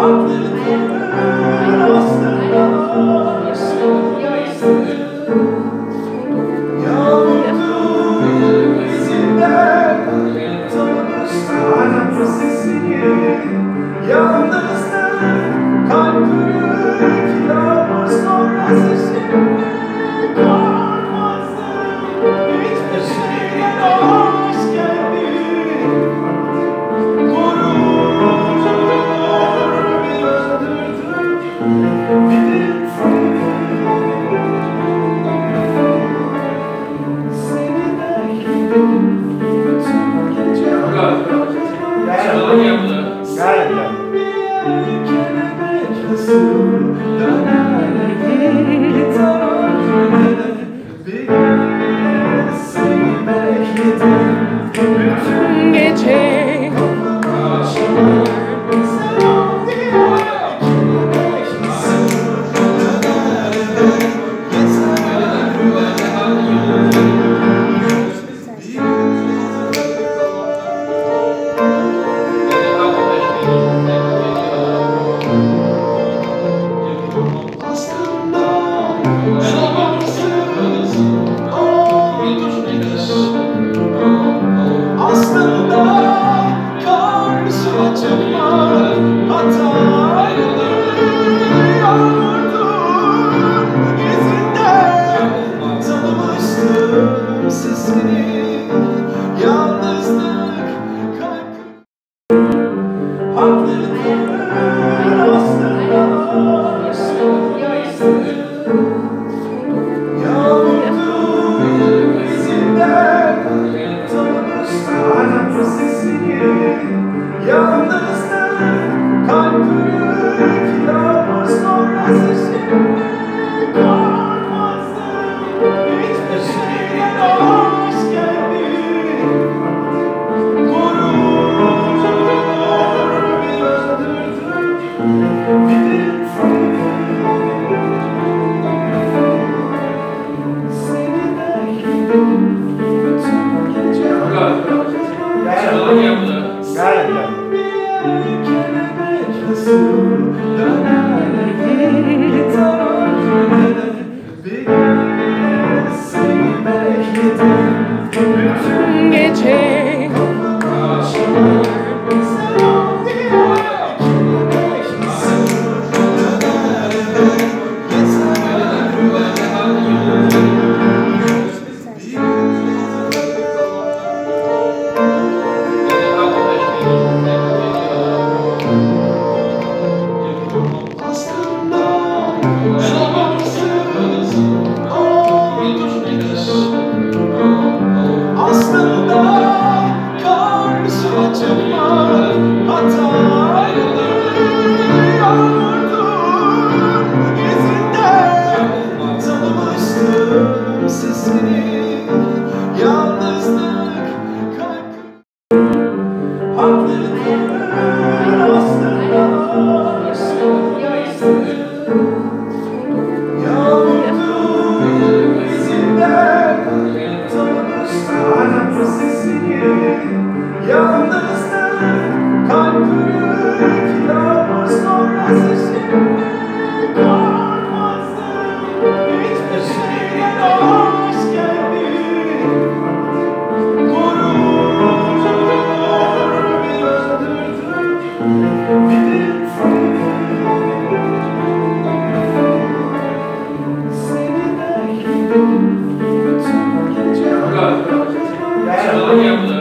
I'm living Aslında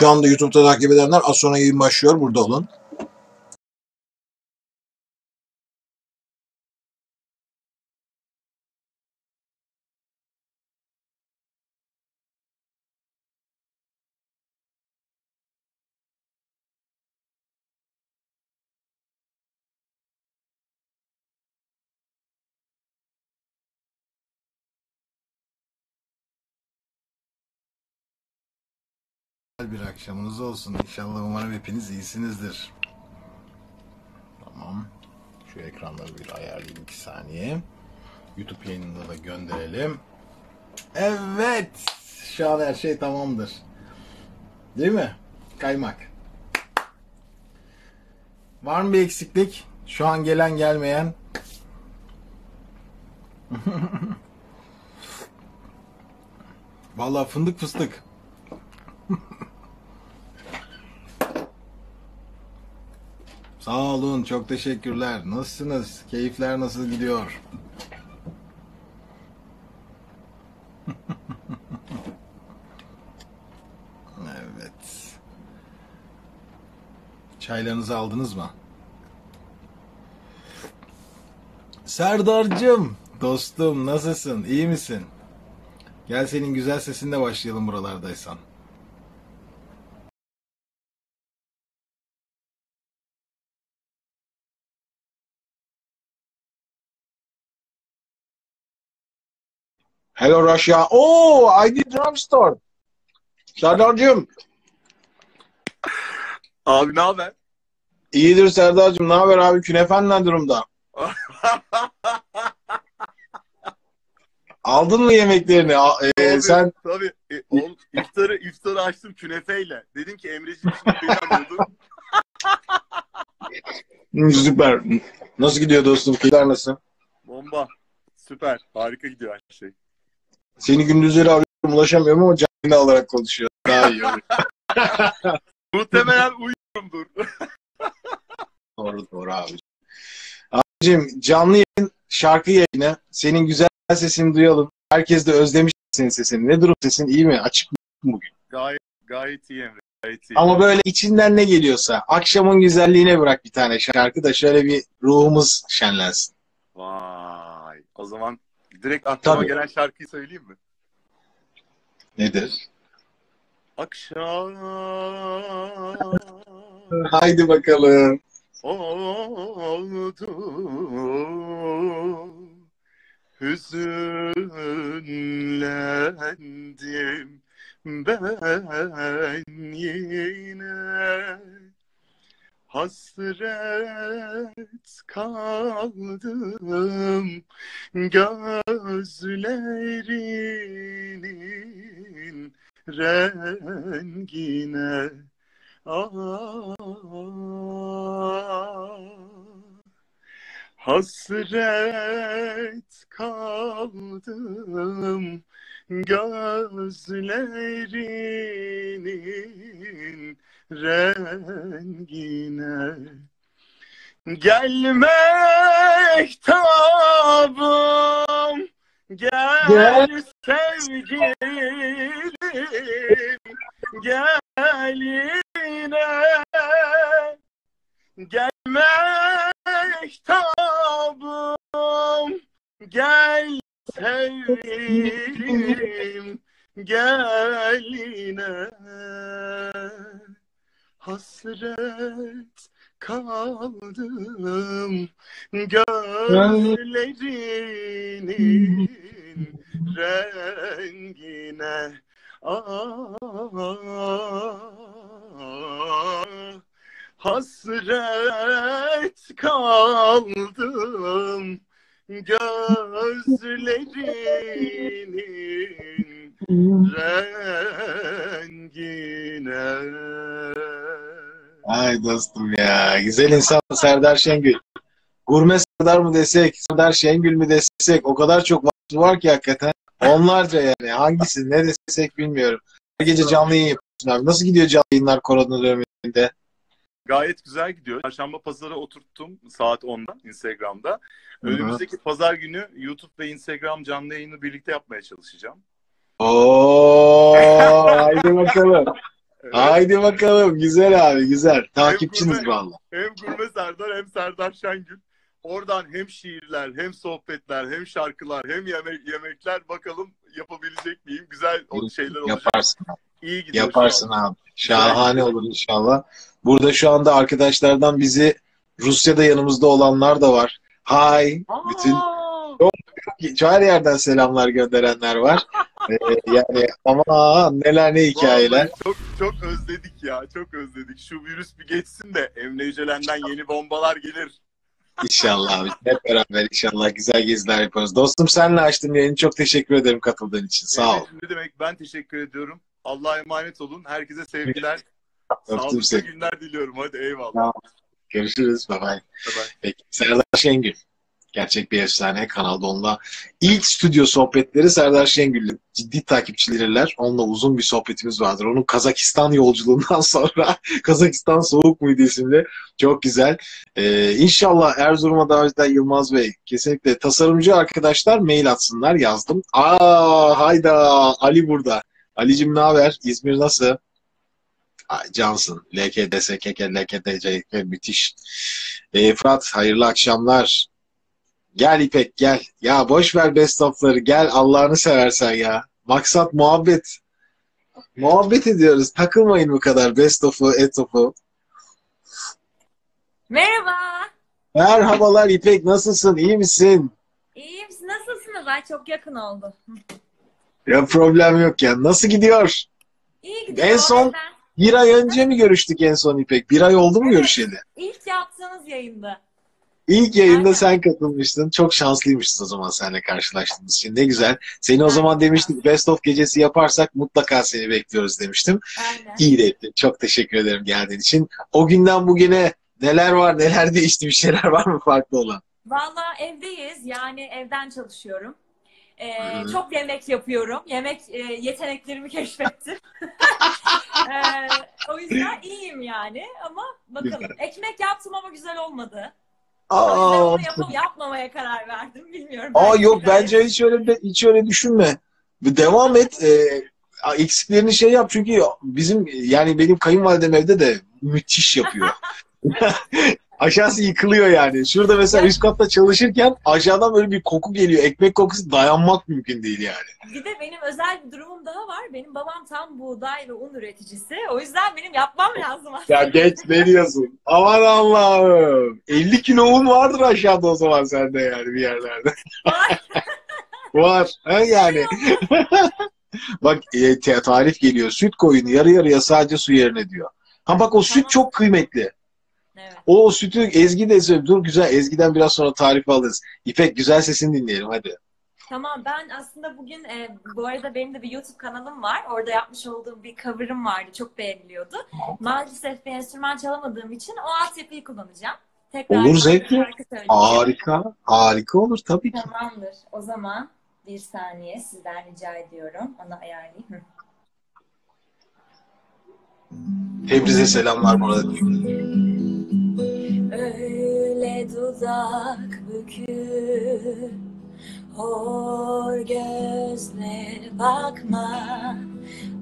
şu anda YouTube'da takip edenler az sonra yayın başlıyor. Burada olun. Bir akşamınız olsun. İnşallah umarım hepiniz iyisinizdir. Tamam. Şu ekranları bir ayarlayayım iki saniye. YouTube yayınında da gönderelim. Evet. Şu an her şey tamamdır. Değil mi? Kaymak. Var mı bir eksiklik? Şu an gelen gelmeyen. Vallahi fındık fıstık. Sağ olun, çok teşekkürler. Nasılsınız? Keyifler nasıl gidiyor? evet. Çaylarınızı aldınız mı? Serdar'cığım, dostum nasılsın? İyi misin? Gel senin güzel sesinle başlayalım buralardaysan. Hello Russia. Oh, I did drugstore. Serdar'cığım. Abi ne haber? İyidir Serdar'cığım. Ne haber abi? Künefen ne durumda? Aldın mı yemeklerini? A- e, Tabii, sen Tabii. E, oğlum, iftarı, iftarı açtım künefeyle. Dedim ki Emre'ciğim şimdi arıyordu. Hı, süper. Nasıl gidiyor dostum? Keyifler nasıl? Bomba. Süper. Harika gidiyor her şey. Seni gündüzleri arıyorum ulaşamıyorum ama canlı alarak konuşuyor. Daha iyi olur. Muhtemelen uyuyorumdur. doğru doğru abi. Abicim canlı yayın şarkı yayını. Senin güzel sesini duyalım. Herkes de özlemiş senin sesini. Ne durum sesin? iyi mi? Açık mı bugün? gayet, gayet iyi Emre. Gayet iyi. Ama böyle içinden ne geliyorsa akşamın güzelliğine bırak bir tane şarkı da şöyle bir ruhumuz şenlensin. Vay. O zaman direkt aklıma Tabii. gelen şarkıyı söyleyeyim mi? Nedir? Akşam Haydi bakalım. oldu Hüzünlendim ben yine Hasret kaldım gözlerinin rengine. Ah, hasret kaldım gözlerinin rengine. Gel mehtabım Gel Gel. sevgilim Gel yine. Gel mehtabım Gel sevgilim Gel yine Hasret kaldım gözlerinin rengine. Ah, hasret kaldım gözlerinin rengine Ay dostum ya. Güzel insan Serdar Şengül. Gurme Serdar mı desek, Serdar Şengül mü desek o kadar çok vasfı var ki hakikaten. Onlarca yani. Hangisi ne desek bilmiyorum. Her gece canlı yayın yapıyorsun abi. Nasıl gidiyor canlı yayınlar korona döneminde? Gayet güzel gidiyor. Çarşamba pazara oturttum saat 10'da Instagram'da. Önümüzdeki pazar günü YouTube ve Instagram canlı yayını birlikte yapmaya çalışacağım. Oo, haydi bakalım. Evet. Haydi bakalım. Güzel abi güzel. Takipçiniz gurme- valla. Hem Gurme Serdar hem Serdar Şengül. Oradan hem şiirler, hem sohbetler, hem şarkılar, hem yemek yemekler bakalım yapabilecek miyim? Güzel o şeyler olacak. Yaparsın. İyi gidiyor. Yaparsın abi. Şahane olur inşallah. Burada şu anda arkadaşlardan bizi Rusya'da yanımızda olanlar da var. Hay. Aa, Bütün her yerden selamlar gönderenler var. Ee, yani ama neler ne hikayeler. vallahi Çok, çok özledik ya. Çok özledik. Şu virüs bir geçsin de Emre Yücelen'den yeni bombalar gelir. İnşallah abi. Hep beraber inşallah güzel geziler yaparız. Dostum senle açtım yayını. Çok teşekkür ederim katıldığın için. Sağ ol. Emre'cim Ne demek ben teşekkür ediyorum. Allah'a emanet olun. Herkese sevgiler. Sağlıklı günler diliyorum. Hadi eyvallah. Tamam. Görüşürüz. Bye bye. Bye bye. Peki. Serdar Şengül. Gerçek bir efsane. Kanalda onunla ilk stüdyo sohbetleri Serdar Şengül'le. Ciddi takipçileriler. Onunla uzun bir sohbetimiz vardır. Onun Kazakistan yolculuğundan sonra Kazakistan Soğuk muydu isimli. Çok güzel. Ee, inşallah Erzurum'a davet eden Yılmaz Bey kesinlikle tasarımcı arkadaşlar mail atsınlar yazdım. Aa hayda Ali burada. Ali'cim ne haber? İzmir nasıl? Cansın. LKDS, KK, LKDC müthiş. Ee, Fırat hayırlı akşamlar. Gel İpek gel. Ya boş ver best of'ları gel Allah'ını seversen ya. Maksat muhabbet. Muhabbet ediyoruz. Takılmayın bu kadar best of'u, et of'u. Merhaba. Merhabalar İpek nasılsın? İyi misin? İyiyim. Siz nasılsınız? Ay çok yakın oldu. Ya problem yok ya. Nasıl gidiyor? İyi gidiyor. En son- Ben Bir ay önce mi görüştük en son İpek? Bir ay oldu mu görüşeli? ilk yaptığınız yayında. İlk yayında sen katılmıştın. Çok şanslıymışsın o zaman seninle karşılaştığımız için. Ne güzel. Seni o zaman demiştik Best of gecesi yaparsak mutlaka seni bekliyoruz demiştim. Aynen. İyi de ettin. Çok teşekkür ederim geldiğin için. O günden bugüne neler var, neler değişti, bir şeyler var mı farklı olan? Valla evdeyiz. Yani evden çalışıyorum. Ee, Hı. çok yemek yapıyorum. Yemek e, yeteneklerimi keşfettim. Ee, o yüzden iyiyim yani. Ama bakalım. Ekmek yaptım ama güzel olmadı. O yüzden Aa, onu yapmamaya karar verdim. Bilmiyorum. aa yok bence hiç öyle hiç öyle düşünme. Devam et. Ee, eksiklerini şey yap çünkü bizim yani benim kayınvalidem evde de müthiş yapıyor. Aşağısı yıkılıyor yani. Şurada mesela üst katta çalışırken aşağıdan böyle bir koku geliyor. Ekmek kokusu dayanmak mümkün değil yani. Bir de benim özel bir durumum daha var. Benim babam tam buğday ve un üreticisi. O yüzden benim yapmam lazım aslında. Ya geç ne diyorsun? Aman Allah'ım. 50 kilo un vardır aşağıda o zaman sende yani bir yerlerde. Var. Var. Ha yani. bak e, tarif geliyor. Süt koyun yarı yarıya sadece su yerine diyor. Ha bak o süt Tamam. çok kıymetli. Evet. O sütü Ezgi de söylüyor. Dur güzel. Ezgi'den biraz sonra tarif alırız. İpek güzel sesini dinleyelim hadi. Tamam ben aslında bugün e, bu arada benim de bir YouTube kanalım var. Orada yapmış olduğum bir cover'ım vardı. Çok beğeniliyordu. Maalesef bir enstrüman çalamadığım için o altyapıyı kullanacağım. Tekrar Olur, söyleyeceğim. Harika. Harika olur tabii ki. Tamamdır. O zaman bir saniye sizden rica ediyorum. Onu ayarlayayım. Tebriz'e selamlar burada. Öyle dudak büküp Hor gözle bakma.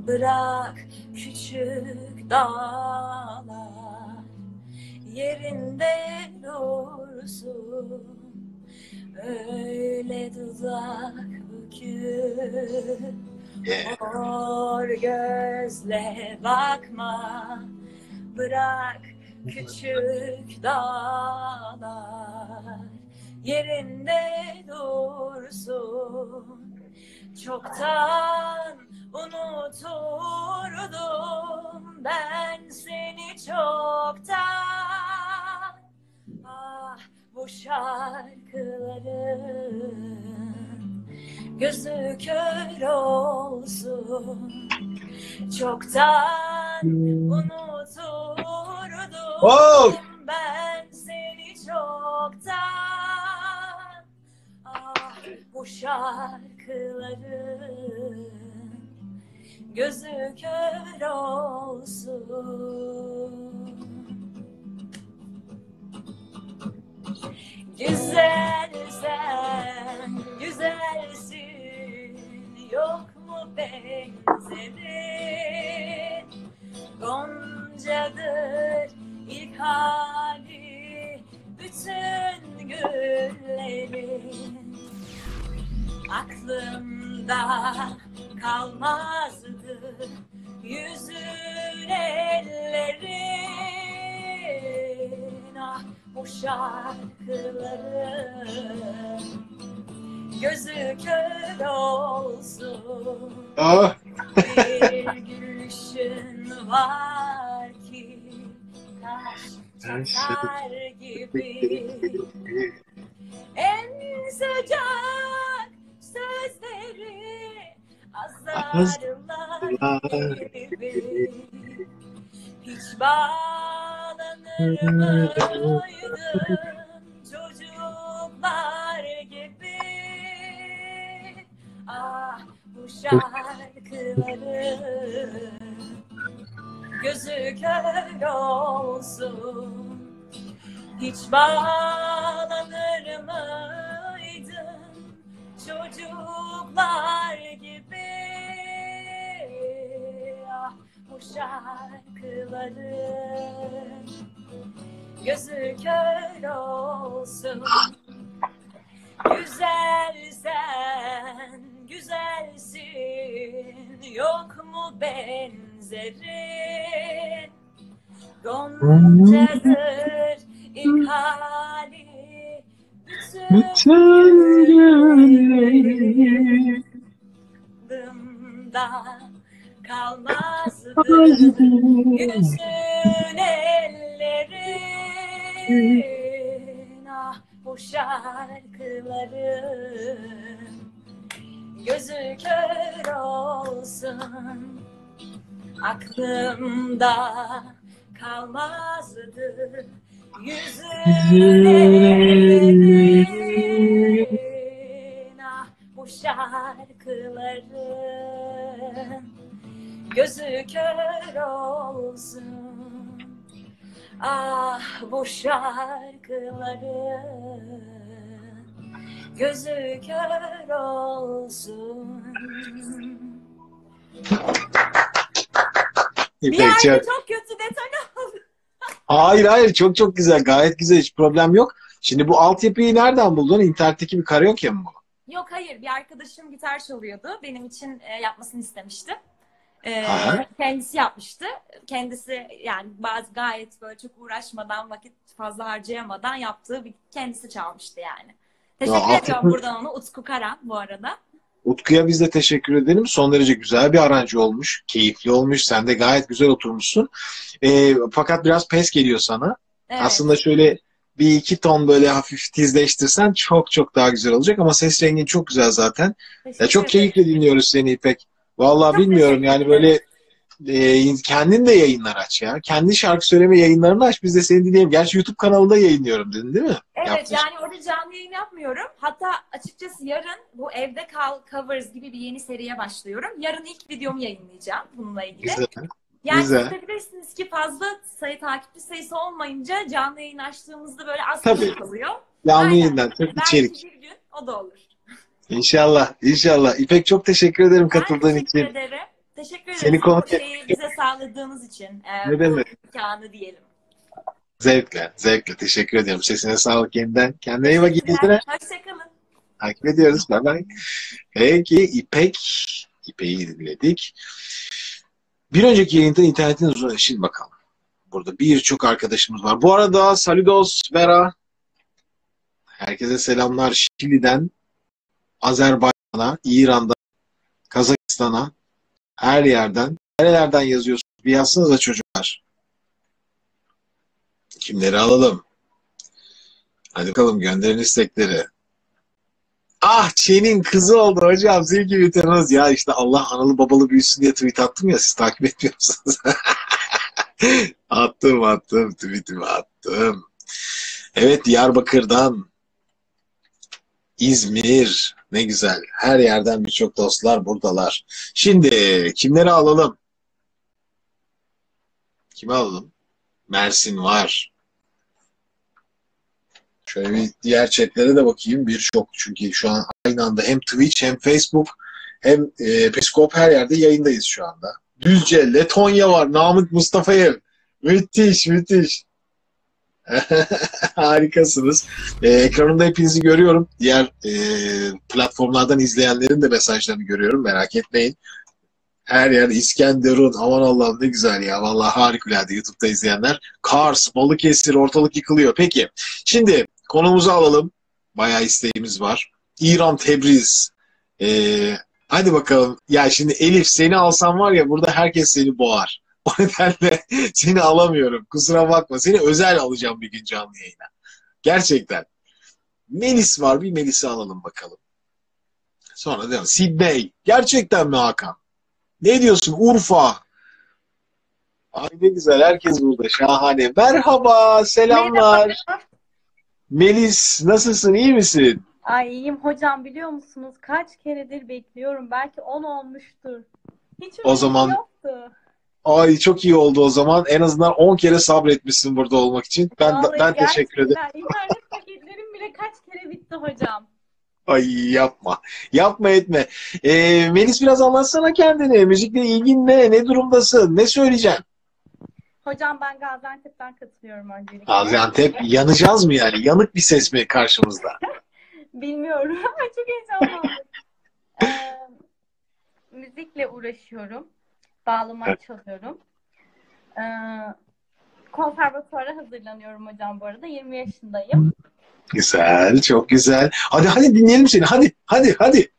Bırak küçük dağlar. Yerinde dursun. Öyle dudak büküp Yeah. Gözle bakma. Bırak küçük dağlar. Yerinde dursun. Çoktan unuturdum Ben seni çoktan. Ah bu şarkıların Gözü kör olsun. Çoktan unuturdum Oh! ben seni çoktan. Ah bu şarkıların Gözü kör olsun. Güzel sen, güzelsin Yok mu benzerin Goncadır ilk hali bütün güllerin Aklımda kalmazdı yüzün ellerin Ah bu şarkıların gözü kör olsun. Ah, bir gülüşün var ki taş çatar gibi. En sıcak sözleri azarlar gibi. hiç bağlanır mıydın bu şarkıların gözü olsun. Hiç bağlanır mıydın çocuklar gibi? Ah bu şarkıların gözü olsun. Güzel sen güzelsin yok mu benzerin Goncadır ilk hali bütün bütün aklımda kalmazdı. Yüzün ellerin ah bu şarkıların gözü kör olsun. Aklımda kalmazdı yüzün ellerin ah bu şarkıların gözü kör olsun. Ah bu şarkıların gözü kör olsun bir yerde çok- çok kötü detone oldu. Hayır hayır çok çok güzel gayet güzel hiç problem yok. Şimdi bu altyapıyı nereden buldun? İnternetteki bir karaoke mi bu? Yok hayır bir arkadaşım gitar çalıyordu. Benim için e, yapmasını istemişti. E, Aha. kendisi yapmıştı. Kendisi yani bazı gayet böyle çok uğraşmadan vakit fazla harcayamadan yaptığı bir kendisi çalmıştı yani. Teşekkür Ya, ediyorum buradan onu Utku Karan bu arada. Utku'ya biz de teşekkür edelim. Son derece güzel bir aranjı olmuş. Keyifli olmuş. Sen de gayet güzel oturmuşsun. Ee, fakat biraz pes geliyor sana. Evet. Aslında şöyle bir iki ton böyle hafif tizleştirsen çok çok daha güzel olacak. Ama ses rengin çok güzel zaten. Teşekkür Ya çok keyifli dinliyoruz seni İpek. Vallahi Çok bilmiyorum yani böyle e, kendin de yayınlar aç ya. Kendi şarkı söyleme yayınlarını aç biz de seni dinleyelim. Gerçi YouTube kanalında yayınlıyorum dedin değil mi? Evet Yaptın. yani orada canlı yayın yapmıyorum. Hatta açıkçası yarın bu Evde Kal Covers gibi bir yeni seriye başlıyorum. Yarın ilk videomu yayınlayacağım bununla ilgili. Güzel. Yani Güzel. bilirsiniz ki fazla sayı takipçi sayısı olmayınca canlı yayın açtığımızda böyle az Tabii. kalıyor. Canlı yayından çok Belki içerik. bir gün o da olur. İnşallah. İnşallah. İpek çok teşekkür ederim Ben katıldığın teşekkür için. ederim. Teşekkür ederim. Seni konuk şeyi bize sağladığınız için. Ee, Ne demek? imkanı diyelim. Zevkle. Zevkle. Teşekkür ediyorum. Sesine sağlık yeniden. Kendine iyi bak. Hoşçakalın. Takip ediyoruz. Bye bye. Peki İpek. İpek'i dinledik. Bir önceki yayında internetin uzun Şimdi bakalım. Burada birçok arkadaşımız var. Bu arada Saludos Vera. Herkese selamlar. Şili'den, Azerbaycan'a, İran'dan, Kazakistan'a, her yerden. Nerelerden yazıyorsunuz? Bir yazsanıza çocuklar. Kimleri alalım? Hadi bakalım gönderin istekleri. Ah Çin'in kızı oldu hocam. Sevgi bitemez. Ya işte Allah analı babalı büyüsün diye tweet attım ya siz takip etmiyor musunuz? attım attım tweetimi attım. Evet Diyarbakır'dan İzmir ne güzel. Her yerden birçok dostlar buradalar. Şimdi kimleri alalım? Kimi alalım? Mersin var. Şöyle bir diğer chatlere de bakayım. Birçok çünkü şu an aynı anda hem Twitch hem Facebook hem e, Periscope her yerde yayındayız şu anda. Düzce, Letonya var. Namık Mustafayev. Müthiş, müthiş. Harikasınız. Ee, ekranımda hepinizi görüyorum. Diğer e, platformlardan izleyenlerin de mesajlarını görüyorum. Merak etmeyin. Her yer İskenderun. Aman Allah'ım ne güzel ya. Vallahi harikulade YouTube'da izleyenler. Kars, Balıkesir, ortalık yıkılıyor. Peki. Şimdi konumuzu alalım. Bayağı isteğimiz var. İran, Tebriz. Ee, hadi bakalım. Ya şimdi Elif seni alsam var ya burada herkes seni boğar. O nedenle seni alamıyorum. Kusura bakma. Seni özel alacağım bir gün canlı yayına. Gerçekten. Melis var. Bir Melis'i alalım bakalım. Sonra devam. Sydney. Gerçekten mi Hakan? Ne diyorsun? Urfa. Ay ne güzel. Herkes burada. Şahane. Merhaba. Selamlar. Melis nasılsın? İyi misin? Ay iyiyim hocam biliyor musunuz? Kaç keredir bekliyorum. Belki 10 olmuştur. Hiç O zaman- yoktu. Ay çok iyi oldu o zaman. En azından 10 kere sabretmişsin burada olmak için. Ben Vallahi ben teşekkür ederim. İnternet paketlerim bile kaç kere bitti hocam. Ay yapma. Yapma etme. Ee, Melis biraz anlatsana kendini. Müzikle ilgin ne? Ne durumdasın? Ne söyleyeceksin? Hocam ben Gaziantep'ten katılıyorum öncelikle. Gaziantep yanacağız mı yani? Yanık bir ses mi karşımızda? Bilmiyorum ama çok heyecanlandım. Ee, müzikle uğraşıyorum. Bağlama Evet. çalıyorum. Ee, konservatuara hazırlanıyorum hocam bu arada. 20 yaşındayım. Güzel, çok güzel. Hadi hadi dinleyelim seni. Hadi, hadi, hadi.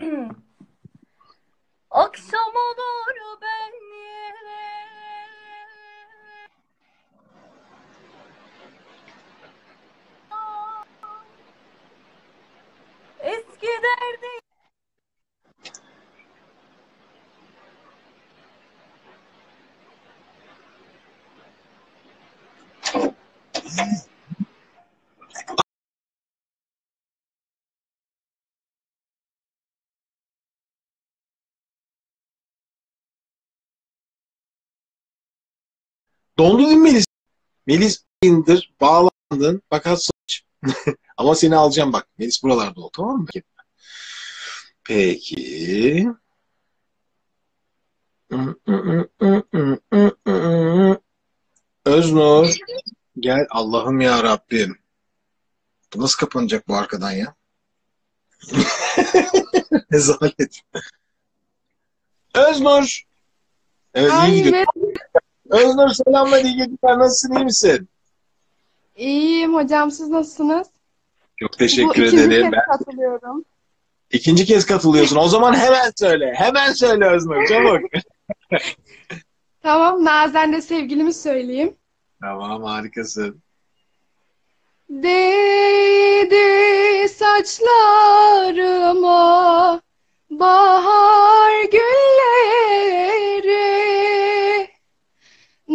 Akşam olur ben Eski derdi Mi Melis? Melis indir, bağlandın. Fakat sonuç. Ama seni alacağım bak. Melis buralarda ol tamam mı? Peki. Öznur. Gel Allah'ım ya Rabbim. Bu nasıl kapanacak bu arkadan ya? Rezalet. Öznur. Evet iyi gidiyor. Öznur selamlar iyi geceler. Nasılsın iyi misin? iyiyim hocam siz nasılsınız? Çok Bu teşekkür ikinci ederim. kez Ben katılıyorum. ikinci kez katılıyorsun. O zaman hemen söyle. Hemen söyle Öznur. Çabuk. Tamam Nazen de sevgilimi söyleyeyim. tamam harikasın. Değdi saçlarıma bahar gülleri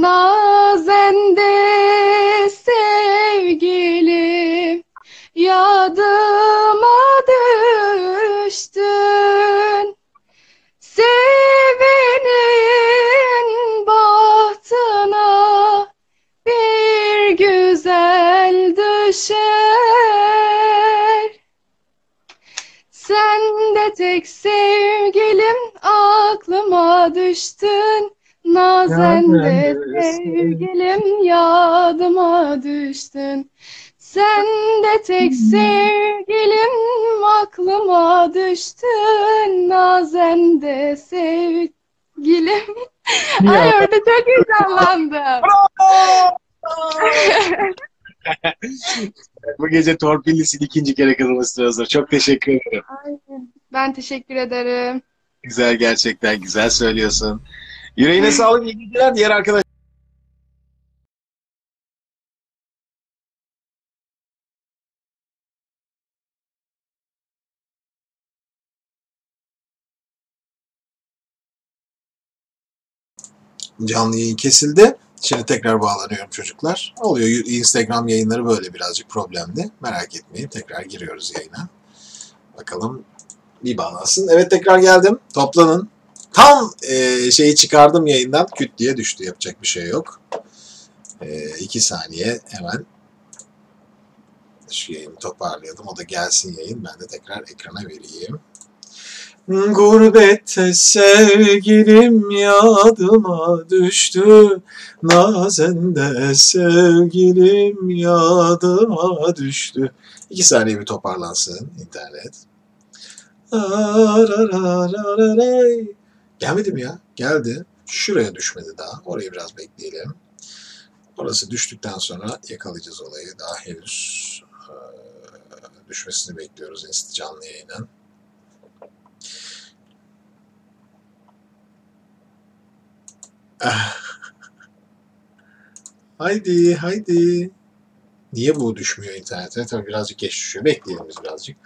Nazen de sevgilim yadıma düştün Sevenin bahtına bir güzel düşer. Sen de tek sevgilim aklıma düştün. Nazen de sevgilim yadıma düştün. Sen de tek sevgilim aklıma düştün. Nazen de sevgilim. Ay orada çok heyecanlandım. Bu gece torpillisin ikinci kere katılmışsın Öznur. Çok teşekkür ederim. Aynen. Ben teşekkür ederim. Güzel gerçekten. Güzel söylüyorsun. Yüreğine sağlık. iyi geceler. Diğer arkadaş. Canlı yayın kesildi. Şimdi tekrar bağlanıyorum çocuklar. Oluyor. Instagram yayınları böyle birazcık problemli. Merak etmeyin. Tekrar giriyoruz yayına. Bakalım bir bağlansın. Evet tekrar geldim. Toplanın. Tam e, şeyi çıkardım yayından. Küt diye düştü. Yapacak bir şey yok. E, iki saniye hemen şu yayını toparlayalım. O da gelsin yayın. Ben de tekrar ekrana vereyim. Gurbette sevgilim yadıma düştü. Nazende sevgilim yadıma düştü. İki saniye bir toparlansın internet. Ararararay. Gelmedi mi ya? Geldi. Şuraya düşmedi daha. Orayı biraz bekleyelim. Orası düştükten sonra yakalayacağız olayı. Daha henüz eee, düşmesini bekliyoruz canlı yayının. Ah. Haydi, haydi. Niye bu düşmüyor internete? Tabii birazcık geç düşüyor. Bekleyelim biz birazcık.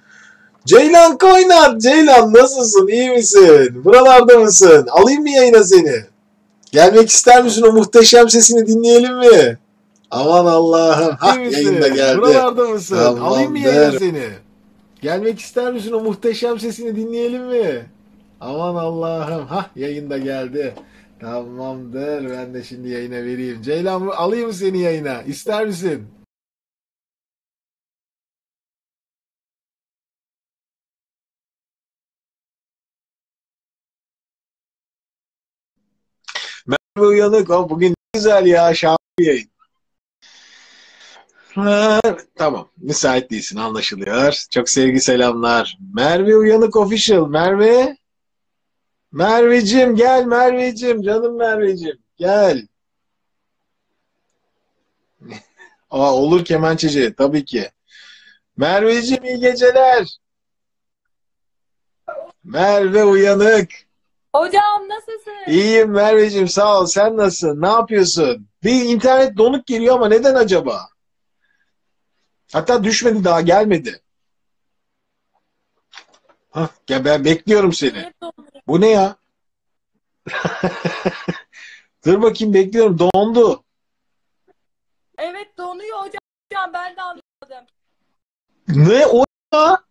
Ceylan Koynat, Ceylan nasılsın? İyi misin? Buralarda mısın? Alayım mı yayına seni? Gelmek ister misin? O muhteşem sesini dinleyelim mi? Aman Allah'ım. Hah yayında geldi. Buralarda mısın? Tamamdır. Alayım mı yayına seni? Gelmek ister misin? O muhteşem sesini dinleyelim mi? Aman Allah'ım. Hah yayında geldi. Tamamdır. Ben de şimdi yayına vereyim. Ceylan alayım mı seni yayına? İster misin? Merve Uyanık. O bugün güzel ya. Şahane bir yayın. Tamam. Müsait değilsin anlaşılıyor. Çok sevgi selamlar. Merve Uyanık Official. Merve. Merveciğim gel Merveciğim. Canım Merveciğim. Gel. Aa, olur kemençeci. Tabii ki. Merveciğim iyi geceler. Merve Uyanık. Hocam nasılsın? İyiyim Merveciğim sağ ol. Sen nasılsın? Ne yapıyorsun? Bir internet donuk geliyor ama neden acaba? Hatta düşmedi daha gelmedi. Hah, gel ben bekliyorum seni. Bu ne ya? Dur bakayım bekliyorum. Dondu. Evet donuyor hocam. Hocam ben de anladım. Ne o ya?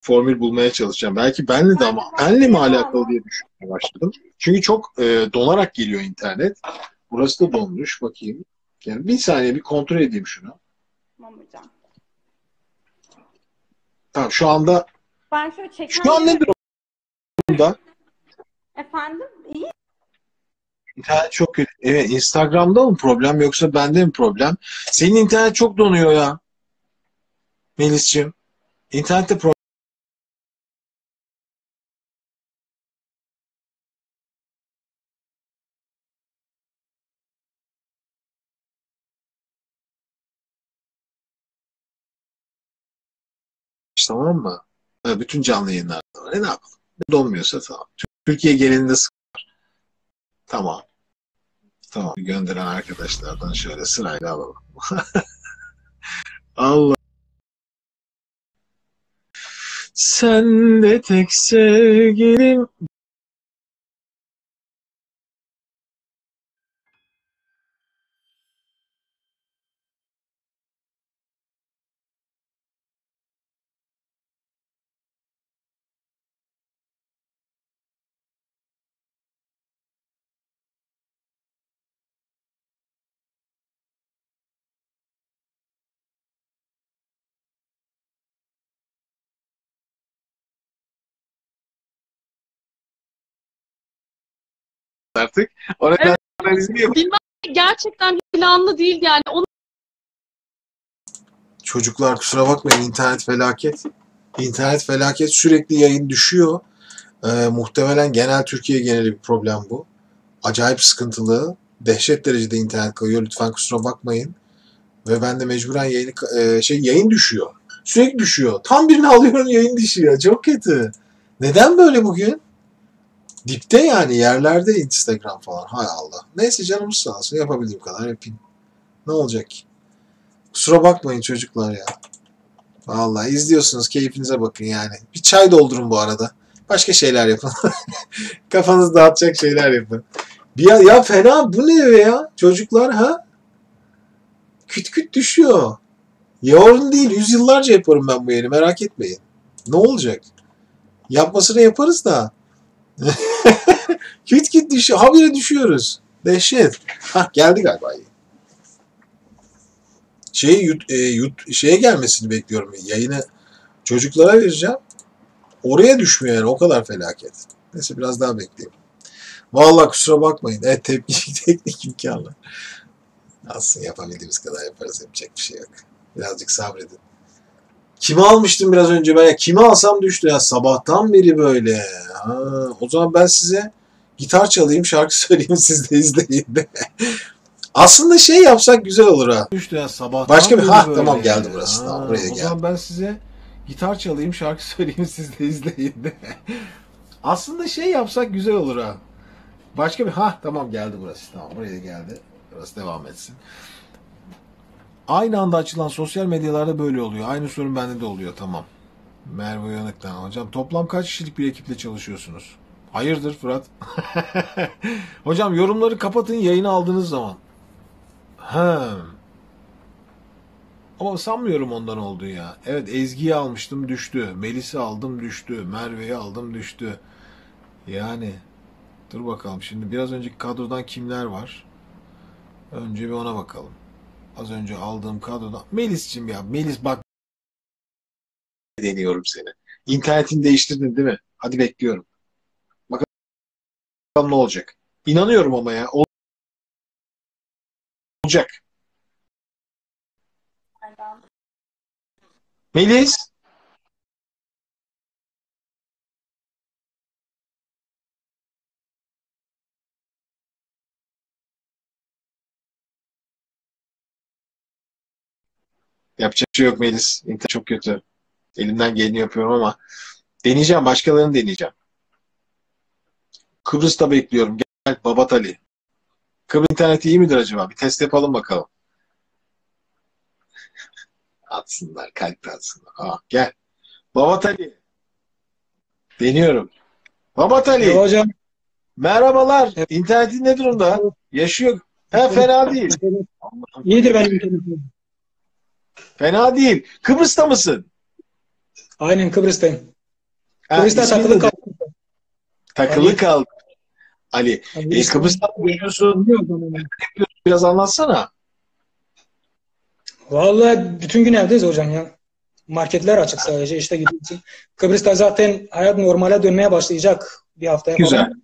Formül bulmaya çalışacağım. Belki benle de ama benle mi alakalı diye düşünmeye başladım. Çünkü çok e, donarak geliyor internet. Burası da donmuş. Bakayım. Yani bir saniye bir kontrol edeyim şunu. Tamam hocam. Tamam şu anda Ben şöyle çekmem şu an ne durumda? Efendim? İyi. İnternet çok kötü. Evet Instagram'da mı problem yoksa bende mi problem? Senin internet çok donuyor ya. Melis'ciğim. İnternette problem. Tamam mı? Bütün canlı yayınlarda var. E ne yapalım? Donmuyorsa tamam. Türkiye genelinde sıkar. Tamam. Tamam. Gönderen arkadaşlardan şöyle sırayla alalım. Allah. Sen de tek sevgilim. Artık. O nedenle analizini yap. Gerçekten planlı değil yani. Onu Çocuklar kusura bakmayın internet felaket. İnternet felaket sürekli yayın düşüyor. Ee, muhtemelen genel Türkiye geneli bir problem bu. Acayip sıkıntılı. Dehşet derecede internet kayıyor. Lütfen kusura bakmayın. Ve ben de mecburen yayını, e, şey yayın düşüyor. Sürekli düşüyor. Tam birini alıyorum yayın düşüyor. Çok kötü. Neden böyle bugün? Dipte yani yerlerde Instagram falan. Hay Allah. Neyse canımız sağ olsun. Yapabildiğim kadar yapayım. Ne olacak ki? Kusura bakmayın çocuklar ya. Vallahi izliyorsunuz keyfinize bakın yani. Bir çay doldurun bu arada. Başka şeyler yapın. Kafanızı dağıtacak şeyler yapın. Bir ya, ya fena bu ne ya? Çocuklar ha? Küt küt düşüyor. Yarın değil yüzyıllarca yaparım ben bu yeni merak etmeyin. Ne olacak? Yapmasını yaparız da. Küt küt düşüyor. Habire düşüyoruz. Dehşet. Hah geldi galiba. Şey, yut, e, yut, şeye gelmesini bekliyorum. Yayını çocuklara vereceğim. Oraya düşmüyor yani. O kadar felaket. Neyse biraz daha bekleyeyim. Vallahi kusura bakmayın. Evet teknik, teknik imkanlar. Aslında yapabildiğimiz kadar yaparız. Yapacak bir şey yok. Birazcık sabredin. Kimi almıştım biraz önce ben? Ya kimi alsam düştü ya. Sabahtan beri böyle. Ha, o zaman ben size gitar çalayım, şarkı söyleyeyim siz de izleyin de. Aslında şey yapsak güzel olur ha. Düştü ya sabah. Başka bir ha tamam geldi burası. Tamam buraya O geldi. zaman ben size gitar çalayım, şarkı söyleyeyim siz de izleyin de. Aslında şey yapsak güzel olur ha. Başka bir ha tamam geldi burası. Tamam buraya geldi. Burası devam etsin. Aynı anda açılan sosyal medyalarda böyle oluyor. Aynı sorun bende de oluyor tamam. Merve Uyanık'tan hocam toplam kaç kişilik bir ekiple çalışıyorsunuz? Hayırdır Fırat? hocam yorumları kapatın yayını aldığınız zaman. Ha. Ama sanmıyorum ondan oldu ya. Evet Ezgi'yi almıştım düştü. Melis'i aldım düştü. Merve'yi aldım düştü. Yani dur bakalım şimdi biraz önceki kadrodan kimler var? Önce bir ona bakalım. Az önce aldığım kadrodan. Melis'cim ya Melis bak deniyorum seni. İnternetini değiştirdin değil mi? Hadi bekliyorum. Bakalım ne olacak. İnanıyorum ama ya. Ol- Olacak. Melis. Yapacak şey yok Melis. İnternet çok kötü. Elimden geleni yapıyorum ama deneyeceğim. Başkalarını deneyeceğim. Kıbrıs'ta bekliyorum. Gel Babat Ali. Kıbrıs interneti iyi midir acaba? Bir test yapalım bakalım. Atsınlar. Kalp atsınlar. Aa, gel. Babat Ali. Deniyorum. Babat Ali. hocam. Merhabalar. İnternetin ne durumda? Yaşıyor. He fena değil. İyidir benim internetim. Fena değil. Kıbrıs'ta mısın? Aynen Kıbrıs'tayım. Ha, Kıbrıs'ta takılı kaldım. Takılı Ali. kaldı. Ali. E, Kıbrıs'tan mı geliyorsun? Biraz anlatsana. Vallahi bütün gün evdeyiz hocam ya. Marketler açık sadece işte gidiyorsun. Kıbrıs'ta zaten hayat normale dönmeye başlayacak bir haftaya Güzel. falan.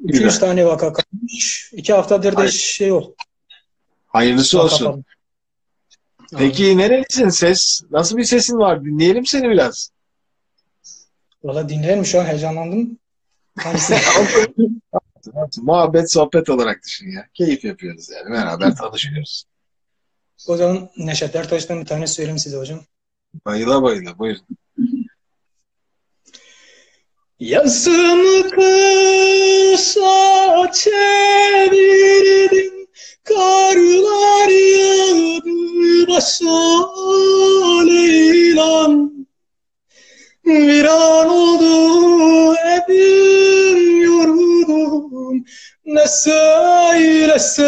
İki Güzel. üç tane vaka kalmış. İki haftadır da hiç şey yok. Hayırlısı Vaka olsun. falan. Peki nerelisin ses? Nasıl bir sesin var? Dinleyelim seni biraz. Valla dinleyelim şu an heyecanlandım. Muhabbet, sohbet olarak düşün ya. Keyif yapıyoruz yani. Beraber tanışıyoruz. o zaman Neşet Ertaş'tan bir tane söyleyeyim size hocam. Bayıla bayıla. Buyurun. Yazımı kışa çevirdim Karlar yağdı başa Leylan. Viran oldu evim yurdum Ne söylesem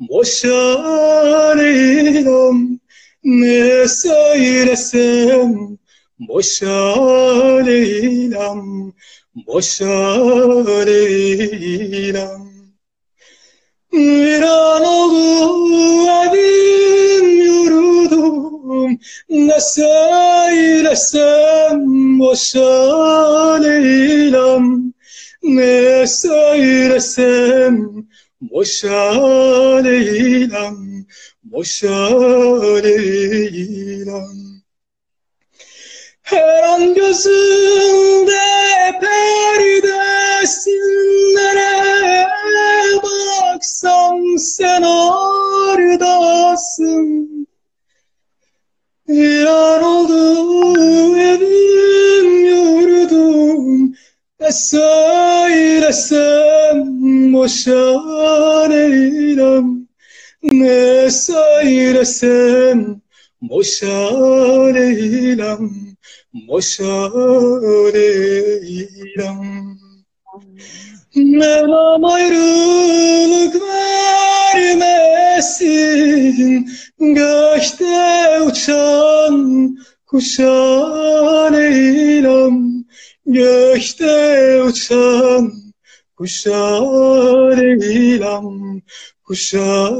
boşa Leylan. Ne söylesem Boşa Leyla'm, boşa Leyla'm. Viran oldu evim yurdum, ne söylesem boşa Leyla'm, ne söylesem boşa Leyla'm, boşa Leyla'm. Her an gözümde perdesin nereye baksam sen oradasın. Viran oldu evim yurdum. Ne söylesem boşa Leyla'm Ne söylesem boşa Leyla'm Boşa Leyla'm Mevlam ayrılık vermesin Gökte uçan kuşa Leyla'm Gökte uçan kuşa Leyla'm Kuşa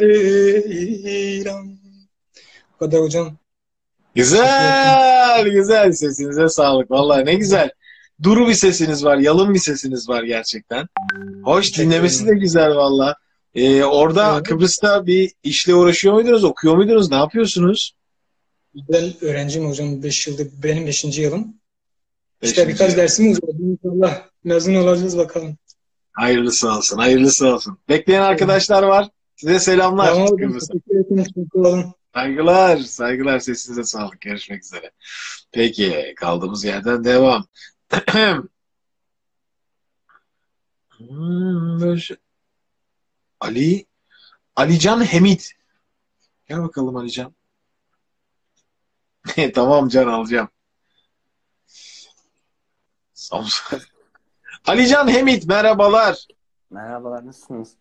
Leyla'm Bu kadar hocam. Güzel, güzel. Sesinize sağlık. Vallahi ne güzel. Duru bir sesiniz var, yalın bir sesiniz var gerçekten. Hoş, dinlemesi de güzel valla. Ee, orada Evet. Kıbrıs'ta bir işle uğraşıyor muydunuz, okuyor muydunuz, ne yapıyorsunuz? Ben öğrenciyim hocam 5 yıldır. Benim 5. yılım. İşte Beşinci birkaç yıl. dersimiz var. İnşallah mezun olacağız bakalım. Hayırlısı olsun, hayırlısı olsun. Bekleyen arkadaşlar var. Size selamlar. Tamam olun. Saygılar, saygılar. Sesinize sağlık. Görüşmek üzere. Peki, kaldığımız yerden devam. Hmm, şey- Ali, Alican Hemit. Gel bakalım Alican. Tamam Can alacağım. Samsun. Alican Hemit merhabalar. Merhabalar, nasılsınız?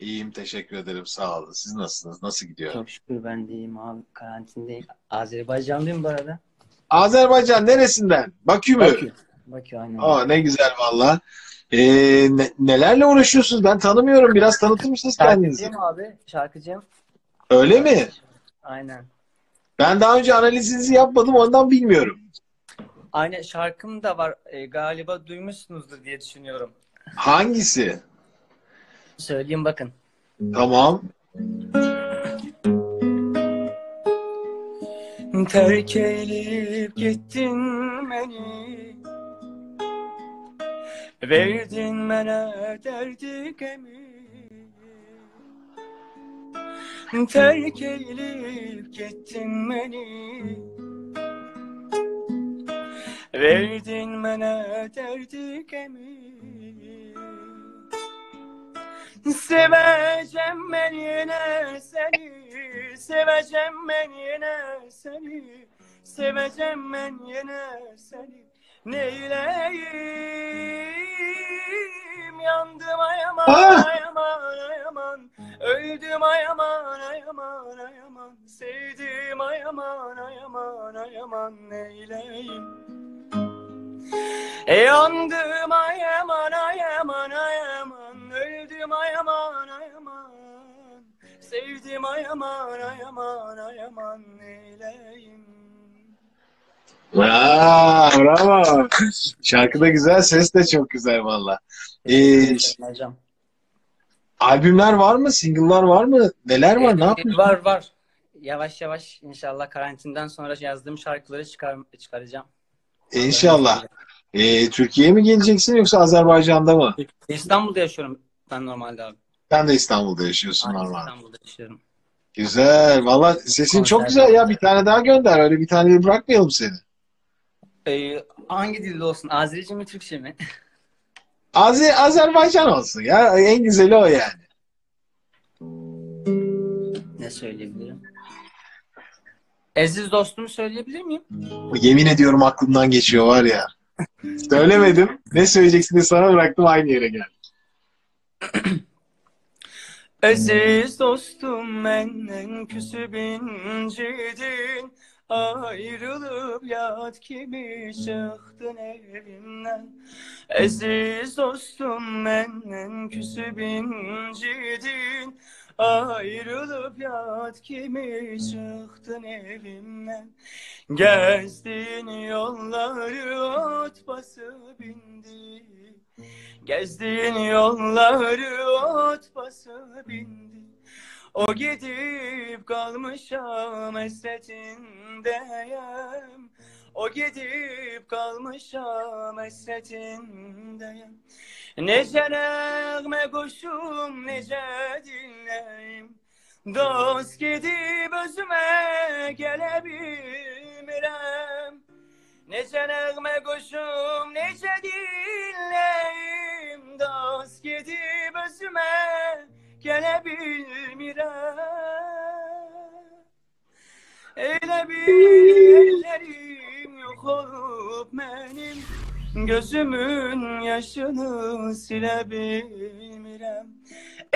İyiyim teşekkür ederim sağ olun. Siz nasılsınız? Nasıl gidiyor? Çok şükür ben de iyiyim abi. Karantindeyim. Azerbaycanlıyım bu arada. Azerbaycan neresinden? Bakü mü? Bakü. Bakü aynen. Aa ne güzel valla. Ee, ne- nelerle uğraşıyorsunuz? Ben tanımıyorum. Biraz tanıtır mısınız kendinizi? Şarkıcıyım abi. Şarkıcıyım. Öyle mi? Aynen. Ben daha önce analizinizi yapmadım ondan bilmiyorum. Aynen şarkım da var. E, galiba duymuşsunuzdur diye düşünüyorum. Hangisi? Söyleyeyim bakın. Tamam. Terk edip gittin beni Verdin bana derdi gemi Terk edip gittin beni. Verdin bana derdi gemi Seveceğim ben yine seni. Seveceğim ben yine seni. Seveceğim ben yine seni Neyleyim Yandım ay aman Ah! ay aman ay aman Öldüm ay aman ay aman ay aman Sevdim ay aman ay aman ay aman Neyleyim e yandım ay aman ay aman ay aman Öldüm ay aman ay aman Sevdim ay aman ay aman ay aman Neyleyim Aa, bravo. Şarkı da güzel, ses de çok güzel valla. Ee, Hocam. albümler var mı? Single'lar var mı? Neler var? Ne yapıyorsun? Var var. Yavaş yavaş inşallah karantinden sonra yazdığım şarkıları çıkar, çıkaracağım. İnşallah. Ee, Türkiye'ye mi geleceksin yoksa Azerbaycan'da mı? İstanbul'da yaşıyorum ben normalde abi. Sen de İstanbul'da yaşıyorsun Aynen, normal. İstanbul'da yaşıyorum. Güzel. Valla sesin çok güzel ya. Bir tane daha gönder. Öyle bir tane bırakmayalım seni. Ee, hangi dilde olsun? Azerice mi Türkçe mi? Azer Azerbaycan olsun ya. En güzeli o yani. ne söyleyebilirim? Aziz dostumu söyleyebilir miyim? Yemin ediyorum aklımdan geçiyor var ya. Söylemedim. Ne söyleyeceksin diye sana bıraktım aynı yere gel. Aziz dostum benden küsüp incidin Ayrılıp yat gibi çıktın evimden Aziz dostum benden küsüp incidin Ayrılıp yat gibi çıktın evimden Gezdiğin yolları ot basıp indi Gezdiğin yolları ot bası bindi O gidip kalmışam esretindeyim O gidip kalmışam esretindeyim Nece nəğmə qoşum, necə dinləyim Dost gedib özümə gələ bilmirəm Necə nəğmə qoşum, necə dinləyim Dost gedib özümə gələ bilmirəm Elə bil ellərim yox olub mənim Gözümün yaşını silə bilmirəm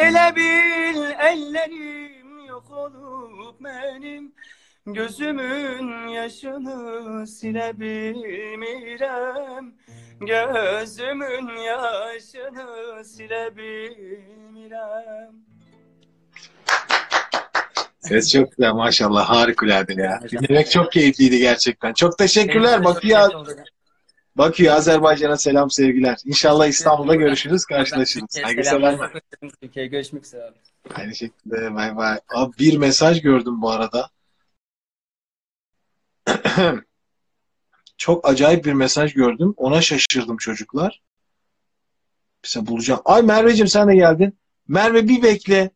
Elə bil əllərim yox olub mənim Gözümün yaşını silə bilmirəm Gözümün yaşını silə bilmirəm Ses çok güzel maşallah harikulade ya. Dinlemek çok keyifliydi gerçekten. Çok teşekkürler. Bakıyor, bakıyor Azerbaycan'a selam sevgiler. İnşallah İstanbul'da görüşürüz, karşılaşırız. Saygı selamlar. Türkiye görüşmek üzere. Aynı şekilde bay bay. Abi bir mesaj gördüm bu arada. Çok acayip bir mesaj gördüm. Ona şaşırdım çocuklar. Mesela bulacağım. Ay Merveciğim sen de geldin. Merve bir bekle.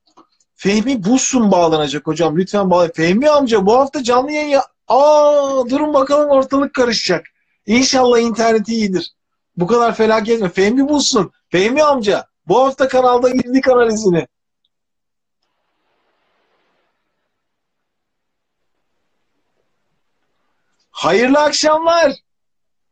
Fehmi Buzsun bağlanacak hocam. Lütfen bağla. Fehmi amca bu hafta canlı yayın ya. Aa durun bakalım ortalık karışacak. İnşallah interneti iyidir. Bu kadar felaket mi? Fehmi Buzsun. Fehmi amca bu hafta kanalda girdik analizini. Hayırlı akşamlar.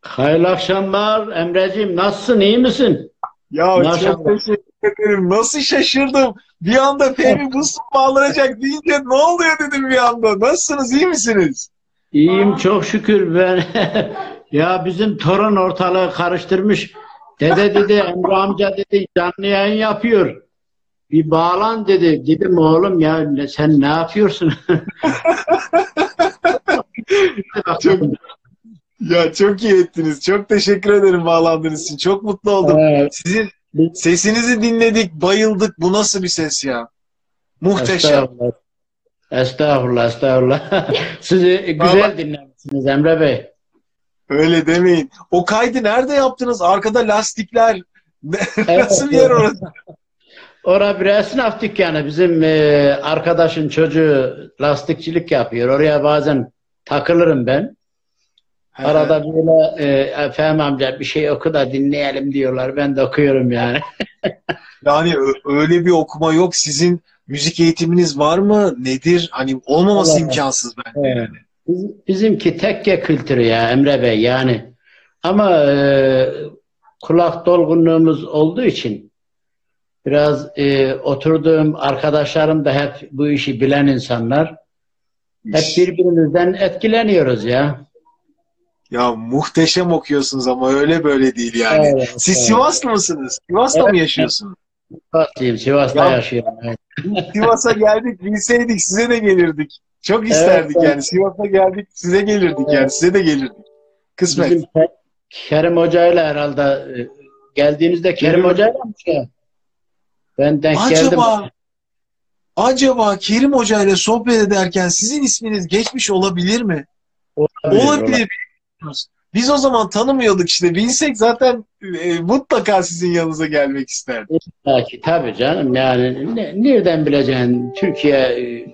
Hayırlı akşamlar Emreciğim. Nasılsın? iyi misin? Ya Maşallah. çok teşekkür ederim. Nasıl şaşırdım. Bir anda Fehmi Buzsun bağlanacak deyince ne oluyor dedim bir anda. Nasılsınız? iyi misiniz? İyiyim çok şükür ben. ya bizim torun ortalığı karıştırmış. Dede dedi Emre amca dedi canlı yayın yapıyor. Bir bağlan dedi. Dedim oğlum ya sen ne yapıyorsun? Çok, ya çok iyi ettiniz. Çok teşekkür ederim bağlandığınız için. Çok mutlu oldum. Evet. Sizin sesinizi dinledik, bayıldık. Bu nasıl bir ses ya? Muhteşem. Estağfurullah. Estağfurullah, estağfurullah. Sizi güzel dinlemişsiniz Emre Bey. Öyle demeyin. O kaydı nerede yaptınız? Arkada lastikler. Nasıl bir yer orası? Orada bir esnaf dükkanı. Bizim e, arkadaşın çocuğu lastikçilik yapıyor. Oraya bazen takılırım ben. Arada böyle e, Fehmi amca bir şey oku da dinleyelim diyorlar. Ben de okuyorum yani. Yani öyle bir okuma yok. Sizin müzik eğitiminiz var mı? Nedir? Hani olmaması Allah. imkansız bence. Evet. Biz- Bizimki tekke kültürü ya Emre Bey yani. Ama e, kulak dolgunluğumuz olduğu için biraz e, oturduğum arkadaşlarım da hep bu işi bilen insanlar. Hep birbirimizden etkileniyoruz ya. Ya muhteşem okuyorsunuz ama öyle böyle değil yani. Evet, Siz evet. Sivaslı mısınız? Sivas'ta Evet. mı yaşıyorsunuz? Sivaslıyım, Sivas'ta Ya- yaşıyorum. evet. Sivas'a geldik, bilseydik size de gelirdik. Çok isterdik evet. yani. Sivas'a geldik, size gelirdik yani. Size de gelirdik. Kısmet. Bizim Ke- Kerim Hoca'yla herhalde e, geldiğinizde Kerim Hoca'yla mı şey? Ben denk geldim. Acaba Kerim Hoca ile sohbet ederken sizin isminiz geçmiş olabilir mi? Olabilir, Olabilir. Biz o zaman tanımıyorduk işte. Bilsek zaten e, mutlaka sizin yanınıza gelmek isterdik. Belki tabii canım yani ne- nereden bileceksin Türkiye e,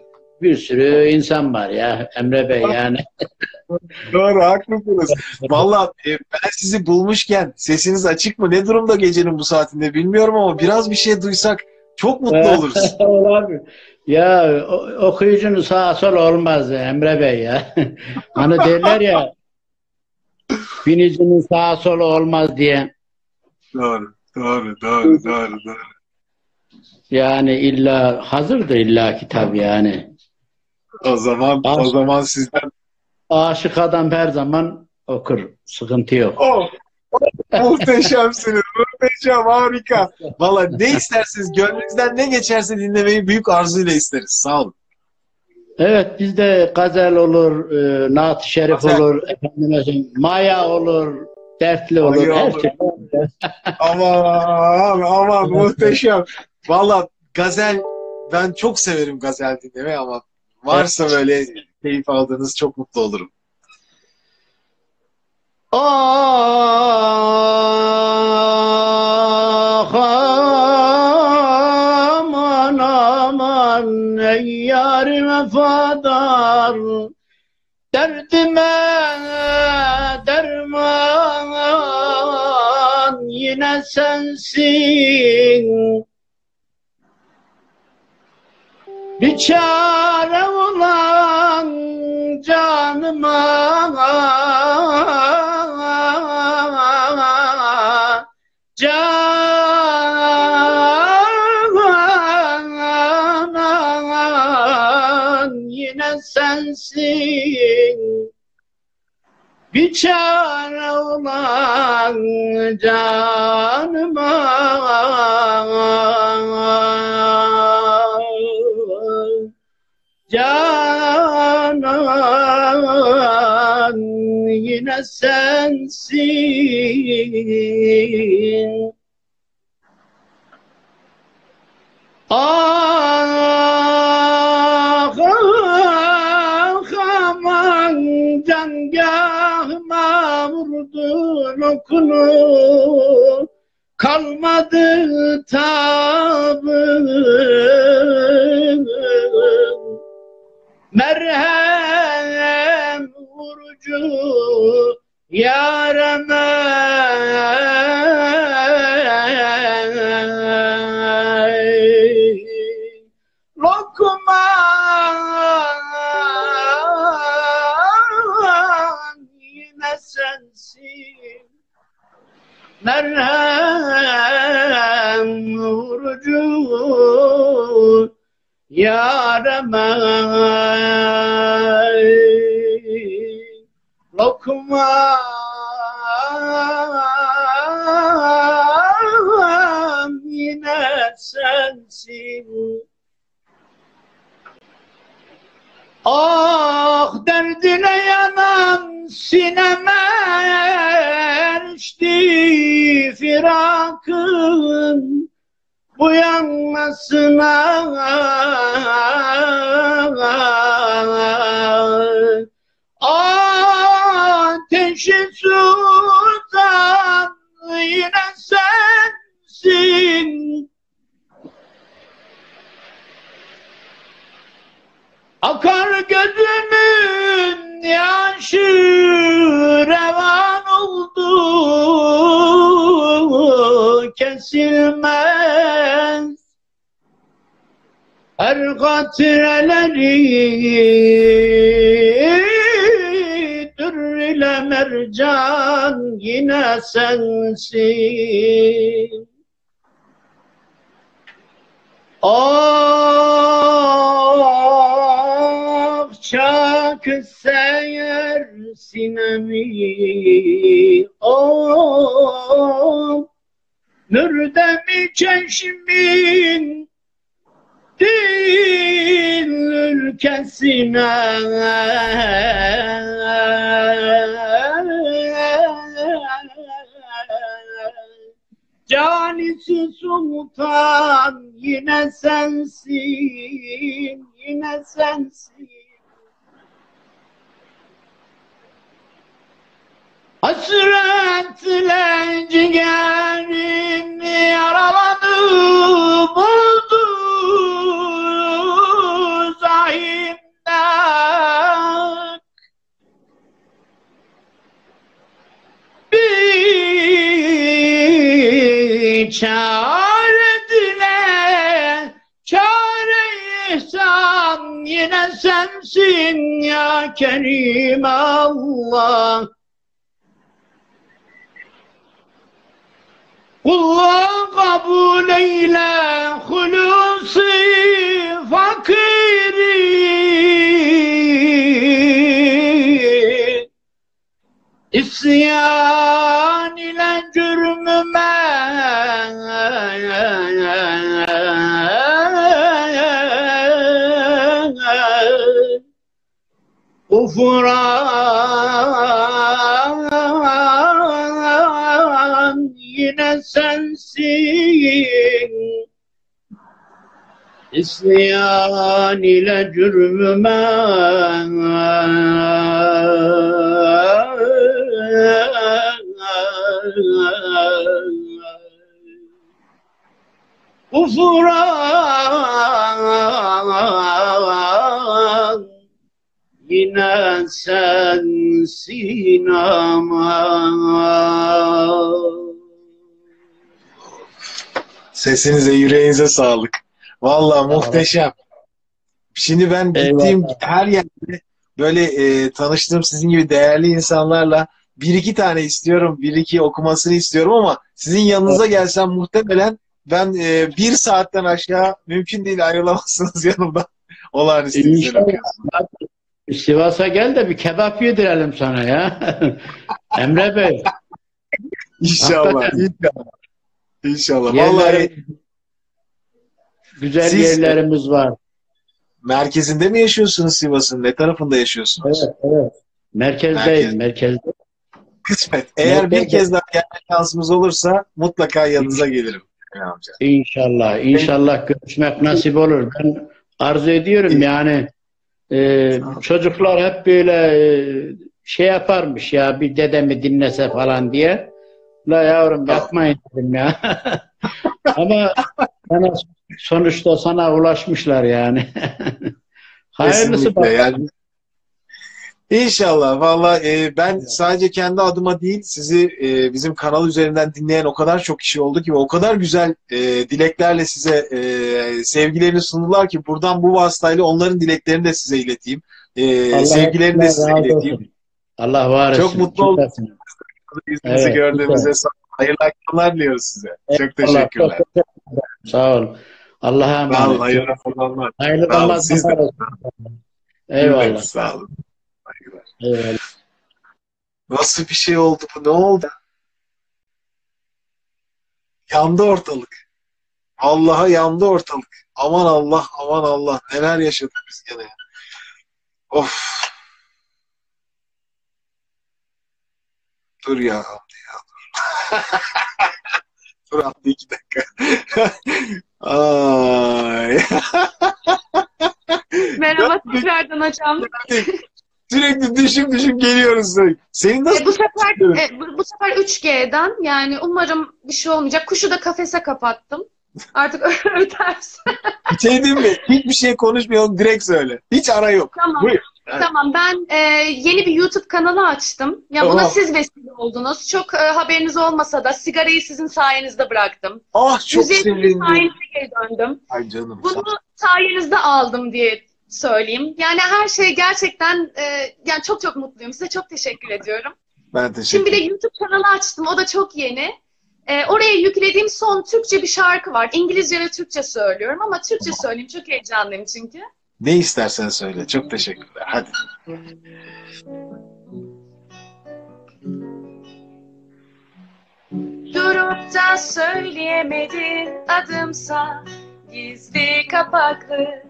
bir sürü insan var ya Emre Bey yani. Doğru, haklısınız. Valla e, ben sizi bulmuşken sesiniz açık mı? Ne durumda gecenin bu saatinde bilmiyorum ama biraz bir şey duysak çok mutlu oluruz. Olabilir. Ya o- okuyucunun sağa sola olmaz Emre Bey ya. Hani derler ya binicinin sağa sola olmaz diye. Doğru, doğru, doğru, doğru, doğru. Yani illa hazırdır illa kitap yani. O zaman o Aşk- zaman sizden Aşık adam her zaman okur. Sıkıntı yok. oh, muhteşemsiniz. Muhteşem, harika. Valla ne isterseniz, gönlünüzden ne geçerse dinlemeyi büyük arzuyla isteriz. Sağ olun. Evet bizde gazel olur, e, naat-ı şerif Gazel. olur, efendime maya olur, dertli olur. Ay Her olur. türlü. Aman aman muhteşem. Valla gazel ben çok severim gazel dinlemeyi ama varsa böyle keyif aldığınız çok mutlu olurum. Ah aman aman ey yar vefadar. Derdime derman yine sensin. Bir çare olan canıma sensin Bir çare olan canıma Canan yine sensin. Ah, okunu kalmadı tabım merhem vurucu yareme yareme Lokman yine sensin. Ah derdine yanan sineme erişti firakın bu yanmasına Ateşi sultan yine sensin. Akar gözümün yaşı revan oldu kesilmez. Her katreleri dür ile mercan yine sensin. Ah çak seyer sinemi Oh Nürde mi çeşmin Dil ülkesine Canisi sultan yine sensin, yine sensin. Hasretle ciğerim yaraladı buldu zahimden. Bir çare dile, çare ihsan yine sensin ya Kerim Allah. Kulluğa kabul eyle hulusi fakiri İsyan ile cürmüme yine sensin İsyan ile cürmüme Ufuran yine sensin aman Sesinize, yüreğinize sağlık. Vallahi muhteşem. Şimdi ben gittiğim her yerde böyle e, tanıştığım sizin gibi değerli insanlarla bir iki tane istiyorum, bir iki okumasını istiyorum ama sizin yanınıza gelsem muhtemelen ben e, bir saatten aşağı mümkün değil ayrılamazsınız yanımda. Olağanüstü okuyorsunuz. Sivas'a gel de bir kebap yedirelim sana ya. Emre Bey. İnşallah, Hakikaten. inşallah. İnşallah. Vallahi güzel Siz- yerlerimiz var. merkezinde mi yaşıyorsunuz Sivas'ın? Ne tarafında yaşıyorsunuz? Evet, evet. Merkezdeyim, Merkez. merkezde. Kısmet. Eğer bir Merkezde. kez daha gelme şansımız olursa mutlaka yanınıza gelirim. Amca. İnşallah, inşallah görüşmek nasip olur. Ben arzu ediyorum yani e, çocuklar hep böyle e, şey yaparmış ya bir dedemi dinlese falan diye. La yavrum yapmayın dedim ya. Ama sana, sonuçta sana ulaşmışlar yani. Hayırlısı Kesinlikle bak. yani. İnşallah. Valla e, ben sadece kendi adıma değil sizi e, bizim kanal üzerinden dinleyen o kadar çok kişi oldu ki o kadar güzel e, dileklerle size e, sevgilerini sundular ki buradan bu vasıtayla onların dileklerini de size ileteyim. E, sevgilerini de size ileteyim. olsun. Allah var etsin. Çok mutlu oldum. Yüzünüzü Evet, gördüğümüzde sağ Hayırlı akşamlar diliyoruz size. Çok Allah, teşekkürler. çok teşekkürler. Sağ ol. Allah'a Sağ olun. emanet. Hayırlı akşamlar. Hayırlı olun. Siz de. Eyvallah. Sağ olun. Saygılar. Eyvallah. Nasıl bir şey oldu bu? Ne oldu? Yandı ortalık. Allah'a yandı ortalık. Aman Allah, aman Allah. Neler yaşadık biz gene. Of. Dur ya Hamdi ya dur. dur Hamdi iki dakika. Ay. Merhaba tekrardan hocam. Sürekli düşüp düşüp geliyoruz. Senin nasıl E, bu sefer e, bu, bu sefer 3G'den yani umarım bir şey olmayacak. Kuşu da kafese kapattım. Artık ötersin. Bir şey diyeyim mi? Hiçbir şey konuşmayalım. Direkt söyle. Hiç ara yok. Tamam. Buyur. Evet. Tamam ben e, yeni bir YouTube kanalı açtım. Ya buna Tamam. siz vesile oldunuz. Çok e, haberiniz olmasa da sigarayı sizin sayenizde bıraktım. Ah çok Müziğe sizin sevindim. sayenizde geri döndüm. Ay canım. Bunu sayenizde aldım diye söyleyeyim. Yani her şey gerçekten e, yani çok çok mutluyum. Size çok teşekkür ediyorum. Ben teşekkür Şimdi bir de ederim. YouTube kanalı açtım. O da çok yeni. Ee, oraya yüklediğim son Türkçe bir şarkı var. İngilizce ve Türkçe söylüyorum ama Türkçe söyleyeyim. Çok heyecanlıyım çünkü. Ne istersen söyle. Çok teşekkürler. Hadi. Durup da söyleyemedin adımsa gizli kapaklı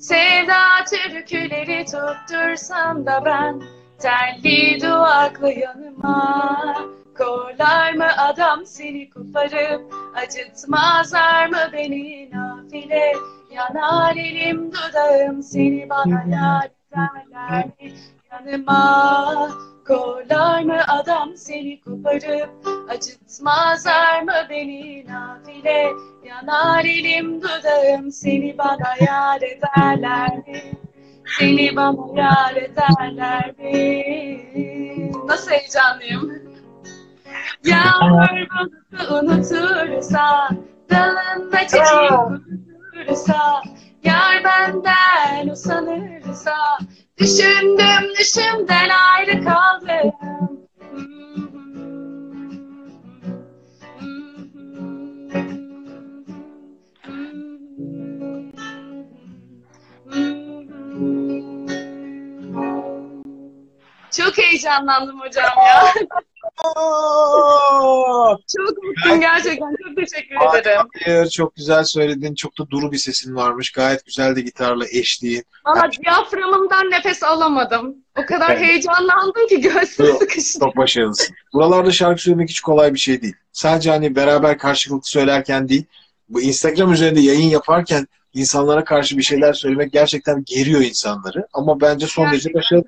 Sevda türküleri tuttursam da ben Telli duvaklı yanıma Korlar mı adam seni koparıp Acıtmazlar mı beni nafile Yanar elim dudağım seni bana yar ederler. Mi yanıma Korlar mı adam seni koparıp Acıtmazlar mı beni nafile? Yanar elim dudağım seni bana yar ederler. Mi Seni bana yar ederler. Mi Nasıl heyecanlıyım? Yağmur bulutu unutursa Dalında çiçek kurutursa Yar benden usanırsa Düşündüm düşümden ayrı kaldım Çok heyecanlandım hocam ya. Çok mutluyum gerçekten. Çok teşekkür ederim. Hayır, çok güzel söyledin. Çok da duru bir sesin varmış. Gayet güzel de gitarla eşliğin. Valla diyaframımdan nefes alamadım. O kadar heyecanlandım ki göğsüm sıkıştı. Çok başarılısın. Buralarda şarkı söylemek hiç kolay bir şey değil. Sadece hani beraber karşılıklı söylerken değil, bu Instagram üzerinde yayın yaparken insanlara karşı bir şeyler söylemek gerçekten geriyor insanları. Ama bence son derece başarılı.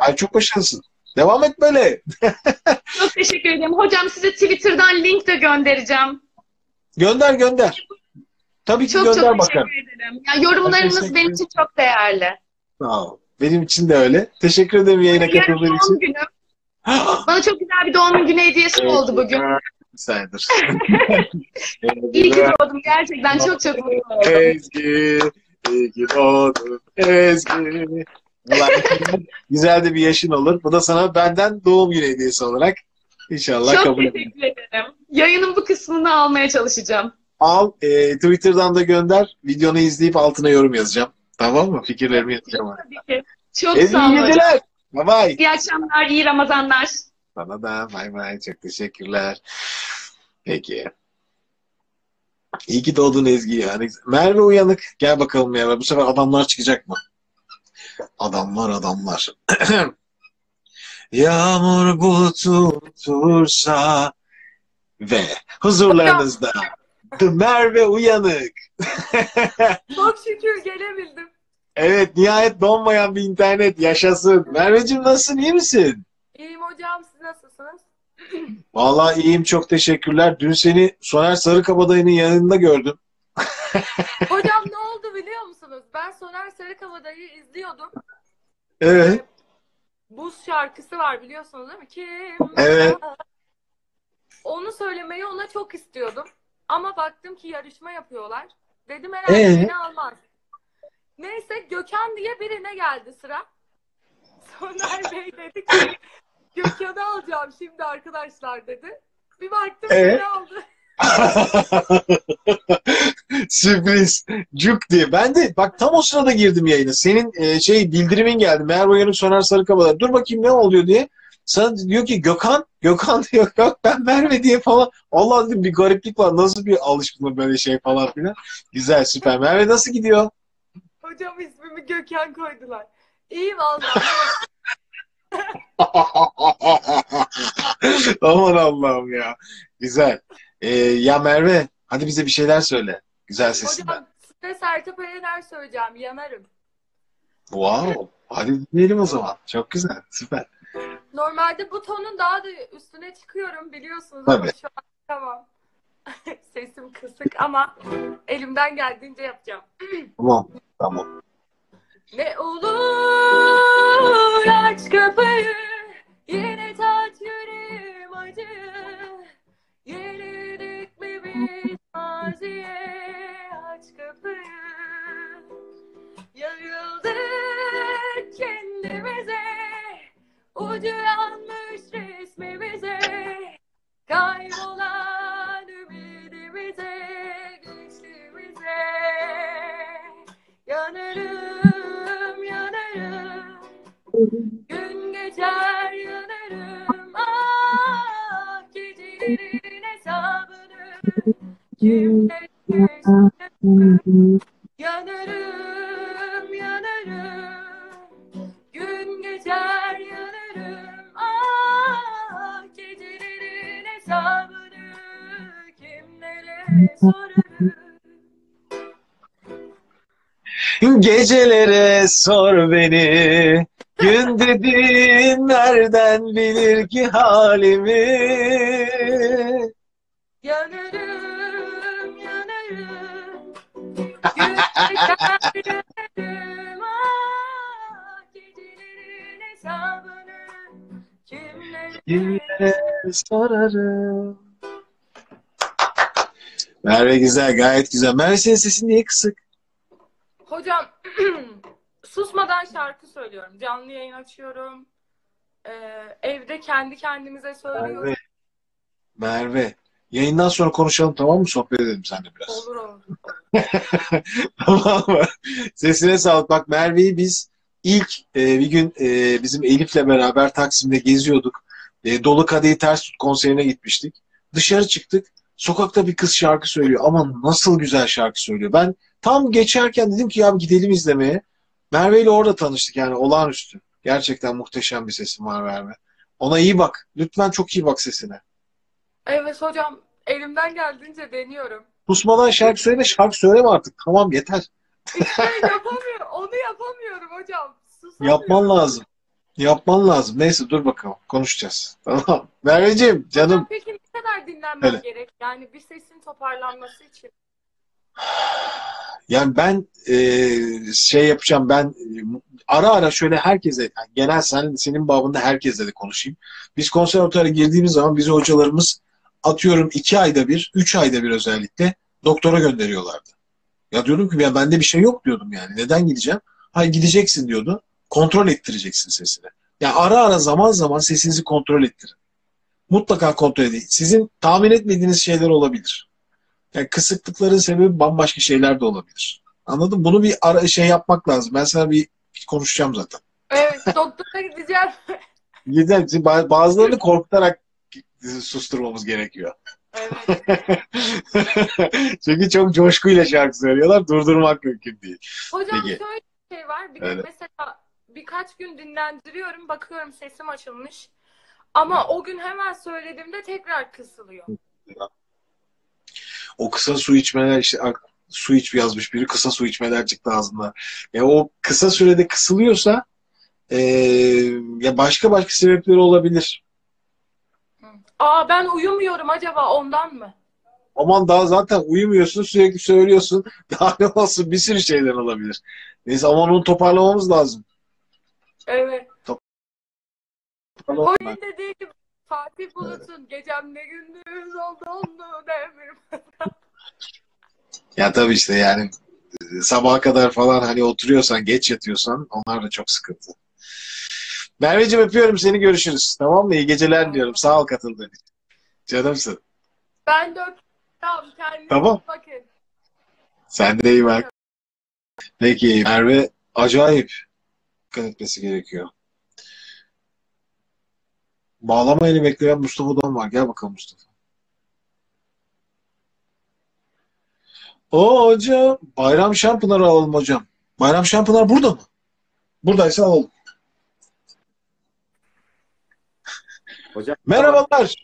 Ay çok başarılısın. Devam et böyle. Çok teşekkür ederim. Hocam size Twitter'dan link de göndereceğim. Gönder gönder. Tabii ki Çok gönder çok bakalım. teşekkür ederim. Ya yorumlarınız benim için çok değerli. Sağ ol. Benim için de öyle. Teşekkür ederim yayına katıldığın doğum için. günüm. Bana çok güzel bir doğum günü hediyesi oldu bugün. Saydır. İyi ki doğdum. Gerçekten çok çok mutlu oldum. Ezgi, iyi ki doğdun Ezgi. Güzel de bir yaşın olur. Bu da sana benden doğum günü hediyesi olarak inşallah Çok kabul ederim. teşekkür ederim. Yayının bu kısmını almaya çalışacağım. Al, e, Twitter'dan da gönder. Videonu izleyip altına yorum yazacağım. Tamam mı? Fikirlerimi yazacağım. Tabii ki. Çok Ezgi sağ olun. geceler. Bye bye. İyi akşamlar, iyi Ramazanlar. Sana da bay bay. Çok teşekkürler. Peki. İyi ki doğdun Ezgi yani. Merve uyanık. Gel bakalım Merve. Bu sefer adamlar çıkacak mı? Adamlar adamlar. Yağmur bulutu tutursa ve huzurlarınızda Merve uyanık. Çok şükür gelebildim. Evet nihayet donmayan bir internet yaşasın. Merveciğim nasılsın iyi misin? İyiyim hocam siz nasılsınız? Vallahi iyiyim çok teşekkürler. Dün seni Soner Sarıkabadayı'nın yanında gördüm. hocam ne oldu biliyor musunuz? Ben Soner Sarıkabadayı izliyordum. Evet. Buz şarkısı var biliyorsunuz değil mi? Kim? Evet. Onu söylemeyi ona çok istiyordum. Ama baktım ki yarışma yapıyorlar. Dedim herhalde Ee? beni almaz. Neyse Gökhan diye birine geldi sıra. Soner Bey dedi ki Gökhan'ı alacağım şimdi arkadaşlar dedi. Bir baktım Ee? beni aldı. Sürpriz. Cuk diye. Ben de bak tam o sırada girdim yayına. Senin e, şey bildirimin geldi. Merve Uyanık Soner Sarıkabadayı. Dur bakayım ne oluyor diye. Sana diyor ki Gökhan, Gökhan diyor yok ben Merve diye falan. Allah dedim bir gariplik var. Nasıl bir alışkanlık böyle şey falan filan. Güzel süper. Merve nasıl gidiyor? Hocam ismimi Gökhan koydular. İyi vallahi. Aman Allah'ım ya. Güzel. Ee, ya Merve hadi bize bir şeyler söyle. Güzel sesinden. Hocam size Sertab Erener söyleyeceğim. Yanarım. Wow. Hadi dinleyelim o zaman. Çok güzel. Süper. Normalde bu tonun daha da üstüne çıkıyorum biliyorsunuz Tabii. ama şu an tamam. Sesim kısık ama elimden geldiğince yapacağım. Tamam. Tamam. Ne olur aç kapıyı Yine tat yüreğim acı Ucu yanmış resmimize Kaybolan ümidimize Geçtiğimize Yanarım, yanarım. Gün geçer yanarım. Ah, gecelerin hesabını kimle sorarım. Yanarım, Gecelere sor beni. Gün dedin nereden bilir ki halimi? Yanarım, yanarım. Yanarım. Ah, gecelerin hesabını Kimlere sorarım. Merve güzel, gayet güzel. Merve senin sesin niye kısık? Hocam susmadan şarkı söylüyorum. Canlı yayın açıyorum. Ee, evde kendi kendimize söylüyorum. Merve. Merve. Yayından sonra konuşalım tamam mı? Sohbet edelim seninle biraz. Olur olur. Tamam mı? Sesine sağlık. Bak Merve'yi biz ilk e, bir gün e, bizim Elif'le beraber Taksim'de geziyorduk. E, Dolu Kadehi Ters Tut konserine gitmiştik. Dışarı çıktık. Sokakta bir kız şarkı söylüyor ama nasıl güzel şarkı söylüyor. Ben tam geçerken dedim ki ya gidelim izlemeye. Merve ile orada tanıştık yani olağanüstü. Gerçekten muhteşem bir sesin var Merve. Ona iyi bak. Lütfen çok iyi bak sesine. Evet hocam elimden geldiğince deniyorum. Susmadan şarkı söyle, şarkı söyleme artık. Tamam yeter. İşte yapamıyorum. Onu yapamıyorum hocam. Susamıyorum. Yapman lazım. Yapman lazım. Neyse dur bakalım. Konuşacağız. Tamam. Merveciğim canım. Peki ne kadar dinlenmem Öyle. gerek? Yani bir sesin toparlanması için. Yani ben e, şey yapacağım ben ara ara şöyle herkese yani genel sen, senin babında herkesle de konuşayım. Biz konservatuara girdiğimiz zaman bizi hocalarımız atıyorum iki ayda bir, üç ayda bir özellikle doktora gönderiyorlardı. Ya diyordum ki ya bende bir şey yok diyordum yani. Neden gideceğim? Hayır gideceksin diyordu. Kontrol ettireceksin sesini. Yani ara ara zaman zaman sesinizi kontrol ettirin. Mutlaka kontrol edin. Sizin tahmin etmediğiniz şeyler olabilir. Yani kısıklıkların sebebi bambaşka şeyler de olabilir. Anladın mı? Bunu bir ara şey yapmak lazım. Ben sana bir konuşacağım zaten. Evet doktora gideceğim. Ba- bazılarını korkutarak susturmamız gerekiyor. Çünkü çok coşkuyla şarkı söylüyorlar. Durdurmak mümkün değil. Hocam Peki. şöyle bir şey var. Bir Öyle. mesela birkaç gün dinlendiriyorum. Bakıyorum sesim açılmış. Ama o gün hemen söylediğimde tekrar kısılıyor. O kısa su içmeler işte su iç yazmış biri kısa su içmeler çıktı ağzından. Ya o kısa sürede kısılıyorsa eee, ya başka başka sebepleri olabilir. Aa ben uyumuyorum acaba ondan mı? Aman daha zaten uyumuyorsun sürekli söylüyorsun. Daha ne olsun bir sürü şeyler olabilir. Neyse aman onu toparlamamız lazım. Evet. Toparlamamız Oyun dediği gibi Fatih Bulut'un gecem ne gündüz oldu onu demirim. Ya tabii işte yani e, sabaha kadar falan hani oturuyorsan geç yatıyorsan onlar da çok sıkıntı. Merveciğim öpüyorum seni görüşürüz. Tamam mı? İyi geceler diyorum. Sağ ol katıldığın için. Canımsın. Ben de öpüyorum. Tamam. bakın. Sen de iyi bak. Peki Merve acayip dikkat etmesi gerekiyor. Bağlama eli bekleyen Mustafa Doğan var. Gel bakalım Mustafa. O hocam. Bayram Şampınar'ı alalım hocam. Bayram Şampınar burada mı? Buradaysa alalım. Hocam Merhabalar.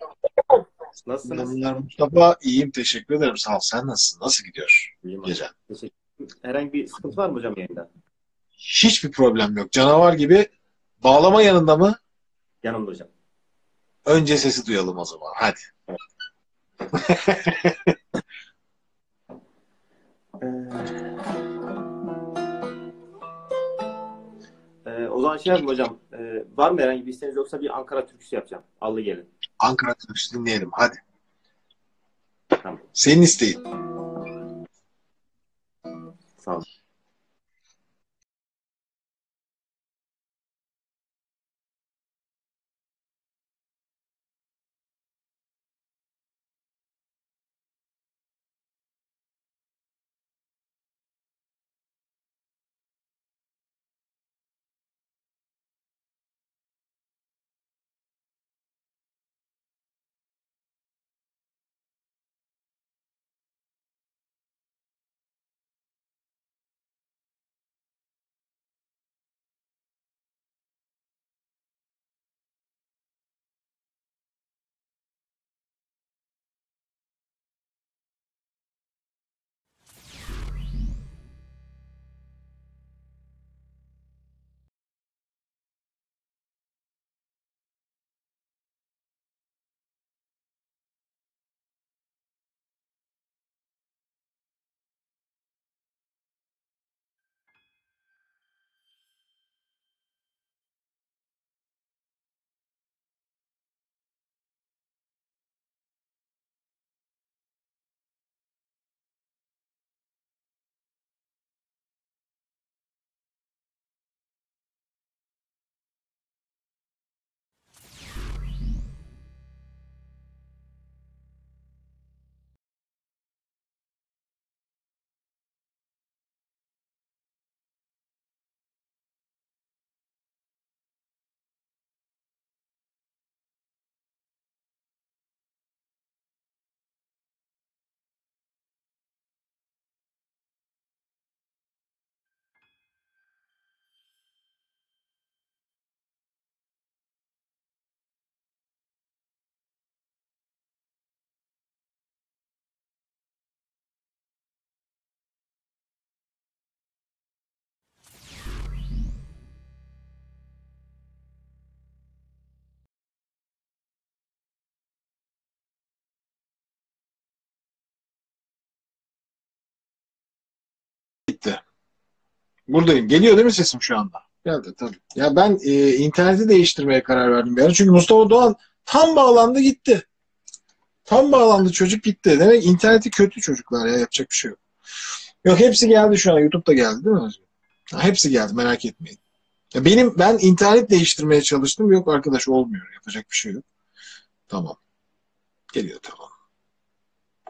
nasılsınız? Merhabalar Mustafa. İyiyim teşekkür ederim. Sağ ol. Sen nasılsın? Nasıl gidiyor İyiyim gece? Teşekkür Herhangi bir sıkıntı var mı hocam yayında? Hiçbir problem yok. Canavar gibi bağlama yanında mı? Yanımda hocam. Önce sesi duyalım o zaman. Hadi. Ee, o zaman şey yapayım hocam. Ee, var mı herhangi bir isteğiniz yoksa bir Ankara türküsü yapacağım. Allı gelin. Ankara Türküsü dinleyelim. Hadi. Tamam. Senin isteğin. Sağ olun. Buradayım. Geliyor değil mi sesim şu anda? Geldi tabii. Ya ben e, interneti değiştirmeye karar verdim bir ara. Çünkü Mustafa Doğan tam bağlandı gitti. Tam bağlandı çocuk gitti. Demek interneti kötü çocuklar ya yapacak bir şey yok. Yok hepsi geldi şu an. YouTube'da geldi değil mi? Ha, hepsi geldi merak etmeyin. Ya benim ben internet değiştirmeye çalıştım. Yok arkadaş olmuyor. Yapacak bir şey yok. Tamam. Geliyor tamam.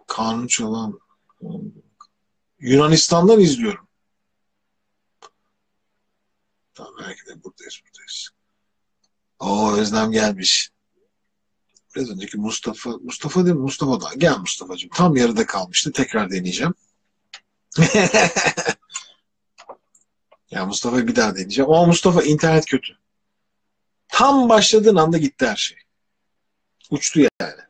Kanun çalan Yunanistan'dan izliyorum. Tamam belki de buradayız buradayız. Oo Özlem gelmiş. Biraz önceki Mustafa, Mustafa değil mi? Mustafa da. Gel Mustafa'cığım. Tam yarıda kalmıştı. Tekrar deneyeceğim. ya Mustafa'yı bir daha deneyeceğim. Ama Mustafa internet kötü. Tam başladığın anda gitti her şey. Uçtu yani.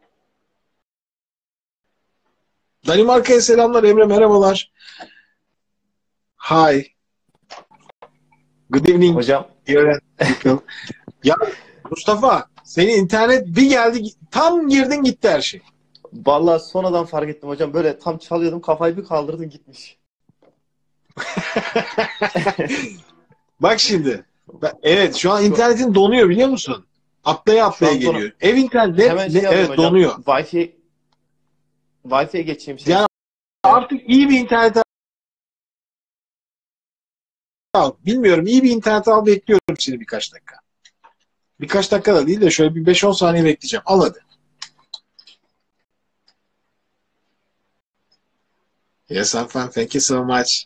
Danimarka'ya selamlar Emre merhabalar. Hi. Good evening. Hocam. ya Mustafa senin internet bir geldi tam girdin gitti her şey. Vallahi sonradan fark ettim hocam. Böyle tam çalıyordum kafayı bir kaldırdın gitmiş. Bak şimdi. Evet şu an internetin donuyor biliyor musun? Atlaya atlaya geliyor. Ev internet Hemen şey evet hocam. donuyor. Wi-Fi Wi-Fi'ye geçeyim. Şey. Yani artık iyi bir internet al. Bilmiyorum iyi bir internet al bekliyorum seni birkaç dakika. Birkaç dakika da değil de şöyle bir 5-10 saniye bekleyeceğim. Al hadi. Yes, I'm fine. Thank you so much.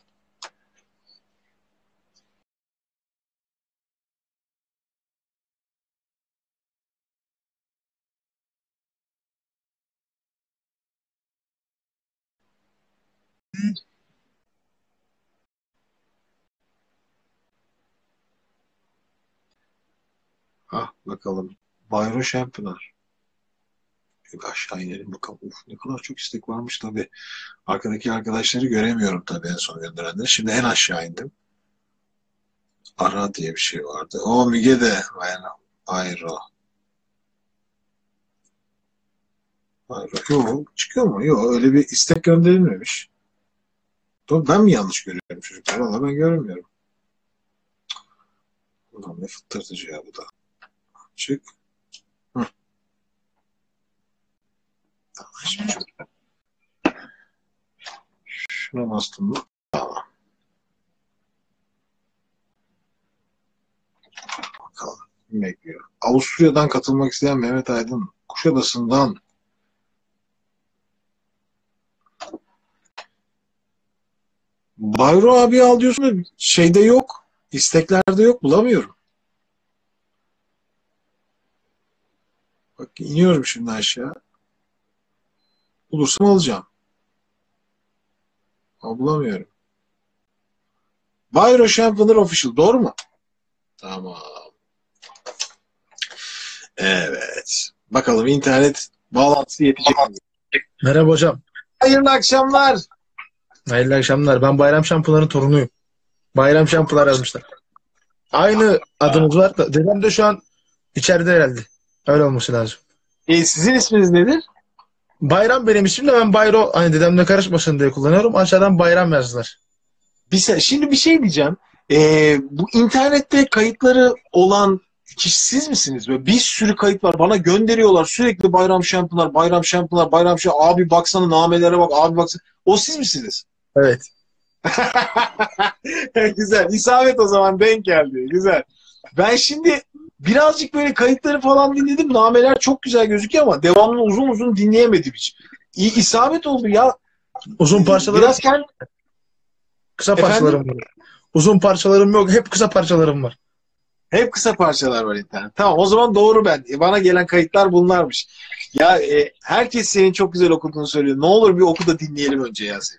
Ah bakalım. Bayro Şempınar. Aşağı inelim bakalım. Uf, ne kadar çok istek varmış tabii. Arkadaki arkadaşları göremiyorum tabii en son gönderenleri. Şimdi en aşağı indim. Ara diye bir şey vardı. O Müge de Bayro. Bayro. Yok çıkıyor mu? Yok öyle bir istek gönderilmemiş. Dur, Ben mi yanlış görüyorum çocuklar? Valla ben görmüyorum. Ulan ne fıttırtıcı ya bu da. Çık. Hı. Şuna bastım mı? Tamam. Bakalım. Kim bekliyor? Avusturya'dan katılmak isteyen Mehmet Aydın. Kuşadası'ndan. Bayro abi al diyorsun da şeyde yok. İsteklerde yok. Bulamıyorum. Bak iniyorum şimdi aşağı. Bulursam alacağım. Ama bulamıyorum. Bayro Şampiyonlar Official. Doğru mu? Tamam. Evet. Bakalım internet bağlantısı yetecek mi? Merhaba hocam. Hayırlı akşamlar. Hayırlı akşamlar. Ben Bayram Şampular'ın torunuyum. Bayram Şampular yazmışlar. Aynı adımız var da dedem de şu an içeride herhalde. Öyle olması lazım. E, sizin isminiz nedir? Bayram benim ismim de ben Bayro hani dedemle karışmasın diye kullanıyorum. Aşağıdan Bayram yazdılar. Bir se- şimdi bir şey diyeceğim. Ee, bu internette kayıtları olan kişi siz misiniz? Böyle bir sürü kayıt var. Bana gönderiyorlar sürekli bayram şampiyonlar, bayram şampiyonlar, bayram şampiyonlar. Abi baksana namelere bak, abi baksana. O siz misiniz? Evet. Güzel. İsabet o zaman denk geldi. Güzel. Ben şimdi birazcık böyle kayıtları falan dinledim. Nameler çok güzel gözüküyor ama devamlı uzun uzun dinleyemedim hiç. İyi, isabet oldu ya. Uzun parçalarım Biraz kend... kısa Efendim? parçalarım var. Uzun parçalarım yok. Hep kısa parçalarım var. Hep kısa parçalar var internet. Tamam o zaman doğru ben. Bana gelen kayıtlar bunlarmış. Ya e, herkes senin çok güzel okuduğunu söylüyor. Ne olur bir oku da dinleyelim önce ya seni.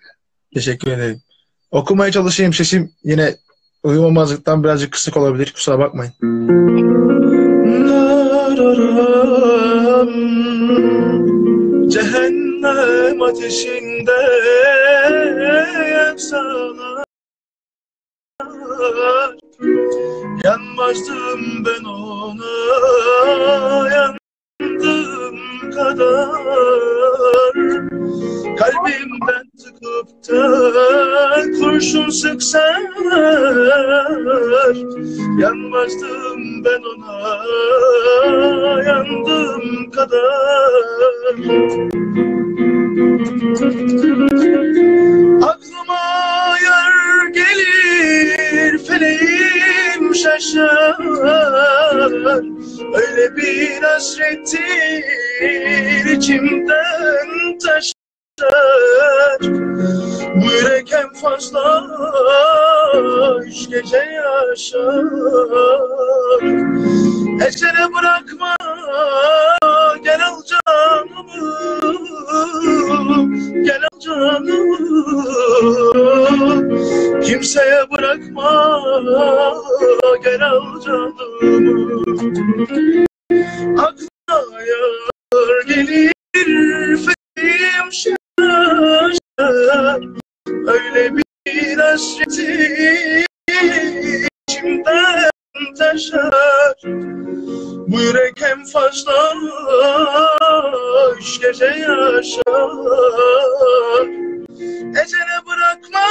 Teşekkür ederim. Okumaya çalışayım. Sesim yine uyumamazlıktan birazcık kısık olabilir. Kusura bakmayın. Cehennem ateşinde yaksalar Yanmazdım ben ona yandığım kadar. Kalbimden tıkıp da kurşun sıksan Yanmazdım ben ona Yandım kadar. Aklıma yar gelir Feleğim şaşar. Öyle bir hasrettir içimden Bu yürek en fazla üç gece yaşar. Ecele bırakma gel al canımı Gel al canımı. Kimseye bırakma gel al canımı. Aklına yar gelir Öyle bir hasreti içimden taşar Bu yürek hem fazla üç gece yaşar. Ecele bırakma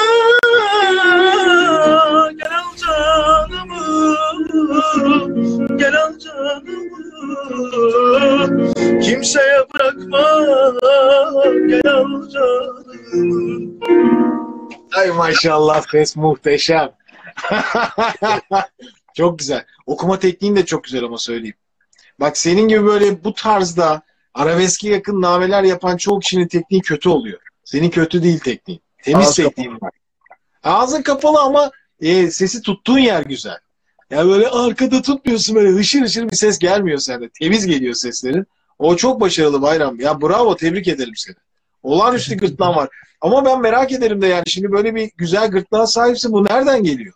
Gel al canımı. Gel al canımı. Kimseye bırakma. Gel al canımı. Ay maşallah ses muhteşem. çok güzel. Okuma tekniğin de çok güzel ama söyleyeyim. Bak senin gibi böyle bu tarzda arabeske yakın nameler yapan çoğu kişinin tekniği kötü oluyor. Senin kötü değil tekniğin. Temiz Ağız tekniğin var. Ağzın kapalı ama e, sesi tuttuğun yer güzel. Yani böyle arkada tutmuyorsun böyle hışır hışır bir ses gelmiyor sende. Temiz geliyor seslerin. O çok başarılı Bayram. Ya bravo tebrik ederim seni. Olağanüstü gırtlağın var. Ama ben merak ederim de yani şimdi böyle bir güzel gırtlağa sahipsin. Bu nereden geliyor?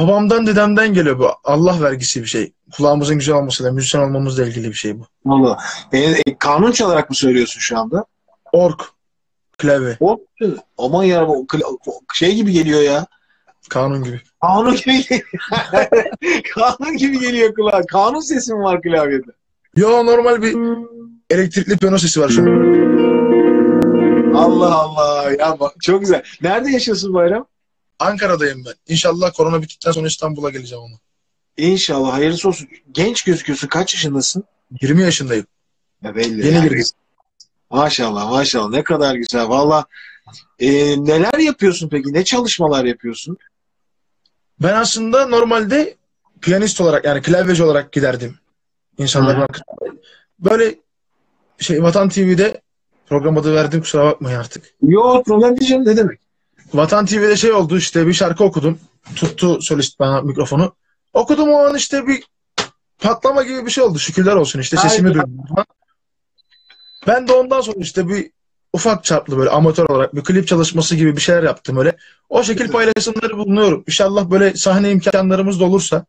Babamdan dedemden geliyor bu. Allah vergisi bir şey. Kulağımızın güzel olmasıyla, müzisyen olmamızla ilgili bir şey bu. Valla. E, e, kanun çalarak mı söylüyorsun şu anda? Ork. Klavye. Ork. Aman ya şey gibi geliyor ya. Kanun gibi. Kanun gibi Kanun gibi geliyor kulağa. Kanun sesi mi var klavyede? Yo normal bir elektrikli piyano sesi var şu an. Allah Allah. Ya bak, çok güzel. Nerede yaşıyorsun Bayram? Ankara'dayım ben. İnşallah korona bittikten sonra İstanbul'a geleceğim ama. İnşallah hayırlısı olsun. Genç gözüküyorsun. Kaç yaşındasın? 20 yaşındayım. Ya belli. Yeni yani. girdim. Maşallah maşallah ne kadar güzel. Valla e, neler yapıyorsun peki? Ne çalışmalar yapıyorsun? Ben aslında normalde piyanist olarak yani klavyeci olarak giderdim. İnsanların arkasında. Böyle şey Vatan TV'de program adı verdim kusura bakmayın artık. Yok problem diyeceğim ne demek? Vatan TV'de şey oldu işte bir şarkı okudum. Tuttu solist bana mikrofonu. Okudum o an işte bir patlama gibi bir şey oldu. Şükürler olsun işte sesimi Aynen. duydum. Ben de ondan sonra işte bir ufak çaplı böyle amatör olarak bir klip çalışması gibi bir şeyler yaptım öyle. O şekil paylaşımları bulunuyorum. İnşallah böyle sahne imkanlarımız da olursa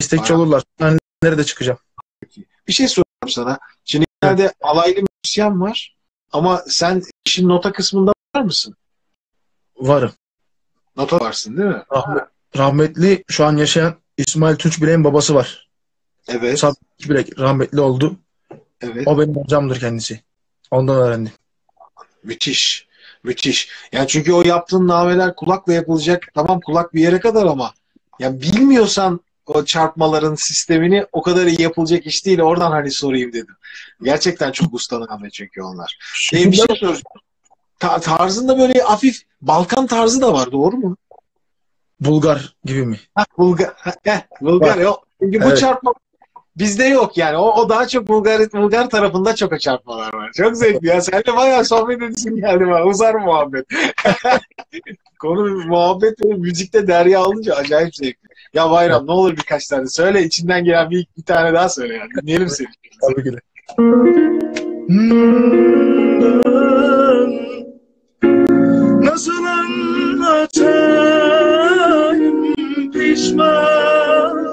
destekçi Aynen. olurlar. Sahnelere de çıkacağım. Bir şey soracağım sana. Şimdi genelde alaylı müzisyen var ama sen işin nota kısmında var mısın? Varım. Nota varsın değil mi? Rahmet- rahmetli şu an yaşayan İsmail Tunç Bilek'in babası var. Evet. Sabri Bilek rahmetli oldu. Evet. O benim hocamdır kendisi. Ondan öğrendim. Müthiş. Müthiş. Yani çünkü o yaptığın nameler kulakla yapılacak. Tamam kulak bir yere kadar ama ya bilmiyorsan o çarpmaların sistemini o kadar iyi yapılacak iş değil. Oradan hani sorayım dedim. Gerçekten çok usta name çünkü onlar. Ee, bir şey soracağım. Ta- tarzında böyle hafif Balkan tarzı da var doğru mu? Bulgar gibi mi? Ha, Bulgar. Heh, Bulgar Var. yok. Çünkü bu Evet. çarpma bizde yok yani. O, o daha çok Bulgar, Bulgar tarafında çok çarpmalar var. Çok zevkli ya. Seninle bayağı sohbet edesim geldi bana. Uzar muhabbet. Konu muhabbet ve müzikte derya alınca acayip zevkli. Ya Bayram ne olur birkaç tane söyle. içinden gelen bir, bir tane daha söyle yani. Dinleyelim seni. Tabii ki de. Nasıl anlatayım pişmanlığımı?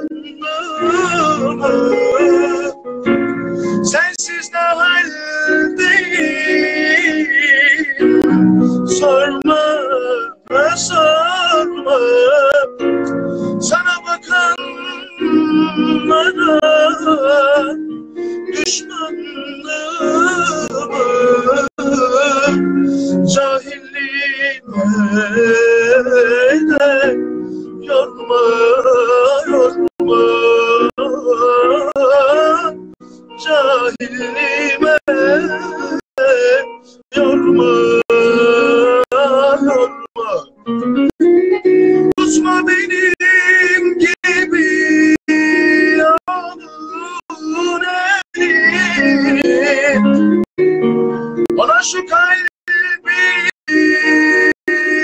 Sensiz ne haldeyim Sorma sorma. Sana bakanlara düşmanlığımı cahilliğime yorma yorma. Cahilliğime yorma. Taşı kalbi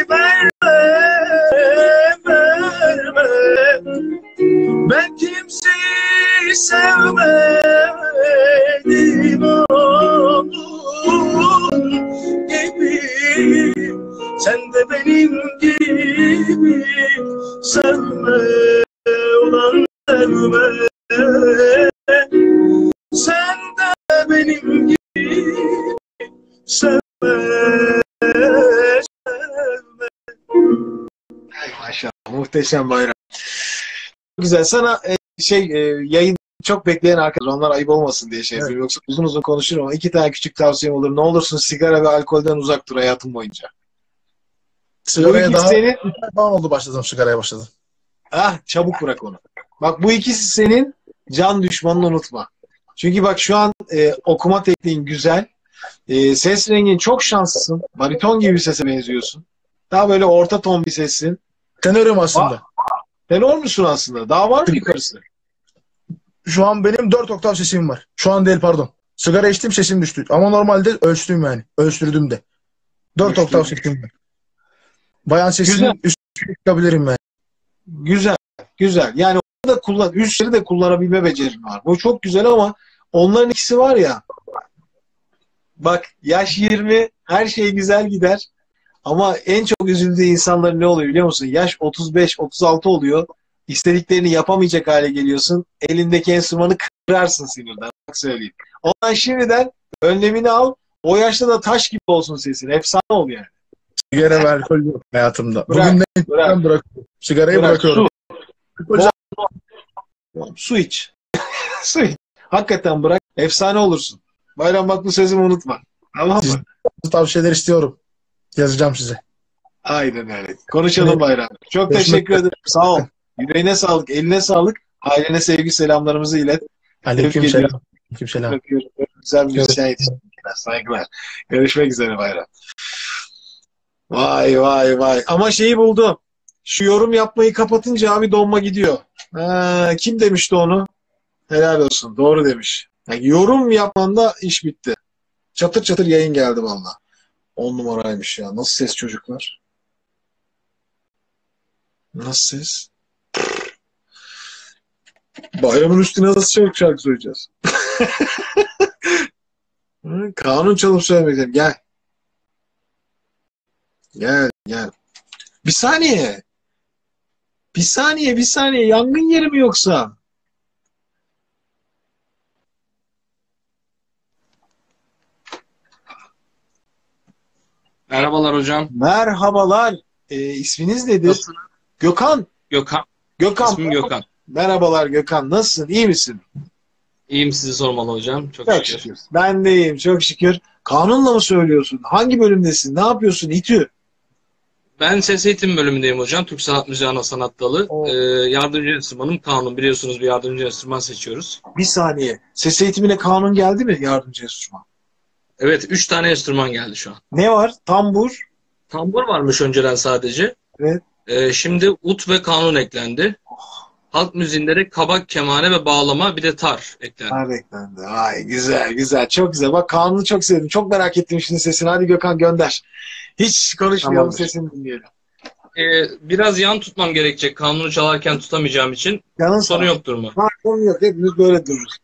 verme, verme. Ben kimseyi sevmem. Muhteşem bayram. Güzel. Sana e, şey e, yayın çok bekleyen arkadaşlar onlar ayıp olmasın diye şey yapıyorum. Yoksa uzun uzun konuşurum ama iki tane küçük tavsiyem olur. Ne olursun sigara ve alkolden uzak dur hayatın boyunca. Sigaraya daha senin- falan oldu başladım sigaraya başladım. Ah çabuk bırak onu. Bak bu ikisi senin can düşmanını unutma. Çünkü bak şu an e, okuma tekniğin güzel. E, ses rengin çok şanslısın. Bariton gibi bir sese benziyorsun. Daha böyle orta ton bir sessin. Tenörüm aslında. Tenor musun aslında? Daha var mı yukarısı? Şu an benim 4 oktav sesim var. Şu an değil pardon. Sigara içtim sesim düştü. Ama normalde ölçtüm yani. Ölçtürdüm de. 4 oktav sesim var. Bayan sesinin üstüne çıkabilirim yani. Güzel, güzel. Yani onu da kullan, üstleri de kullanabilme becerin var. Bu çok güzel ama onların ikisi var ya. Bak yaş 20, her şey güzel gider. Ama en çok üzüldüğü insanların ne oluyor biliyor musun? Yaş 35, 36 oluyor. İstediklerini yapamayacak hale geliyorsun. Elindeki enstrümanı kırarsın sinirden. Bak söyleyeyim. Ondan şimdiden önlemini al. O yaşta da taş gibi olsun sesin. Efsane ol yani. Sigara ve alkol yok hayatımda. Bırak, Bugün ne bırak. bırakıyorum. Sigarayı Bırak, bırakıyorum. Su. Su iç. Su iç. Hakikaten bırak. Efsane olursun. Bayram bak bu sözümü unutma. Tamam mı? Tavsiyeler istiyorum. Yazacağım size. Aynen öyle. Konuşalım Bayram. Çok Görüşmek teşekkür ederim. Sağ ol. Yüreğine sağlık, eline sağlık. Ailene sevgi selamlarımızı ilet. Aleyküm selam. Aleyküm selam. Güzel bir yetiştirdiler. Saygılar. Görüşmek üzere Bayram. Vay vay vay. Ama şeyi buldum. Şu yorum yapmayı kapatınca abi donma gidiyor. Ha, kim demişti onu? Helal olsun. Doğru demiş. Yani yorum yapmanda iş bitti. Çatır çatır yayın geldi valla. On numaraymış ya. Nasıl ses çocuklar? Nasıl ses? Bayramın üstüne nasıl çok şarkı söyleyeceğiz? Kanun çalıp söylemeyeceğim. Gel. Gel gel. Bir saniye. Bir saniye bir saniye. Yangın yeri mi yoksa? Merhabalar hocam. Merhabalar. Ee, isminiz nedir? Gökhan. Gökhan. Gökhan. İsmim Gökhan. Merhabalar Gökhan. Nasılsın? İyi misin? İyiyim sizi sormalı hocam. Çok, Çok şükür. şükür. Ben de iyiyim. Çok şükür. Kanunla mı söylüyorsun? Hangi bölümdesin? Ne yapıyorsun? İTÜ. Ben ses eğitim bölümündeyim hocam. Türk Sanat Müziği Ana Sanat Dalı. Ee, yardımcı enstrümanım kanun. Biliyorsunuz bir yardımcı enstrüman seçiyoruz. Bir saniye. Ses eğitimine kanun geldi mi? Yardımcı enstrüman. Evet, üç tane enstrüman geldi şu an. Ne var? Tambur. Tambur varmış önceden sadece. Evet. Ee, şimdi ut ve kanun eklendi. Halk müziğinde de kabak, kemane ve bağlama bir de tar eklendi. Tar eklendi. Ay güzel güzel. Çok güzel. Bak kanunu çok sevdim. Çok merak ettim şimdi sesini. Hadi Gökhan gönder. Hiç konuşmayalım Tamamdır. sesini dinleyelim. Ee, biraz yan tutmam gerekecek. Kanunu çalarken tutamayacağım için. Yanın Sorun yoktur mu? Ha, sorun yok. Hepimiz böyle dururuz.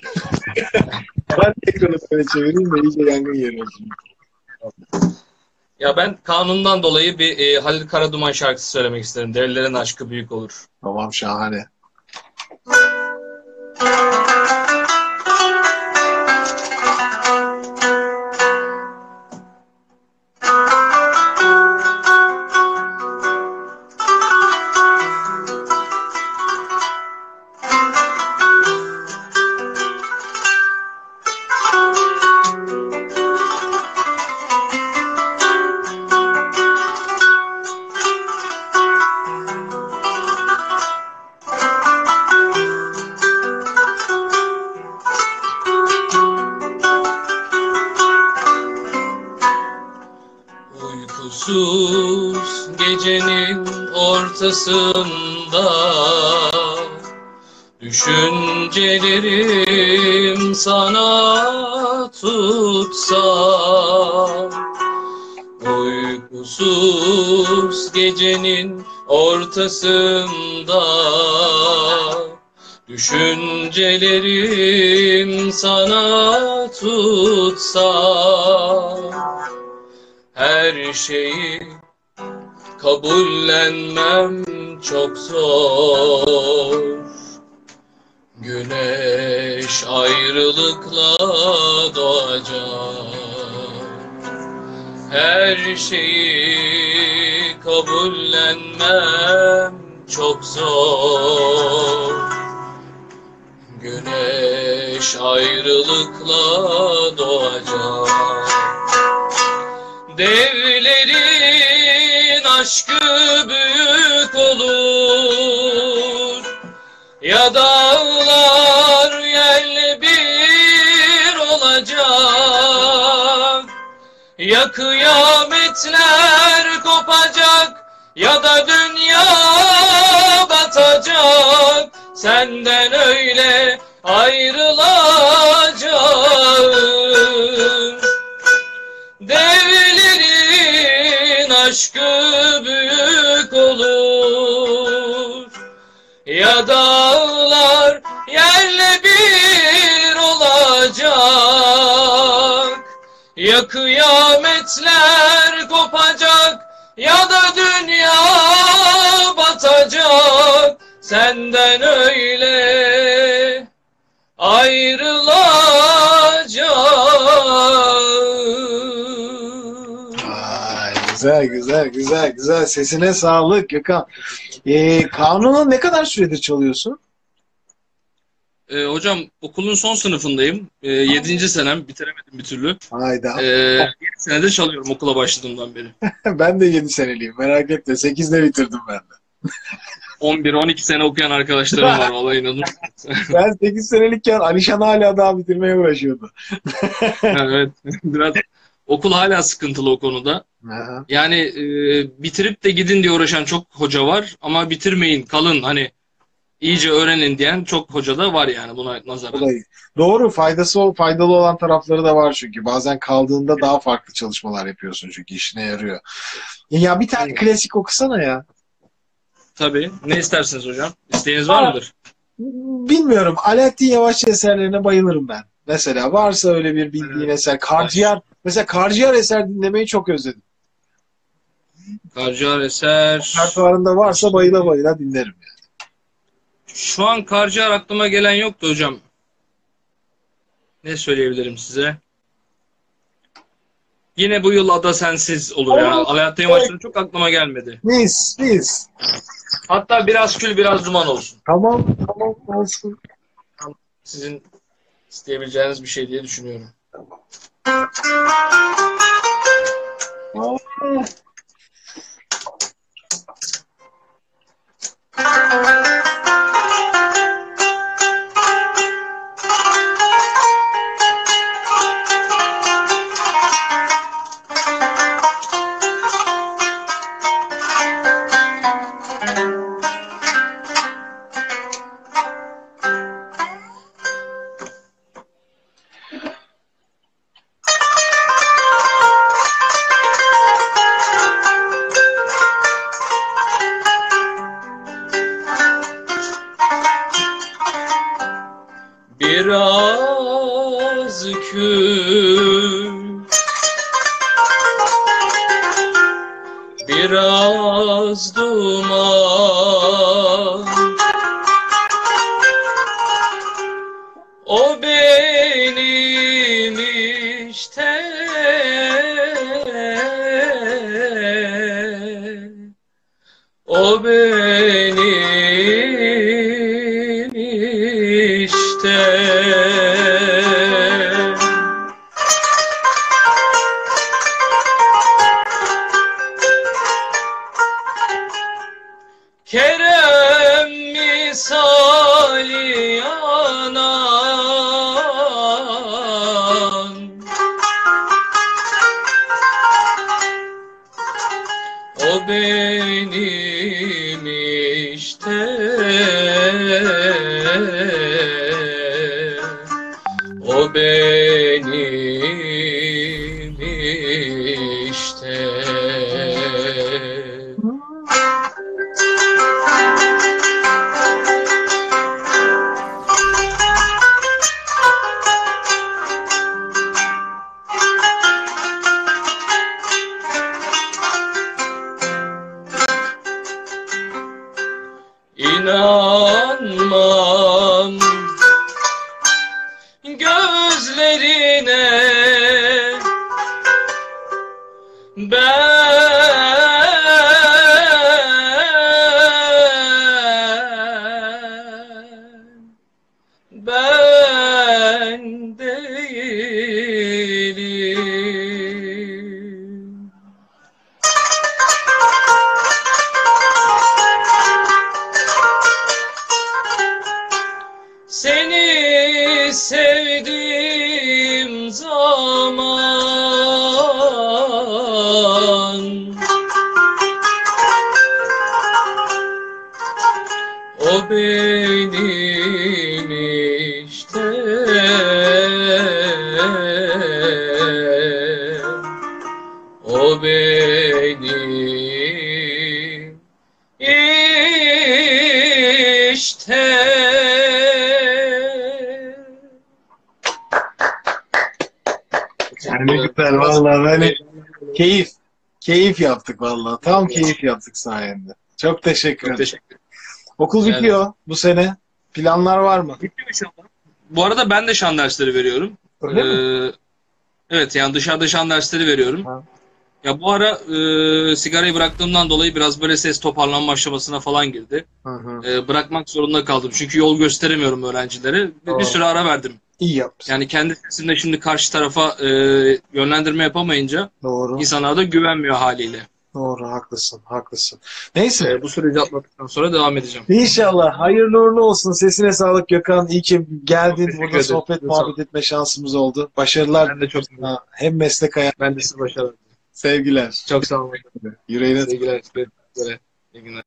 ben ekranı böyle çevireyim de iyice yangın yeri olsun. Ya ben kanundan dolayı bir e, Halil Karaduman şarkısı söylemek isterim. Delilerin aşkı büyük olur. Tamam şahane. Ortasında Düşüncelerim sana tutsa Uykusuz gecenin ortasında Düşüncelerim sana tutsa Her şeyi kabullenmem çok zor. Güneş ayrılıkla doğacak. Her şeyi kabullenmem çok zor. Güneş ayrılıkla doğacak. Devlerin aşkı büyük olur. Ya dağlar yerle bir olacak. Ya kıyametler kopacak Ya da dünya batacak. Senden öyle ayrılacağım. Devlerin aşkı büyük olur. Ya dağlar yerle bir olacak. Ya kıyametler kopacak Ya da dünya batacak. Senden öyle ayrılacağım güzel güzel güzel güzel. Sesine sağlık Gökhan. Ee, kanunu ne kadar süredir çalıyorsun? Ee, hocam okulun son sınıfındayım. Ee, 7. senem bitiremedim bir türlü. Hayda. Ee, 7 senedir çalıyorum okula başladığımdan beri. ben de 7 seneliyim merak etme. 8'de bitirdim ben de. 11-12 sene okuyan arkadaşlarım var vallahi inanın. Ben 8 senelikken Alişan hala daha bitirmeye uğraşıyordu. evet. Biraz okul hala sıkıntılı o konuda. Aha. Yani e, bitirip de gidin diye uğraşan çok hoca var ama bitirmeyin kalın hani iyice öğrenin diyen çok hoca da var yani buna nazaran. Olayı. Doğru faydası faydalı olan tarafları da var çünkü. Bazen kaldığında daha farklı çalışmalar yapıyorsun çünkü işine yarıyor. Ya bir tane klasik okusana ya. Tabii. Ne istersiniz hocam? İsteğiniz var mıdır? Bilmiyorum. Alaaddin Yavaşçı eserlerine bayılırım ben. Mesela varsa öyle bir bildiğin eser. Karciğer. Mesela Karciğer eser dinlemeyi çok özledim. Karciğer eser. Repertuarında varsa bayıla bayıla dinlerim. Şu an Karciğer aklıma gelen yoktu hocam. Ne söyleyebilirim size? Yine bu yıl Ada Sensiz olur ya. Alaaddin Yavaş'ın çok aklıma gelmedi. Mis, mis. Hatta biraz kül biraz duman olsun. Tamam, tamam olsun. Sizin isteyebileceğiniz bir şey diye düşünüyorum. Biraz Thank you. Keyif. Keyif yaptık vallahi. Tam keyif yaptık sayende. Çok teşekkür ederim. Okul Yani- bitiyor bu sene. Planlar var mı? Bu arada ben de şan dersleri veriyorum. Öyle Ee, evet yani dışarıda şan dersleri veriyorum. Ya bu ara e, sigarayı bıraktığımdan dolayı biraz böyle ses toparlanma aşamasına falan girdi. Hı hı. E, bırakmak zorunda kaldım. Çünkü yol gösteremiyorum öğrencilere. Bir, bir süre ara verdim. İyi yapmışsın. Yani kendi sesimle şimdi karşı tarafa e, yönlendirme yapamayınca Doğru. insanlar da güvenmiyor haliyle. Doğru haklısın haklısın. Neyse. E, bu süreci atlattıktan sonra devam edeceğim. İnşallah. Hayırlı uğurlu olsun. Sesine sağlık Gökhan. İyi ki geldin. teşekkür Burada sohbet Çok muhabbet etme şansımız oldu. Başarılar. Ben de çok Ha, hem meslek hayatı. Ben de size başarılar. Sevgiler. Çok sağ olun. Yüreğine Sevgiler. Sevgiler. İyi günler.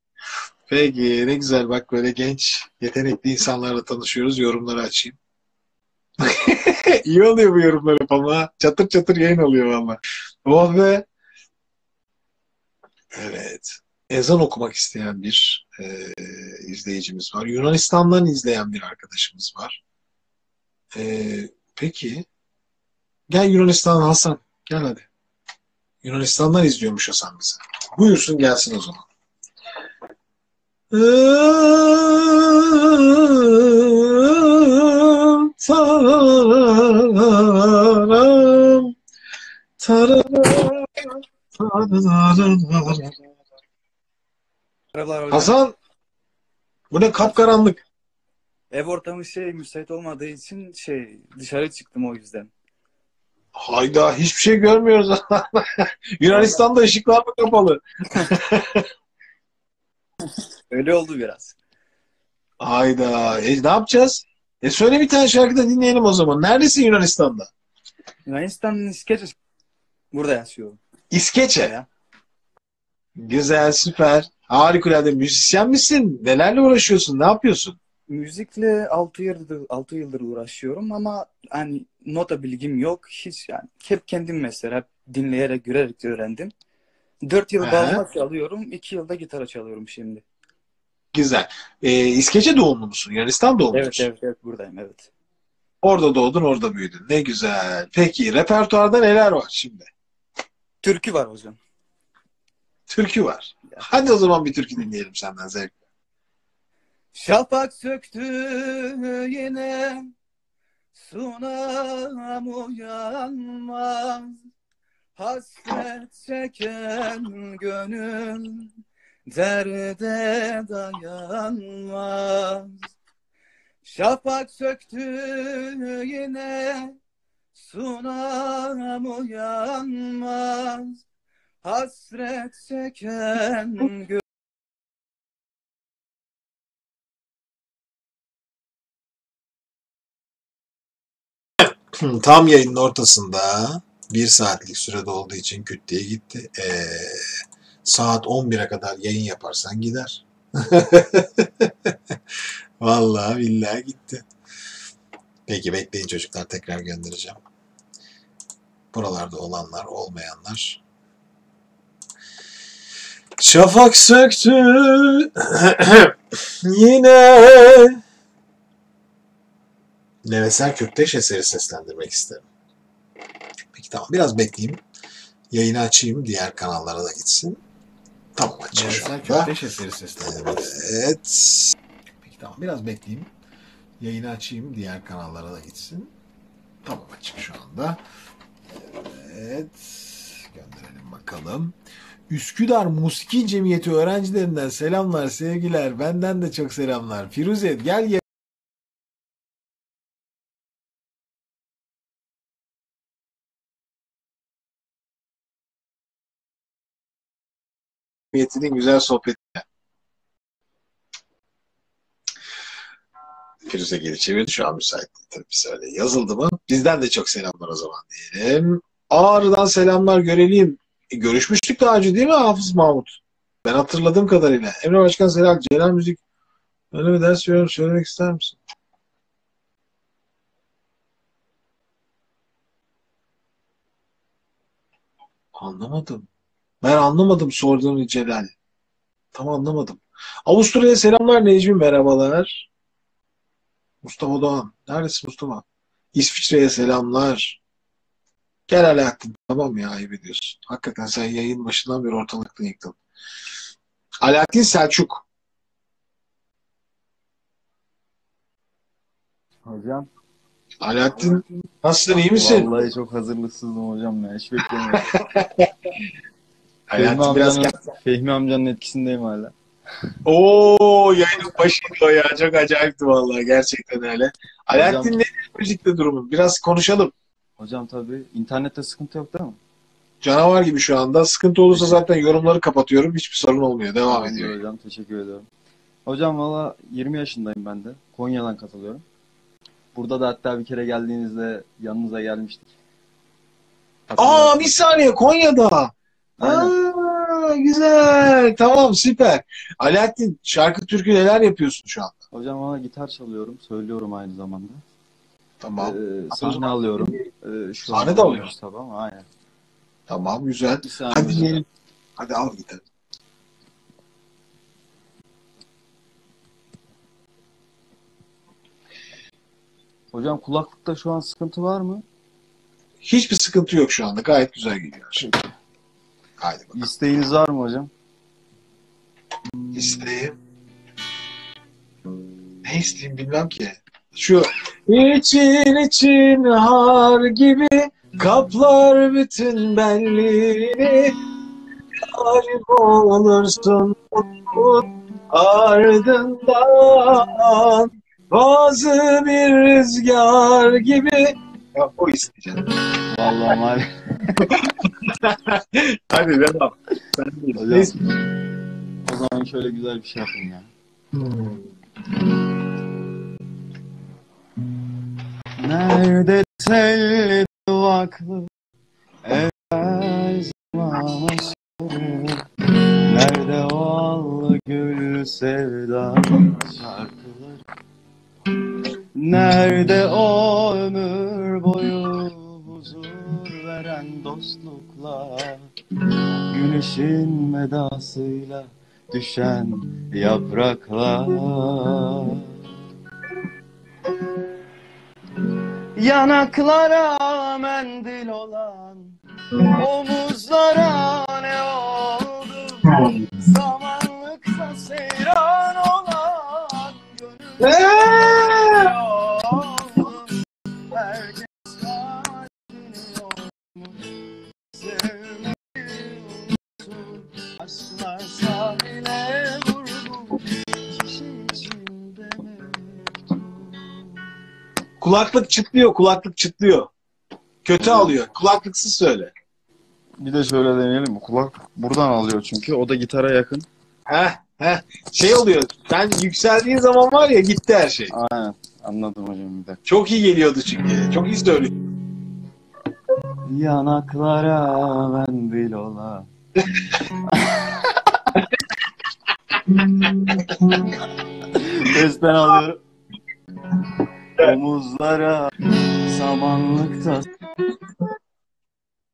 Peki ne güzel bak böyle genç yetenekli insanlarla tanışıyoruz. Yorumları açayım. İyi oluyor bu yorumlar hep ama. Çatır çatır yayın oluyor valla. Oh be. Evet. Ezan okumak isteyen bir e, izleyicimiz var. Yunanistan'dan izleyen bir arkadaşımız var. E, peki. Gel Yunanistan Hasan. Gel hadi. Yunanistan'dan izliyormuş Hasan bizi. Buyursun gelsin o zaman. Hocam. Hasan, bu ne kapkaranlık. Ev ortamı şey müsait olmadığı için şey dışarı çıktım o yüzden. Hayda hiçbir şey görmüyoruz. Yunanistan'da ışıklar mı kapalı? Öyle oldu biraz. Hayda. E, ne yapacağız? E söyle bir tane şarkı da dinleyelim o zaman. Neredesin Yunanistan'da? Yunanistan'ın İskeçe burada yaşıyorum. İskeçe. Güzel, süper. Harikulade. Müzisyen misin? Nelerle uğraşıyorsun? Ne yapıyorsun? Müzikle 6 yıldır 6 yıldır uğraşıyorum ama hani nota bilgim yok. Hiç yani hep kendim mesela hep dinleyerek, görerek öğrendim. 4 yıl bağlama çalıyorum, 2 yılda gitar çalıyorum şimdi. Güzel. E, İskeçe doğumlu musun? Yunanistan doğumlu Evet, musun? evet, evet buradayım, evet. Orada doğdun, orada büyüdün. Ne güzel. Peki, repertuarda neler var şimdi? Türkü var hocam. Türkü var. Hadi o zaman bir türkü dinleyelim senden zevkle. Şafak söktü yine sunam uyanmaz Hasret çeken gönül derde dayanmaz Şafak söktü yine sunam uyanmaz Hasret çeken gönül Tam yayının ortasında bir saatlik sürede olduğu için küt gitti. Ee, saat 11'e kadar yayın yaparsan gider. Vallahi billahi gitti. Peki bekleyin çocuklar tekrar göndereceğim. Buralarda olanlar olmayanlar. Şafak söktü yine Nevesel Kürkteş eseri seslendirmek isterim. Peki tamam biraz bekleyeyim. Yayını açayım diğer kanallara da gitsin. Tamam açayım şu anda. Kürkteş eseri seslendirmek Evet. Biraz bekleyeyim. Yayını açayım. Diğer kanallara da gitsin. Tamam açık şu anda. Evet. Gönderelim bakalım. Üsküdar Musiki Cemiyeti öğrencilerinden selamlar, sevgiler. Benden de çok selamlar. Firuze gel gel. Cemiyeti'nin güzel sohbeti. Firuze geri çevirdi. Şu an müsait değil. Tabii bir söyle. Yazıldı mı? Bizden de çok selamlar o zaman diyelim. Ağrı'dan selamlar göreliyim. E, görüşmüştük daha önce değil mi Hafız Mahmut? Ben hatırladığım kadarıyla. Emre Başkan selam. Celal Müzik. Öyle bir ders veriyorum. Söylemek ister misin? Anlamadım. Ben anlamadım sorduğunu Celal. Tam anlamadım. Avusturya'ya selamlar Necmi merhabalar. Mustafa Doğan. Neredesin Mustafa? İsviçre'ye selamlar. Gel Alaaddin. Tamam ya ayıp ediyorsun. Hakikaten sen yayın başından beri ortalıkta yıktın. Alaaddin Selçuk. Hocam. Alaaddin nasılsın iyi misin? Vallahi çok hazırlıksızdım hocam ya. Hiç beklemiyordum. Fehmi biraz amcanın, Fehmi amcanın etkisindeyim hala. Oo yayının başıydı o ya. Çok acayipti vallahi. Gerçekten öyle. Alaaddin ne müzikte durumun? Biraz konuşalım. Hocam tabii internette sıkıntı yok değil mi? Canavar gibi şu anda. Sıkıntı olursa zaten yorumları kapatıyorum. Hiçbir sorun olmuyor. Devam ediyor. hocam teşekkür ediyorum. Hocam valla 20 yaşındayım ben de. Konya'dan katılıyorum. Burada da hatta bir kere geldiğinizde yanınıza gelmiştik. Aa bir saniye Konya'da. Aa, güzel. Tamam süper. Alaaddin şarkı türkü neler yapıyorsun şu anda? Hocam valla gitar çalıyorum, söylüyorum aynı zamanda. Tamam. Ee, sahne alıyorum. Ee, şu Sahne de alıyorsun. Tabii ama aynen. Tamam güzel. Hadi hocam. diyelim. Hadi al gitarı. Hocam kulaklıkta şu an sıkıntı var mı? Hiçbir sıkıntı yok şu anda. Gayet güzel geliyor. Haydi bakalım. İsteğiniz var mı hocam? İsteğim. Ne isteyeyim bilmem ki. Şu için için har gibi kaplar bütün benliğini Galip olursun ardından bazı bir rüzgar gibi ya o isteyeceğim. Vallahi. Hadi devam. Sen de Hocam, ne istiyorsun? o zaman şöyle güzel bir şey yapın ya. Nerede telli duvaklı evvel zaman aşkı Nerede o allı gül sevda şarkıları Nerede o ömür boyu veren dostluklar Güneşin medasıyla düşen yapraklar. Yanaklara mendil olan Omuzlara ne oldu? Zamanlıkta seyran olan Gönül Kulaklık çıtlıyor, kulaklık çıtlıyor. Kötü alıyor. Kulaklıksız söyle. Bir de şöyle deneyelim mi? Kulak buradan alıyor çünkü. O da gitara yakın. Heh, heh. Şey oluyor. Sen yükseldiğin zaman var ya gitti her şey. Aynen. Anladım hocam bir dakika. Çok iyi geliyordu çünkü. Çok iyi söylüyor. Yanaklara mendil olan. Sesten alıyorum. Omuzlara samanlıkta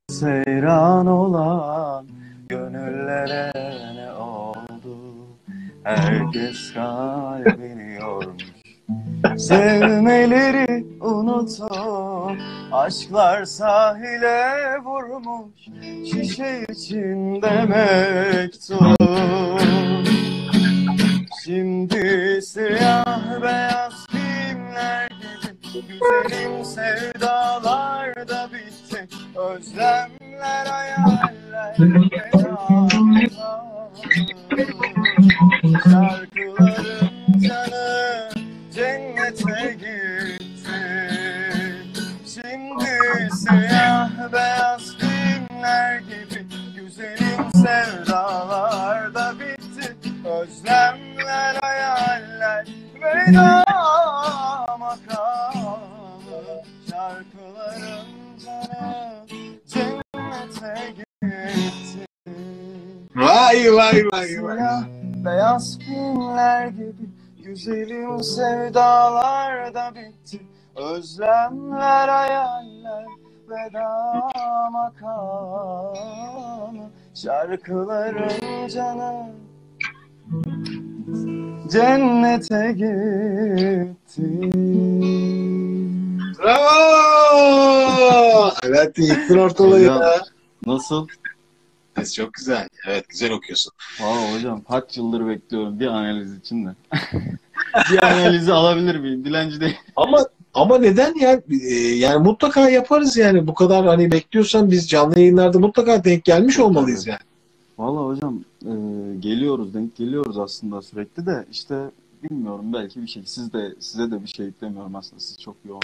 seyran olan gönüllere ne oldu? Herkes kalbini yormuş. Sevmeleri unutun Aşklar sahile vurmuş Şişe içinde mektup Şimdi siyah Güzelim sevdalar da bitti. Özlemler hayaller vedalar Şarkılarım canı cennete gitti. Şimdi siyah beyaz filmler gibi Güzelim sevdalar da bitti. Özlemler hayaller veda cennete gitti Vay vay vay vay. Beyaz filmler gibi Güzelim sevdalar da bitti Özlemler hayaller veda makamı Şarkılarım canı cennete gitti Bravo! Evet yıktın ortalığı ya. Nasıl? Ses çok güzel. Evet güzel okuyorsun. Valla hocam kaç yıldır bekliyorum bir analiz için de. bir analizi alabilir miyim? Dilenci değil. Ama ama neden ya? Ee, Yani mutlaka yaparız yani. Bu kadar hani bekliyorsan biz canlı yayınlarda mutlaka denk gelmiş olmalıyız yani. Valla hocam e, geliyoruz denk geliyoruz aslında sürekli de işte bilmiyorum belki bir şey siz de size de bir şey yüklemiyorum aslında siz çok yoğun.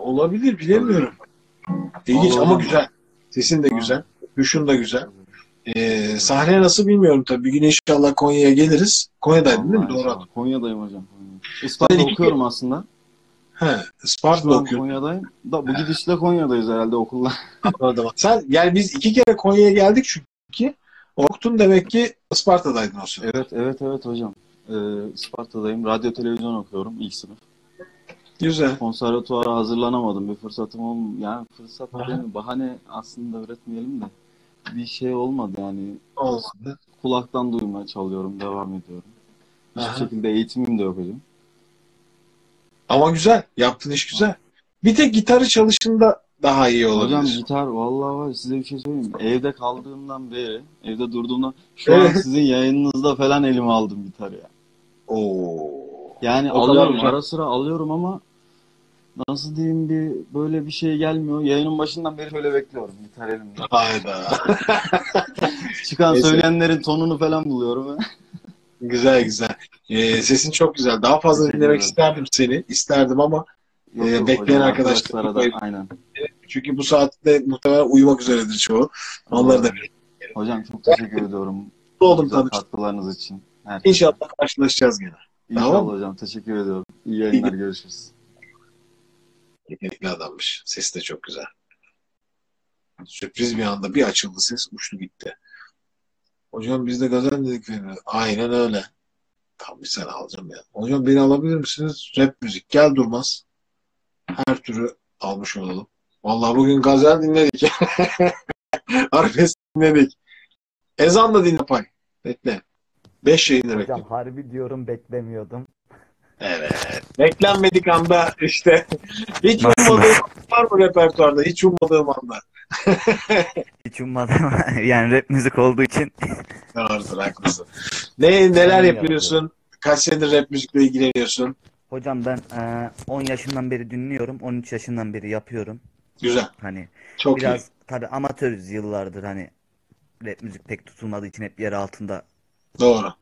Olabilir bilemiyorum. İlginç ama güzel. Sesin de güzel. Düşün de güzel. Ee, sahne nasıl bilmiyorum tabii. Bir gün inşallah Konya'ya geliriz. Konya'daydın değil mi? Doğru. inşallah. Konya'dayım hocam. Isparta'da iki- okuyorum aslında. He, Isparta'da an okuyorsun. Konya'dayım. Da, bu gidişle Konya'dayız herhalde okulla. Anladım. Sen yani biz iki kere Konya'ya geldik çünkü. Oktun demek ki Isparta'daydın o sırada. Evet evet evet hocam. Ee, Isparta'dayım. Radyo televizyon okuyorum ilk sınıf. Güzel. Konservatuvara hazırlanamadım. Bir fırsatım olm yani fırsat değil mi? Bahane aslında üretmeyelim de bir şey olmadı yani. Olmadı. Kulaktan duymaya çalıyorum, devam ediyorum. Hiçbir Aha. şekilde eğitimim de yok hocam. Ama güzel. Yaptığın iş güzel. Bir tek gitarı çalışında daha iyi olabilir. Hocam gitar vallahi var size bir şey söyleyeyim mi? Evde kaldığımdan beri, evde durduğumdan şu an sizin yayınınızda falan elime aldım gitarı ya. Oo. Yani O alıyorum ara sıra alıyorum ama nasıl diyeyim bir böyle bir şey gelmiyor. Yayının başından beri şöyle bekliyorum gitar elimde. Hayda. Çıkan Neyse. söyleyenlerin tonunu falan buluyorum. Güzel güzel. Ee, sesin çok güzel. Daha fazla Teşekkür dinlemek ederim. isterdim seni. İsterdim ama Yok, e, yok bekleyen arkadaşlara da aynen. çünkü bu saatte muhtemelen uyumak üzeredir çoğu. Onları da Hocam çok teşekkür ediyorum. Mutlu oldum katkılarınız için. Herkese. İnşallah karşılaşacağız gene. İnşallah Tamam hocam. Teşekkür ediyorum. İyi yayınlar. Görüşürüz. Yetenekli adammış. Sesi de çok güzel. Sürpriz bir anda bir açıldı ses uçtu gitti. Hocam biz de gazel dedik. Aynen öyle. Tam bir sene alacağım ya. Hocam beni alabilir misiniz? Rap müzik. Gel durmaz. Her türü almış olalım. Vallahi bugün gazel dinledik. Arabesk dinledik. Ezan da dinle pay. Bekle. Beş yayını bekle. Hocam harbi diyorum beklemiyordum. Evet. Beklenmedik anda işte. Hiç ummadığım var mı repertuarda? Hiç ummadığım anda. Hiç ummadım. yani rap müzik olduğu için. Doğrudur, haklısın. Ne, neler yapıyorsun? Kaç senedir rap müzikle ilgileniyorsun? Hocam ben e, 10 yaşından beri dinliyorum. 13 yaşından beri yapıyorum. Güzel. Hani Çok biraz iyi. tabii amatörüz yıllardır hani rap müzik pek tutulmadığı için hep yer altında Doğru.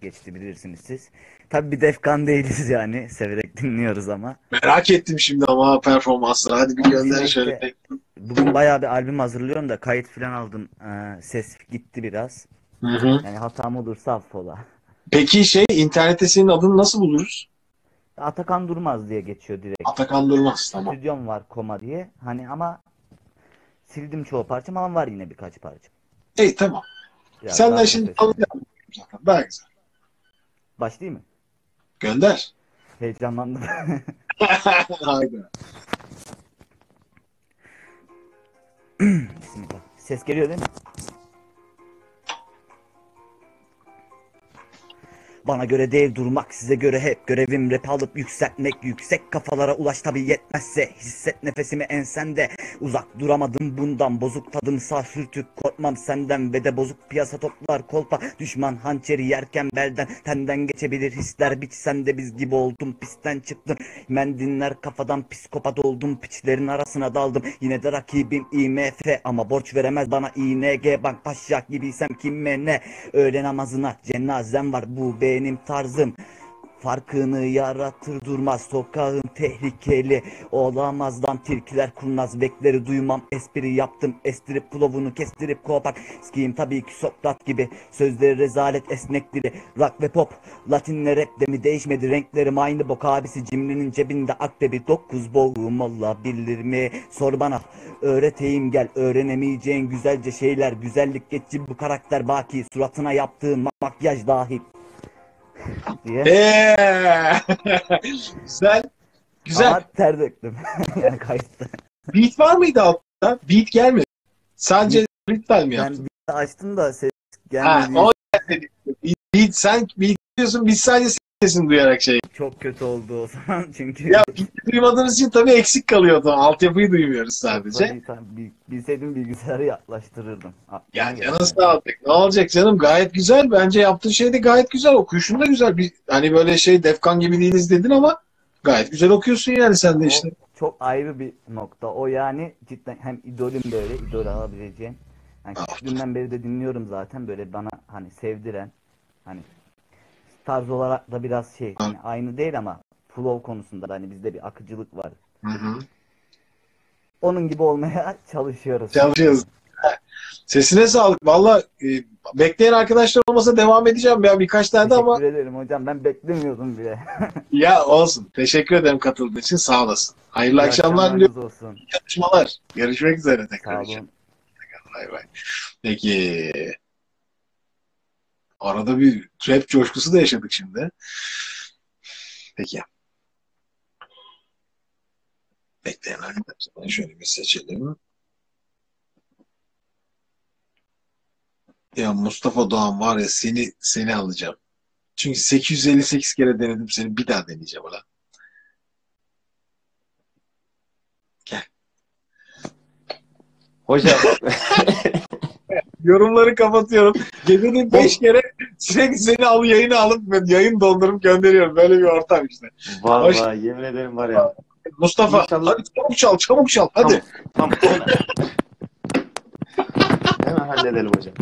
geçti bilirsiniz siz. Tabii bir defkan değiliz yani. Severek dinliyoruz ama. Merak ettim şimdi ama performansını. Hadi bir gönder şöyle. işte bugün bayağı bir albüm hazırlıyorum da kayıt falan aldım. E, ses gitti biraz. Hı hı. Yani hatam olursa affola. Peki şey internette senin adını nasıl buluruz? Atakan Durmaz diye geçiyor direkt. Atakan Durmaz tamam. Stüdyom var Koma diye. Hani ama sildim çoğu parçam ama var yine birkaç parça. İyi tamam. Biraz Senden şimdi alacağım. Daha güzel. Başlayayım mı? Gönder. Heyecanlandım. Haydi. Bismillah. Ses geliyor değil mi? Bana göre değil durmak size göre hep Görevim. Rap alıp yükseltmek Yüksek kafalara ulaş tabi yetmezse. Hisset nefesimi ensende Uzak duramadım bundan. Bozuk tadım sağ sürtük Korkmam senden. Ve de bozuk piyasa toplar kolpa. Düşman hançeri yerken belden Tenden geçebilir. Hisler biç Sen de biz gibi oldum. Pisten çıktım. Men dinler kafadan psikopat oldum. Piçlerin arasına daldım. Yine de rakibim IMF Ama borç veremez bana ING Bank paşa gibiysem kime ne? Öğle namazına cenazem var. Bu benim tarzım. Farkını yaratır durmaz sokağın tehlikeli. Olamazdan tilkiler kurnaz. Bekleri duymam espri yaptım. Estirip kılovunu kestirip kopak. Skiyim tabii ki Sokrat gibi. Sözleri rezalet esnek dili. Rock ve pop Latinle rap de mi değişmedi? Renklerim aynı bok abisi Cimrinin cebinde akbebi dokuz boğum olabilir mi? Sor bana öğreteyim gel. Öğrenemeyeceğin güzelce şeyler Güzellik geçici bu karakter baki. Suratına yaptığın ma- makyaj dahil diye. Eee. Güzel. Güzel. Ama ter döktüm. yani kayıtta. Beat var mıydı altta? Beat gelmedi. Sadece ritüel mi yaptın? Ben bir açtım da ses Ha, gelmedi. o gelmedi. Beat, beat, sen beat diyorsun biz sadece sesini duyarak şey. Çok kötü oldu o zaman çünkü. Ya duymadığımız için tabii eksik kalıyor o Altyapıyı duymuyoruz sadece. Tabii, tabii, bil- bilseydim bilgisayarı yaklaştırırdım. Yani canın sağ ol. Ne olacak canım gayet güzel. Bence yaptığın şey de gayet güzel. Okuyuşun da güzel. Bir, hani böyle şey Defkan gibi değiliz dedin ama gayet güzel okuyorsun yani sen de işte. Çok ayrı bir nokta. O yani cidden hem idolüm böyle, idol alabileceğim. Yani küçüklüğümden beri de dinliyorum zaten böyle bana hani sevdiren hani tarz olarak da biraz şey hani aynı değil ama flow konusunda da hani bizde bir akıcılık var. Hı hı. Onun gibi olmaya çalışıyoruz. Çalışıyoruz. Sesine sağlık. Valla e, bekleyen arkadaşlar olmasa devam edeceğim ya birkaç tane de ama Teşekkür ederim hocam. Ben beklemiyordum bile. ya olsun. Teşekkür ederim katıldığın için. Sağ olasın. Hayırlı İyi akşamlar diliyorum. olsun. İyi çalışmalar. Görüşmek üzere Sağ tekrar. olun. Bay bay. Peki. Arada bir trap coşkusu da yaşadık şimdi. Peki. Bekleyen arkadaşlar. Şöyle bir seçelim. Ya Mustafa Doğan var ya seni seni alacağım. Çünkü 858 kere denedim seni bir daha deneyeceğim ulan. Hocam Yorumları kapatıyorum. Gecenin 5 kere sürekli seni al yayını alıp ben yayın dondurup gönderiyorum. Böyle bir ortam işte. Hoş- vallahi yemin ederim var ya. Mustafa İnşallah- hadi çabuk çal çabuk çal hadi. Tamam. Hemen halledelim hocam.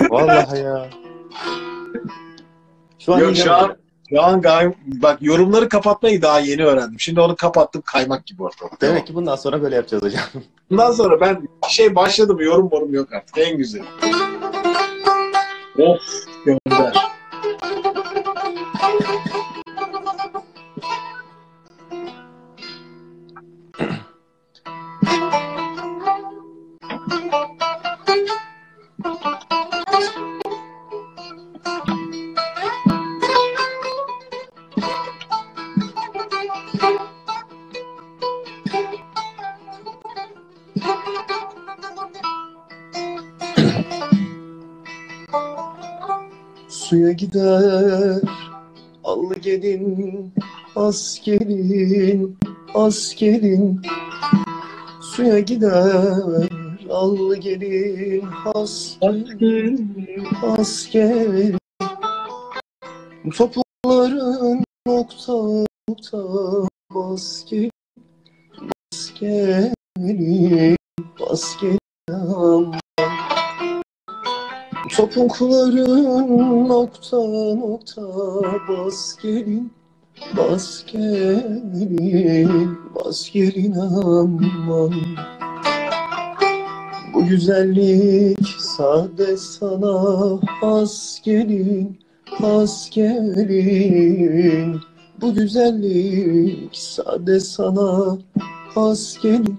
Vallahi ya. Şu an Yok şu an. Şu an gay- bak yorumları kapatmayı daha yeni öğrendim. Şimdi onu kapattım kaymak gibi ortalık. Demek ki bundan sonra böyle yapacağız hocam. Bundan sonra ben şey başladım yorum yorum yok artık en güzel. Of gönder. Suya gider. Al gelin askerin askerin. Suya gider. Al gelin askerin askerin. Topukların nokta nokta basket baskerin baskerin aman. Topukların nokta nokta bas gelin Bas gelin Bas gelin aman Bu güzellik sade sana has gelin Has gelin Bu güzellik sade sana has gelin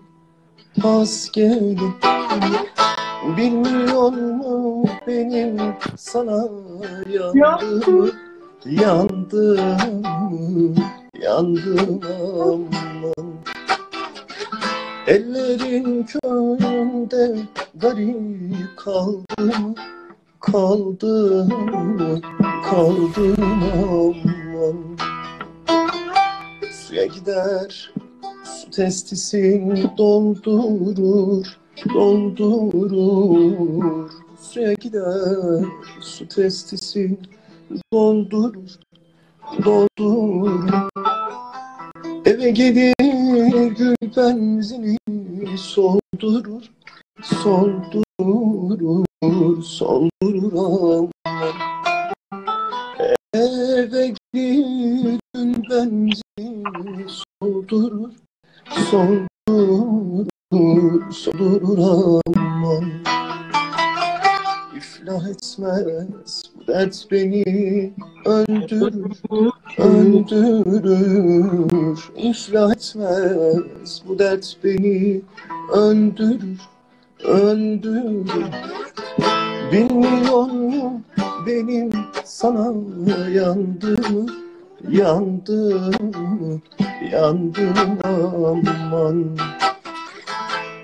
Has gelin Bilmiyor mu benim sana yandığımı Yandığımı Yandım aman. Ellerin köyünde garip kaldım kaldım kaldım aman. Suya gider su testisin doldurur doldurur Suya gider su testisin doldurur doldurur Eve gelir gül benzini soldurur soldurur soldurur aman Eve gelir gül benzini soldurur soldurur soldurur aman İflah etmez bu dert beni öldürür, öldürür. İflah etmez bu dert beni öldürür, öldürür. Bilmiyorum benim sana yandım, yandım, yandım aman.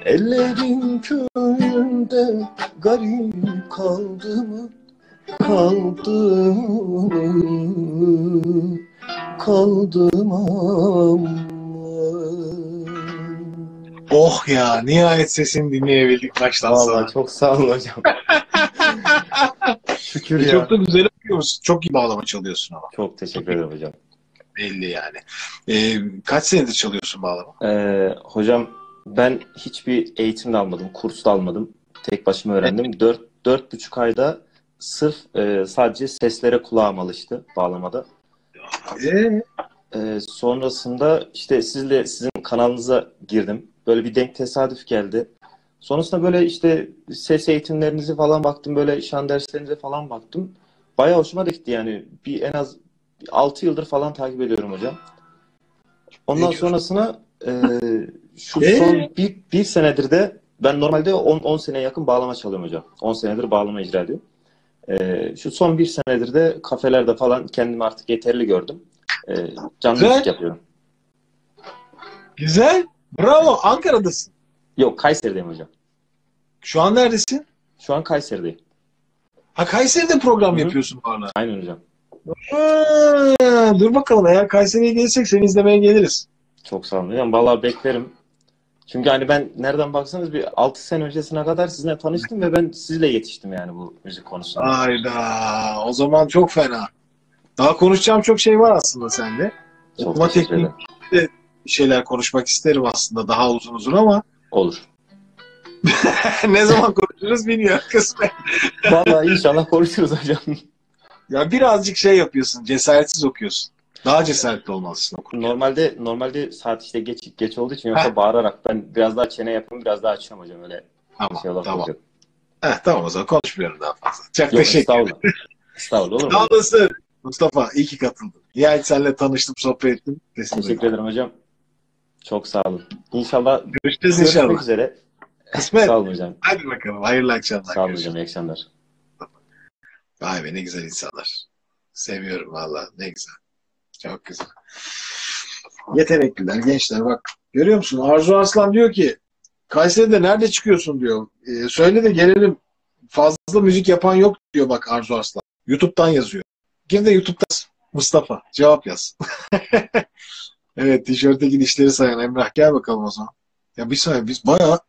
Ellerin köyünde garip kaldı mı? Kaldı mı? Kaldım aman. Oh ya nihayet sesini dinleyebildik baştan Vallahi çok sağ olun hocam. Şükür ya. Çok da güzel okuyorsun. Çok iyi bağlama çalıyorsun ama. Çok teşekkür ederim hocam. Belli yani. Ee, kaç senedir çalıyorsun bağlama? Ee, hocam ben hiçbir eğitim de almadım, kurs da almadım. Tek başıma öğrendim. Dört, dört buçuk ayda sırf e, sadece seslere kulağım alıştı bağlamada. Ee? Ee, sonrasında işte sizle sizin kanalınıza girdim. Böyle bir denk tesadüf geldi. Sonrasında böyle işte ses eğitimlerinizi falan baktım. Böyle şan derslerinize falan baktım. Bayağı hoşuma da gitti yani. Bir en az 6 yıldır falan takip ediyorum hocam. Ondan sonrasına e, şu Ee? son bir, bir senedir de ben normalde 10, 10 seneye yakın bağlama çalıyorum hocam. 10 senedir bağlama icra ediyorum. E, şu son bir senedir de kafelerde falan kendimi artık yeterli gördüm. E, canlı Güzel. müzik yapıyorum. Güzel. Bravo. Ankara'dasın. Yok Kayseri'deyim hocam. Şu an neredesin? Şu an Kayseri'deyim. Ha Kayseri'de program yapıyorsun bana. Aynen hocam. Ha, dur bakalım eğer Kayseri'ye gelirsek seni izlemeye geliriz. Çok sağ olun hocam. Vallahi beklerim. Çünkü hani ben nereden baksanız bir 6 sene öncesine kadar sizinle tanıştım ve ben sizle yetiştim yani bu müzik konusunda. Hayda. O zaman çok fena. Daha konuşacağım çok şey var aslında sende. Çok Okuma tekniği de şeyler konuşmak isterim aslında daha uzun uzun ama Olur. ne zaman konuşuruz bilmiyorum kısmet. Vallahi inşallah konuşuruz hocam. Ya birazcık şey yapıyorsun, cesaretsiz okuyorsun. Daha cesaretli olmalısın okur. Normalde normalde saat işte geç geç olduğu için yoksa Heh. bağırarak ben biraz daha çene yapıyorum biraz daha açıyorum hocam öyle Tamam, şey tamam. olacak. Heh, tamam o zaman konuşmuyorum daha fazla. Çok Yok teşekkür ederim. estağfurullah. Olur mu? Sağ olasın. Mustafa iyi ki katıldın. Nihayet seninle tanıştım, sohbet ettim. Kesinlikle. Teşekkür ederim hocam. Çok sağ olun. İnşallah görüşmek inşallah. üzere. Kısmet. Sağ olun hocam. Hadi bakalım. Hayırlı akşamlar. Sağ olun Görüşürüz. hocam. İyi akşamlar. Vay be ne güzel insanlar. Seviyorum valla. Ne güzel. Çok güzel. Yetenekliler, gençler bak. Görüyor musun? Arzu Arslan diyor ki Kayseri'de nerede çıkıyorsun diyor. Ee, söyle de gelelim. Fazla müzik yapan yok diyor bak Arzu Arslan. YouTube'dan yazıyor. Kim de Mustafa. Cevap yaz. evet tişörtteki dişleri sayan Emrah gel bakalım o zaman. Ya bir saniye biz bayağı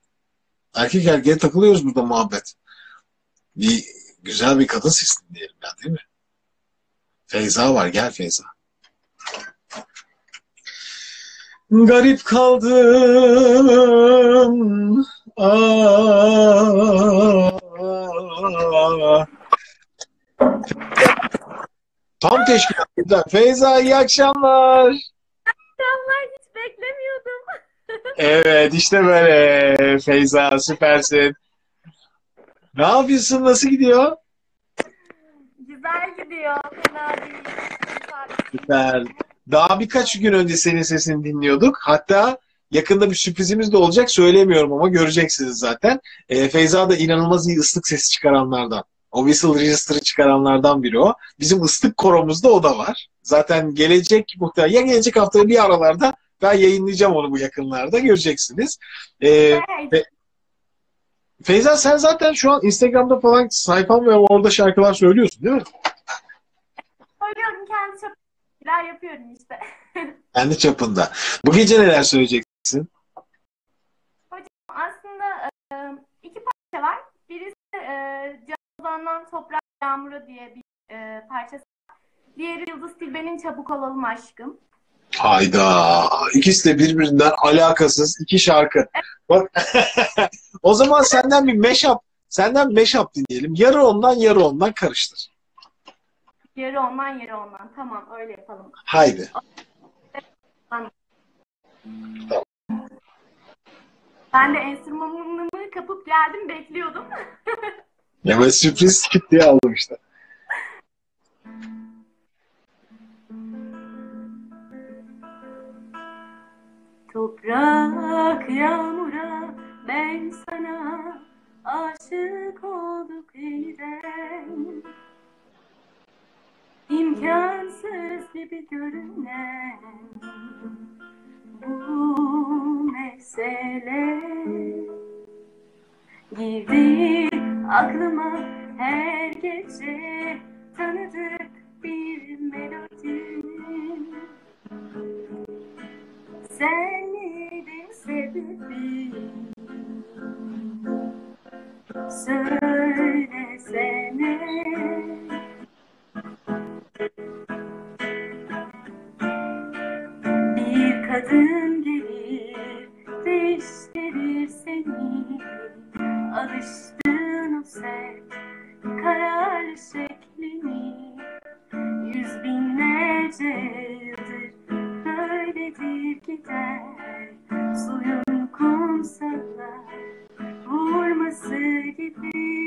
erkek erkeğe takılıyoruz burada muhabbet. Bir güzel bir kadın sesi dinleyelim ya değil mi? Feyza var gel Feyza. Garip kaldım. Aa, Tam teşkilat. Feyza iyi akşamlar. Akşamlar hiç beklemiyordum. Evet işte böyle Feyza süpersin. Ne yapıyorsun? Nasıl gidiyor? Güzel gidiyor. Fena değil. Süper. Daha birkaç gün önce senin sesini dinliyorduk. Hatta yakında bir sürprizimiz de olacak. Söylemiyorum ama göreceksiniz zaten. E, Feyza da inanılmaz iyi ıslık sesi çıkaranlardan. O whistle register'ı çıkaranlardan biri o. Bizim ıslık koromuzda o da var. Zaten gelecek muhtemelen ya gelecek hafta bir aralarda ben yayınlayacağım onu bu yakınlarda göreceksiniz. E, ve- Feyza sen zaten şu an Instagram'da falan sayfan ve orada şarkılar söylüyorsun değil mi? Söylüyorum kendi çapımda yapıyorum işte. Kendi çapında. Bu gece neler söyleyeceksin? Hocam aslında iki parça var. Birisi Can Ozan'dan Toprak Yağmuru diye bir parçası. Diğeri Yıldız Tilbe'nin Çabuk Olalım Aşkım. Hayda. İkisi de birbirinden alakasız iki şarkı. Bak o zaman senden bir mashup, senden mashup dinleyelim. Yarı ondan yarı ondan karıştır. Yarı ondan yarı ondan. Tamam öyle yapalım. Haydi. Ben de enstrümanımı kapıp geldim bekliyordum. Ya ben sürpriz kit diye aldım işte. Toprak yağmura ben sana aşık olduk yeniden İmkansız gibi görünen bu mesele. Girdi aklıma her gece tanıdık bir melodi. Sen miydin sebebi Söylesene Bir kadın gelir değiştirir seni. Alıştığın o sert kararlı şeklini Yüz binlerce yıldır böyledir gider. Suyun kumsala vurması gibi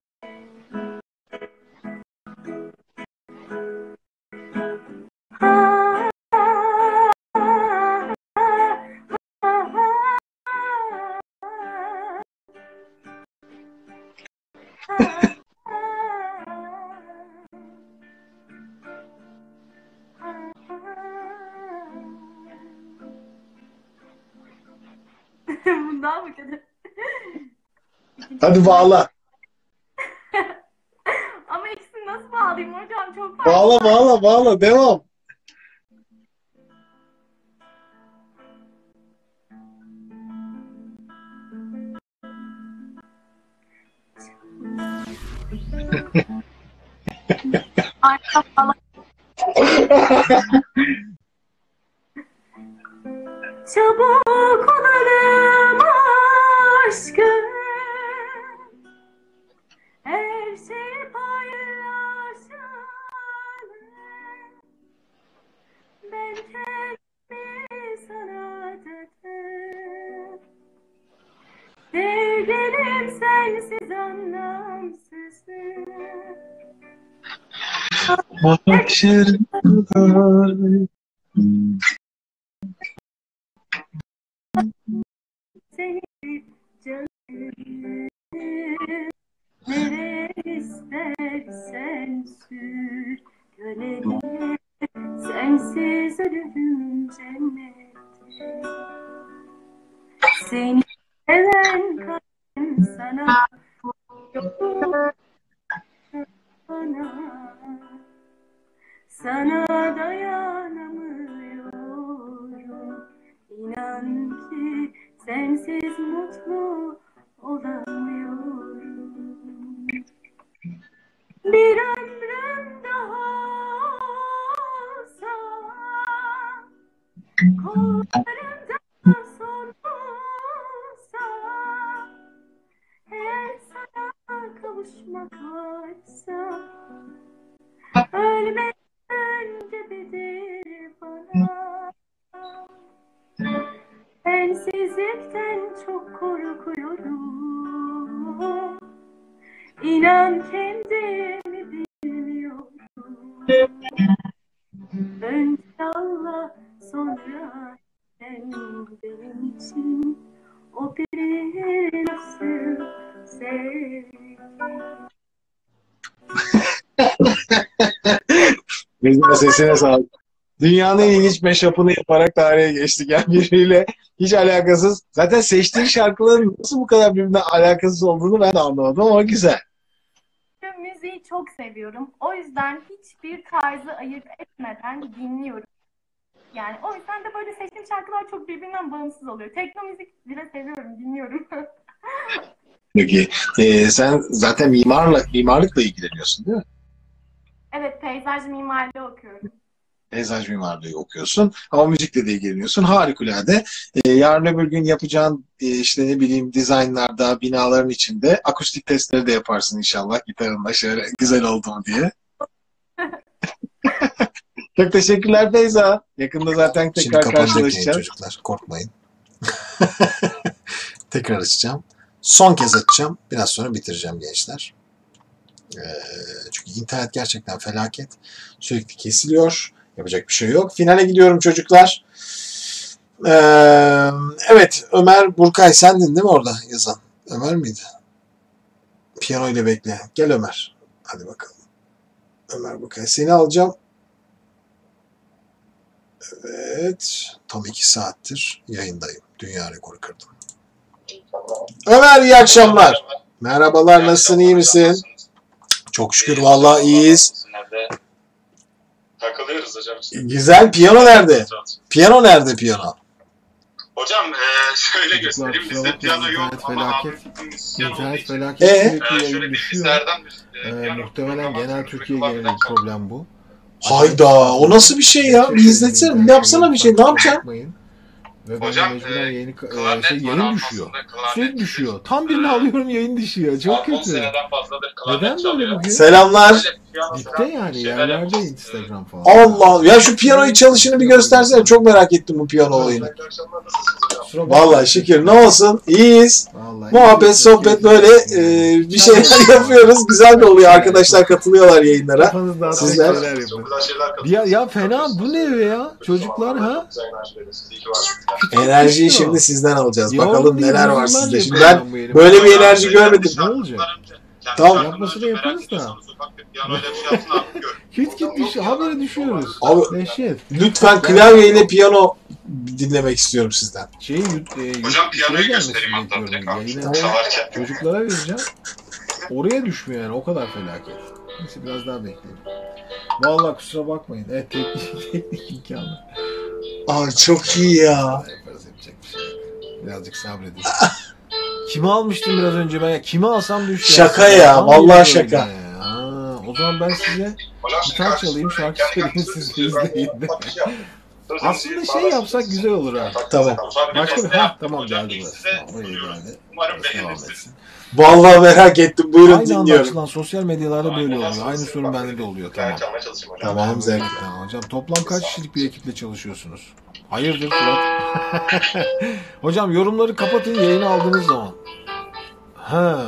Bağla. Ama ikisini nasıl bağlayayım hocam? Çok farklı. Bağla bağla bağla devam. Arka falan. Çabuk Seni Bizim sesine sağlık. Dünyanın en ilginç meşapını yaparak tarihe geçtik. Yani birbiriyle hiç alakasız. Zaten seçtiğin şarkıların nasıl bu kadar birbirinden alakasız olduğunu ben de anlamadım ama güzel. Müziği çok seviyorum. O yüzden hiçbir tarzı ayırt etmeden dinliyorum. Yani o yüzden de böyle seçtiğim şarkılar çok birbirinden bağımsız oluyor. Tekno müzik bile seviyorum, dinliyorum. Peki e, sen zaten mimarla, mimarlıkla ilgileniyorsun değil mi? Evet, peyzaj mimarlığı okuyorum. Peyzaj mimarlığı okuyorsun ama müzikle de ilgileniyorsun. Harikulade. E, yarın öbür gün yapacağın e, işte ne bileyim dizaynlarda, binaların içinde akustik testleri de yaparsın inşallah gitarınla şöyle güzel oldu mu diye. Çok teşekkürler Feyza. Yakında zaten Şimdi tekrar yayın karşılaşacağız. çocuklar. Korkmayın. Tekrar açacağım. Son kez açacağım. Biraz sonra bitireceğim gençler. Çünkü internet gerçekten felaket. Sürekli kesiliyor. Yapacak bir şey yok. Finale gidiyorum çocuklar. Evet Ömer Burkay sendin değil mi orada yazan? Ömer miydi? Piyano ile bekle. Gel Ömer. Hadi bakalım. Ömer Burkay. Seni alacağım. Evet. Tam iki saattir yayındayım. Dünya rekoru kırdım. Ömer iyi akşamlar. Merhabalar nasılsın iyi misin? Çok şükür vallahi iyiyiz. Takılıyoruz hocam. Güzel piyano nerede? Piyano nerede piyano? Hocam eee şöyle göstereyim. Bizde piyano yok ama felaket. İnternet felaket Ee? sürekli yayın düşüyor. Ee, muhtemelen genel Türkiye genelinde problem bu. Hayda o nasıl bir şey ya? Bir izletsene. Yapsana bir şey. Ne yapacaksın? Ve de mecburen yayını, e, şey, yayın düşüyor. Sürekli düşüyor. Tam birini alıyorum yayın düşüyor. Çok kötü. Neden böyle bugün? Selamlar. Gitti yani yerlerde Instagram falan. Allah ya şu piyanoyu çalışını bir göstersene. Çok merak ettim bu piyano olayını. Vallahi şükür ne olsun iyiyiz. Muhabbet sohbet böyle e, bir şeyler yapıyoruz. Güzel de oluyor. Arkadaşlar katılıyorlar yayınlara. Sizler. Ya, ya fena bu ne ya? Çocuklar ha? Enerjiyi şimdi sizden alacağız. Bakalım neler var sizde. Şimdi ben böyle bir enerji görmedim. Ne olacak? Tamam. Yapmasını yaparız da. Hiç git düş habere düşüyoruz. Abi, Dehşet. Lütfen klavyeyle piyano dinlemek istiyorum sizden. Şey, e, Hocam piyanoyu göstereyim hatta Yayına çalarken. çocuklara vereceğim. Oraya düşmüyor yani o kadar felaket. Neyse biraz daha bekleyelim. Vallahi kusura bakmayın. Evet teknik, teknik imkanı. Ay çok iyi ya. Yaparız yapacak bir şey. Birazcık sabredin. Kimi almıştım biraz önce ben ya? Kimi alsam düştü. Şaka ya, Tam vallahi şaka. ya. O zaman ben size gitar çalayım, şarkı söyleyeyim siz de izleyin. Aslında şey yapsak güzel olur ha. Tamam. Başka bir ha tamam geldi burası. Tamam, oraya geldi. Umarım beğenirsiniz. Vallahi merak ettim. Buyurun Aynı anda dinliyorum. açılan sosyal medyalarda böyle oluyor. Aynı sorun bende de oluyor. Tamam. Tamam Tamam, zevkli. Tamam hocam. Toplam kaç kişilik bir ekiple çalışıyorsunuz? Hayırdır Fırat? hocam yorumları kapatın yayını aldığınız zaman. Ha.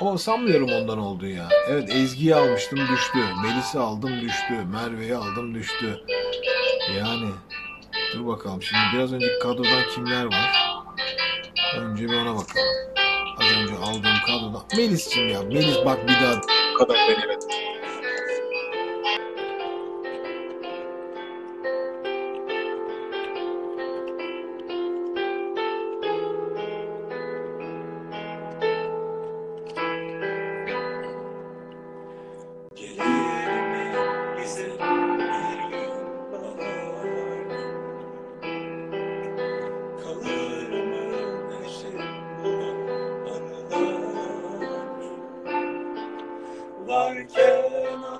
Ama sanmıyorum ondan olduğu ya. Evet Ezgi'yi almıştım düştü. Melis'i aldım düştü. Merve'yi aldım düştü. Yani dur bakalım şimdi biraz önceki kadrodan kimler var? Önce bir ona bakalım. Az önce aldığım kadrodan. Melis'cim ya. Melis bak bir daha Bu kadar denemedim. again.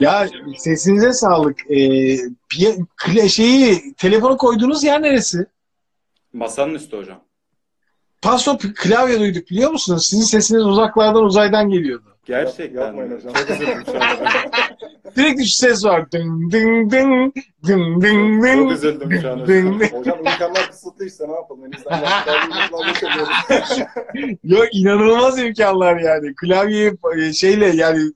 Ya sesinize sağlık. Ee, şeyi telefonu koyduğunuz yer neresi? Masanın üstü hocam. Paso klavye duyduk biliyor musunuz? Sizin sesiniz uzaklardan uzaydan geliyordu. Gerçekten. Yapmayın hocam. Çok üzüldüm şu ses var. Ding ding ding ding ding ding. Çok üzüldüm şu an. Hocam imkanlar kısıtlı işte ne yapalım. Elinizden. Yok inanılmaz imkanlar yani. Klavyeyi e, şeyle yani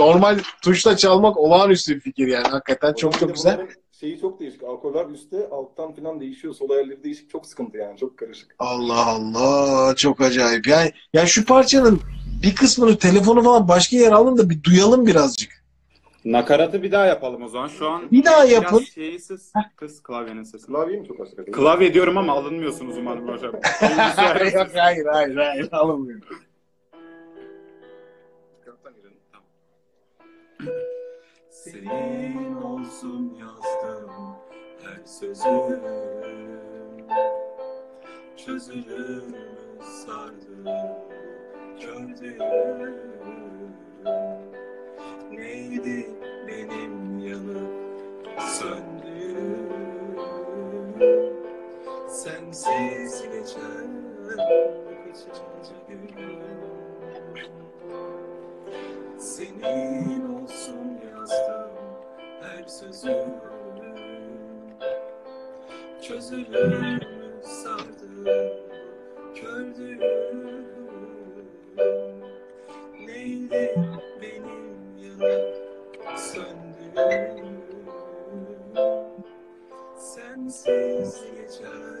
normal tuşla çalmak olağanüstü bir fikir yani. Hakikaten çok çok güzel. Şeyi çok değişik. Alkoller üstte alttan falan değişiyor. Sol ayarları değişik. Çok sıkıntı yani. Çok karışık. Allah Allah çok acayip. Yani, yani şu parçanın bir kısmını telefonu falan başka yere alın da bir duyalım birazcık. Nakaratı bir daha yapalım o zaman. Şu an Bir daha biraz yapın. şeyi siz kız klavyenin sesini. Klavyeyi mi çok açık edeyim? Klavye diyorum ama alınmıyorsunuz umarım hocam. Yok, hayır hayır hayır alınmıyor. Senin olsun yazdım her sözüm. Çözülür mü sardım gördüğüm? Neydi benim yanıp söndüğüm? Sensiz geçer kaçıncı günüm. Senin olsun yazdım her sözüm Çözülür sardım gördüğüm Neydi benim yanıp söndüğüm? Sensiz geçer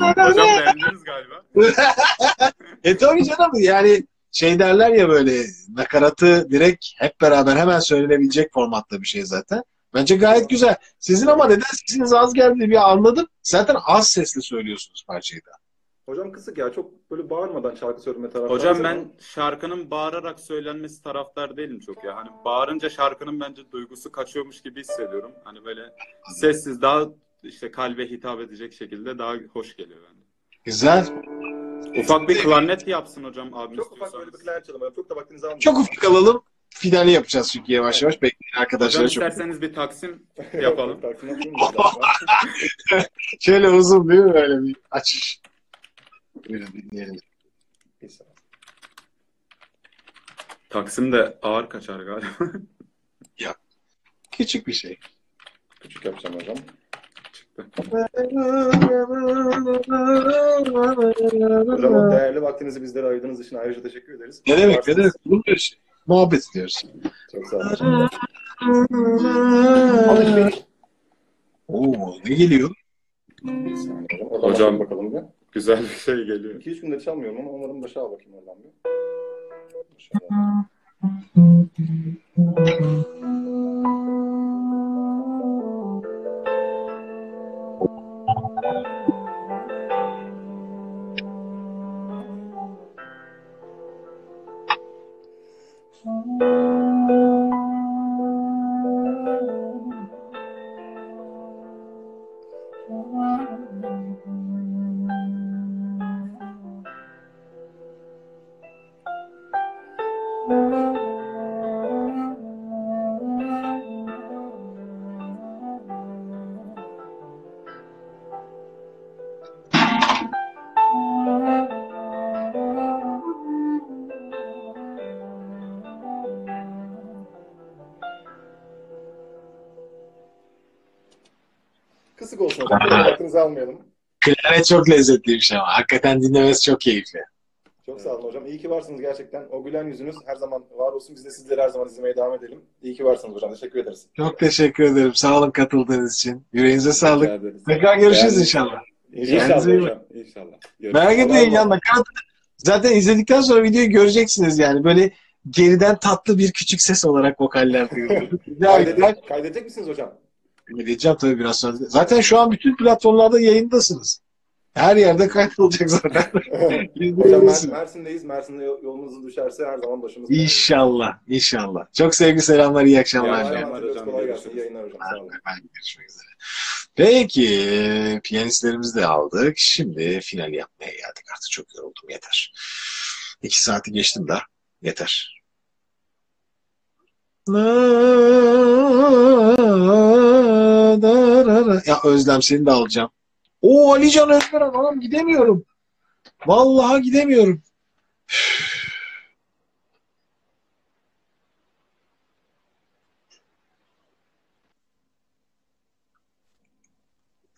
Hocam beğendiniz galiba. e tabii canım yani şey derler ya böyle nakaratı direkt hep beraber hemen söylenebilecek formatta bir şey zaten. Bence gayet güzel. Sizin ama neden sesiniz az geldi bir anladım. Zaten az sesli söylüyorsunuz parçayı da. Hocam kısık ya. Çok böyle bağırmadan şarkı söyleme taraftarı. Hocam ben şarkının bağırarak söylenmesi taraftar değilim çok ya. Hani bağırınca şarkının bence duygusu kaçıyormuş gibi hissediyorum. Hani böyle sessiz daha işte kalbe hitap edecek şekilde daha hoş geliyor bence. Güzel. Ufak bir klarnet yapsın hocam abim Çok ufak böyle bir klarnet çalalım. Çok da vaktinizi almayalım. Çok ufak alalım. Finali yapacağız çünkü yavaş yavaş. Bekleyin Hocam arkadaşlar. Çok... isterseniz bir taksim yapalım. Şöyle uzun değil mi böyle bir açış. Buyurun dinleyelim. Taksim de ağır kaçar galiba. Ya küçük bir şey. Küçük yapacağım hocam. Hocam o değerli vaktinizi bizlere ayırdığınız için ayrıca teşekkür ederiz. Ne demek ne demek? Olur mu şey? Muhabbet ediyoruz. Çok sağ olun. Oo ne geliyor? Oradan Hocam bakalım bir. güzel bir şey geliyor. 2-3 gündür çalmıyorum ama umarım başa al bakayım oradan bir. Kısık Çok vaktinizi almayalım. Klarnet çok lezzetliymiş ama. Hakikaten dinlemesi çok keyifli. Çok sağ olun hocam. İyi ki varsınız gerçekten. O gülen yüzünüz her zaman var olsun. Biz de sizleri her zaman izlemeye devam edelim. İyi ki varsınız hocam. Teşekkür ederiz. Çok teşekkür ederim. Sağ olun katıldığınız için. Yüreğinize sağlık. Tekrar görüşürüz Yani- inşallah. İnşallah Kendinize hocam. İnşallah. Merak etmeyin ya nakarat, Zaten izledikten sonra videoyu göreceksiniz yani. Böyle geriden tatlı bir küçük ses olarak vokaller güzel. Kaydedecek, kaydedecek misiniz hocam? Gideceğim tabii biraz sonra. Zaten şu an bütün platformlarda yayındasınız. Her yerde kaydolacak zaten. Hocam Mersin'deyiz. Mersin'de yol- yolunuz düşerse her zaman başımız. İnşallah, inşallah. Çok sevgi selamlar, iyi İyi akşamlar. akşamlar hocam. Kolay gelsin. İyi yayınlar hocam. Sağ olun. Görüşmek üzere. Peki, piyanistlerimizi de aldık. Şimdi finali yapmaya geldik. Artık çok yoruldum, yeter. İki saati geçtim daha. Yeter. Ya Özlem seni de alacağım. O Alican Özgüren oğlum gidemiyorum. Vallahi gidemiyorum.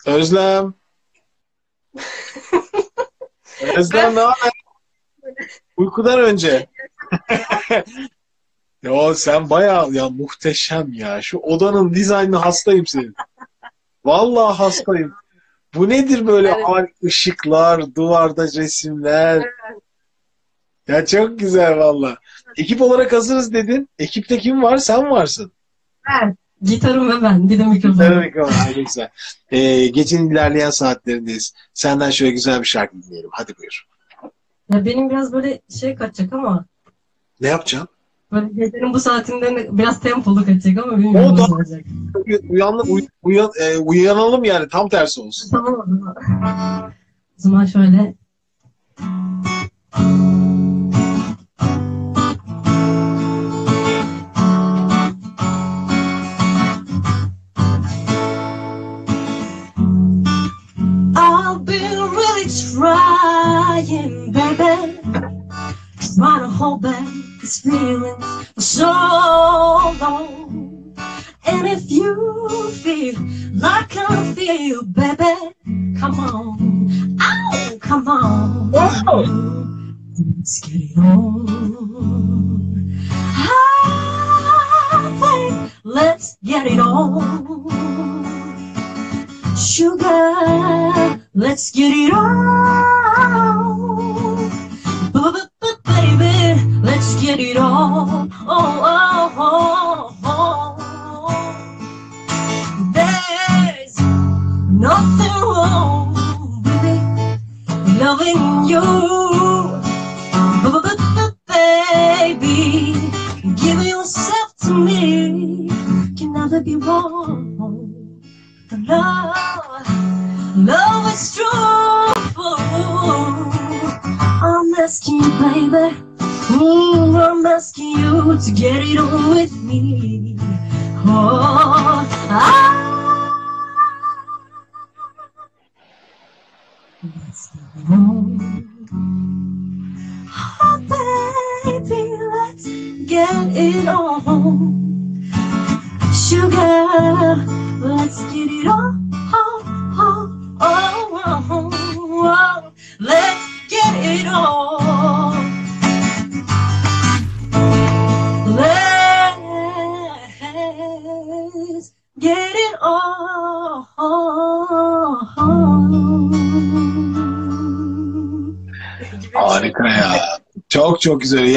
Özlem. Özlem ne haber? Uykudan önce. ya sen bayağı ya muhteşem ya. Şu odanın dizaynına hastayım senin. Vallahi hastayım. Bu nedir böyle Evet. ışıklar, duvarda resimler. Ya çok güzel valla. Ekip olarak hazırız dedin. Ekipte kim var? Sen varsın. Ben, gitarım ve ben. Bir de mikrofon. Evet, ne güzel. Ee, gecenin ilerleyen saatlerindeyiz. Senden şöyle güzel bir şarkı dinleyelim. Hadi buyur. Ya benim biraz böyle şey kaçacak ama Ne yapacaksın? Böyle gecenin bu saatinde biraz tempolu kaçacak ama bilmiyorum O da olacak. uyanlık, uy- uyan, e, uyanalım yani tam tersi olsun. Tamam o zaman. O zaman şöyle feelings.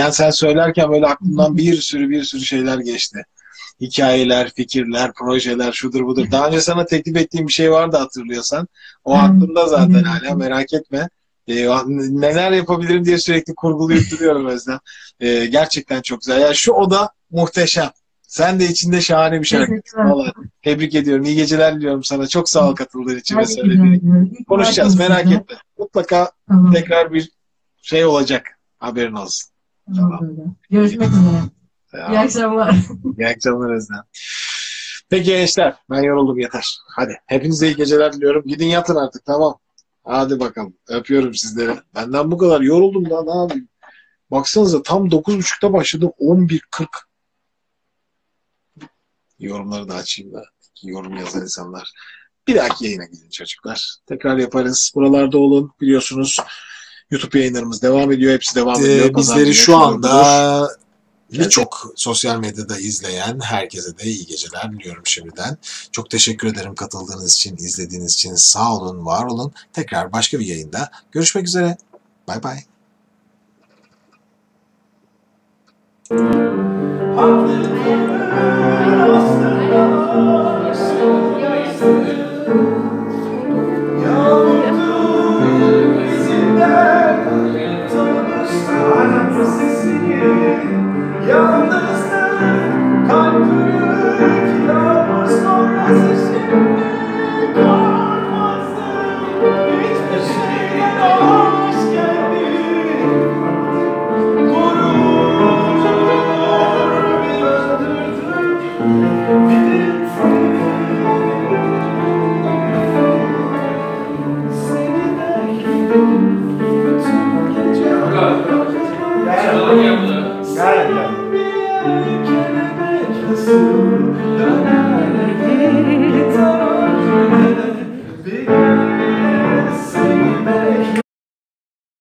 Yani sen söylerken böyle aklımdan bir sürü bir sürü şeyler geçti. Hikayeler, fikirler, projeler, şudur budur. Daha önce sana teklif ettiğim bir şey vardı hatırlıyorsan. O aklımda zaten hala merak etme. Ee, neler yapabilirim diye sürekli kurgulayıp duruyorum Özlem. Ee, gerçekten çok güzel. Yani şu oda muhteşem. Sen de içinde şahane bir şarkı. Teşekkürler. Vallahi tebrik ediyorum. İyi geceler diliyorum sana. Çok sağ ol katıldığın için ve söylediğin Konuşacağız merak etme. Mutlaka Tamam. tekrar bir şey olacak. Haberin olsun. Tamam. Görüşmek üzere. İyi akşamlar. İyi akşamlar Özlem. Peki gençler ben yoruldum yeter. Hadi hepinize iyi geceler diliyorum. Gidin yatın artık tamam. Hadi bakalım. Öpüyorum sizleri. Benden bu kadar. Yoruldum daha ne yapayım. Baksanıza tam 9.30'da başladım. 11.40. Yorumları da açayım da. Yorum yazan insanlar. Bir dahaki yayına gidin çocuklar. Tekrar yaparız. Buralarda olun. Biliyorsunuz YouTube yayınlarımız devam ediyor. Hepsi devam ee, ediyor. Ee, bizleri şu anda birçok sosyal medyada izleyen herkese de iyi geceler diliyorum şimdiden. Çok teşekkür ederim katıldığınız için, izlediğiniz için sağ olun, var olun. Tekrar başka bir yayında görüşmek üzere. Bay bay.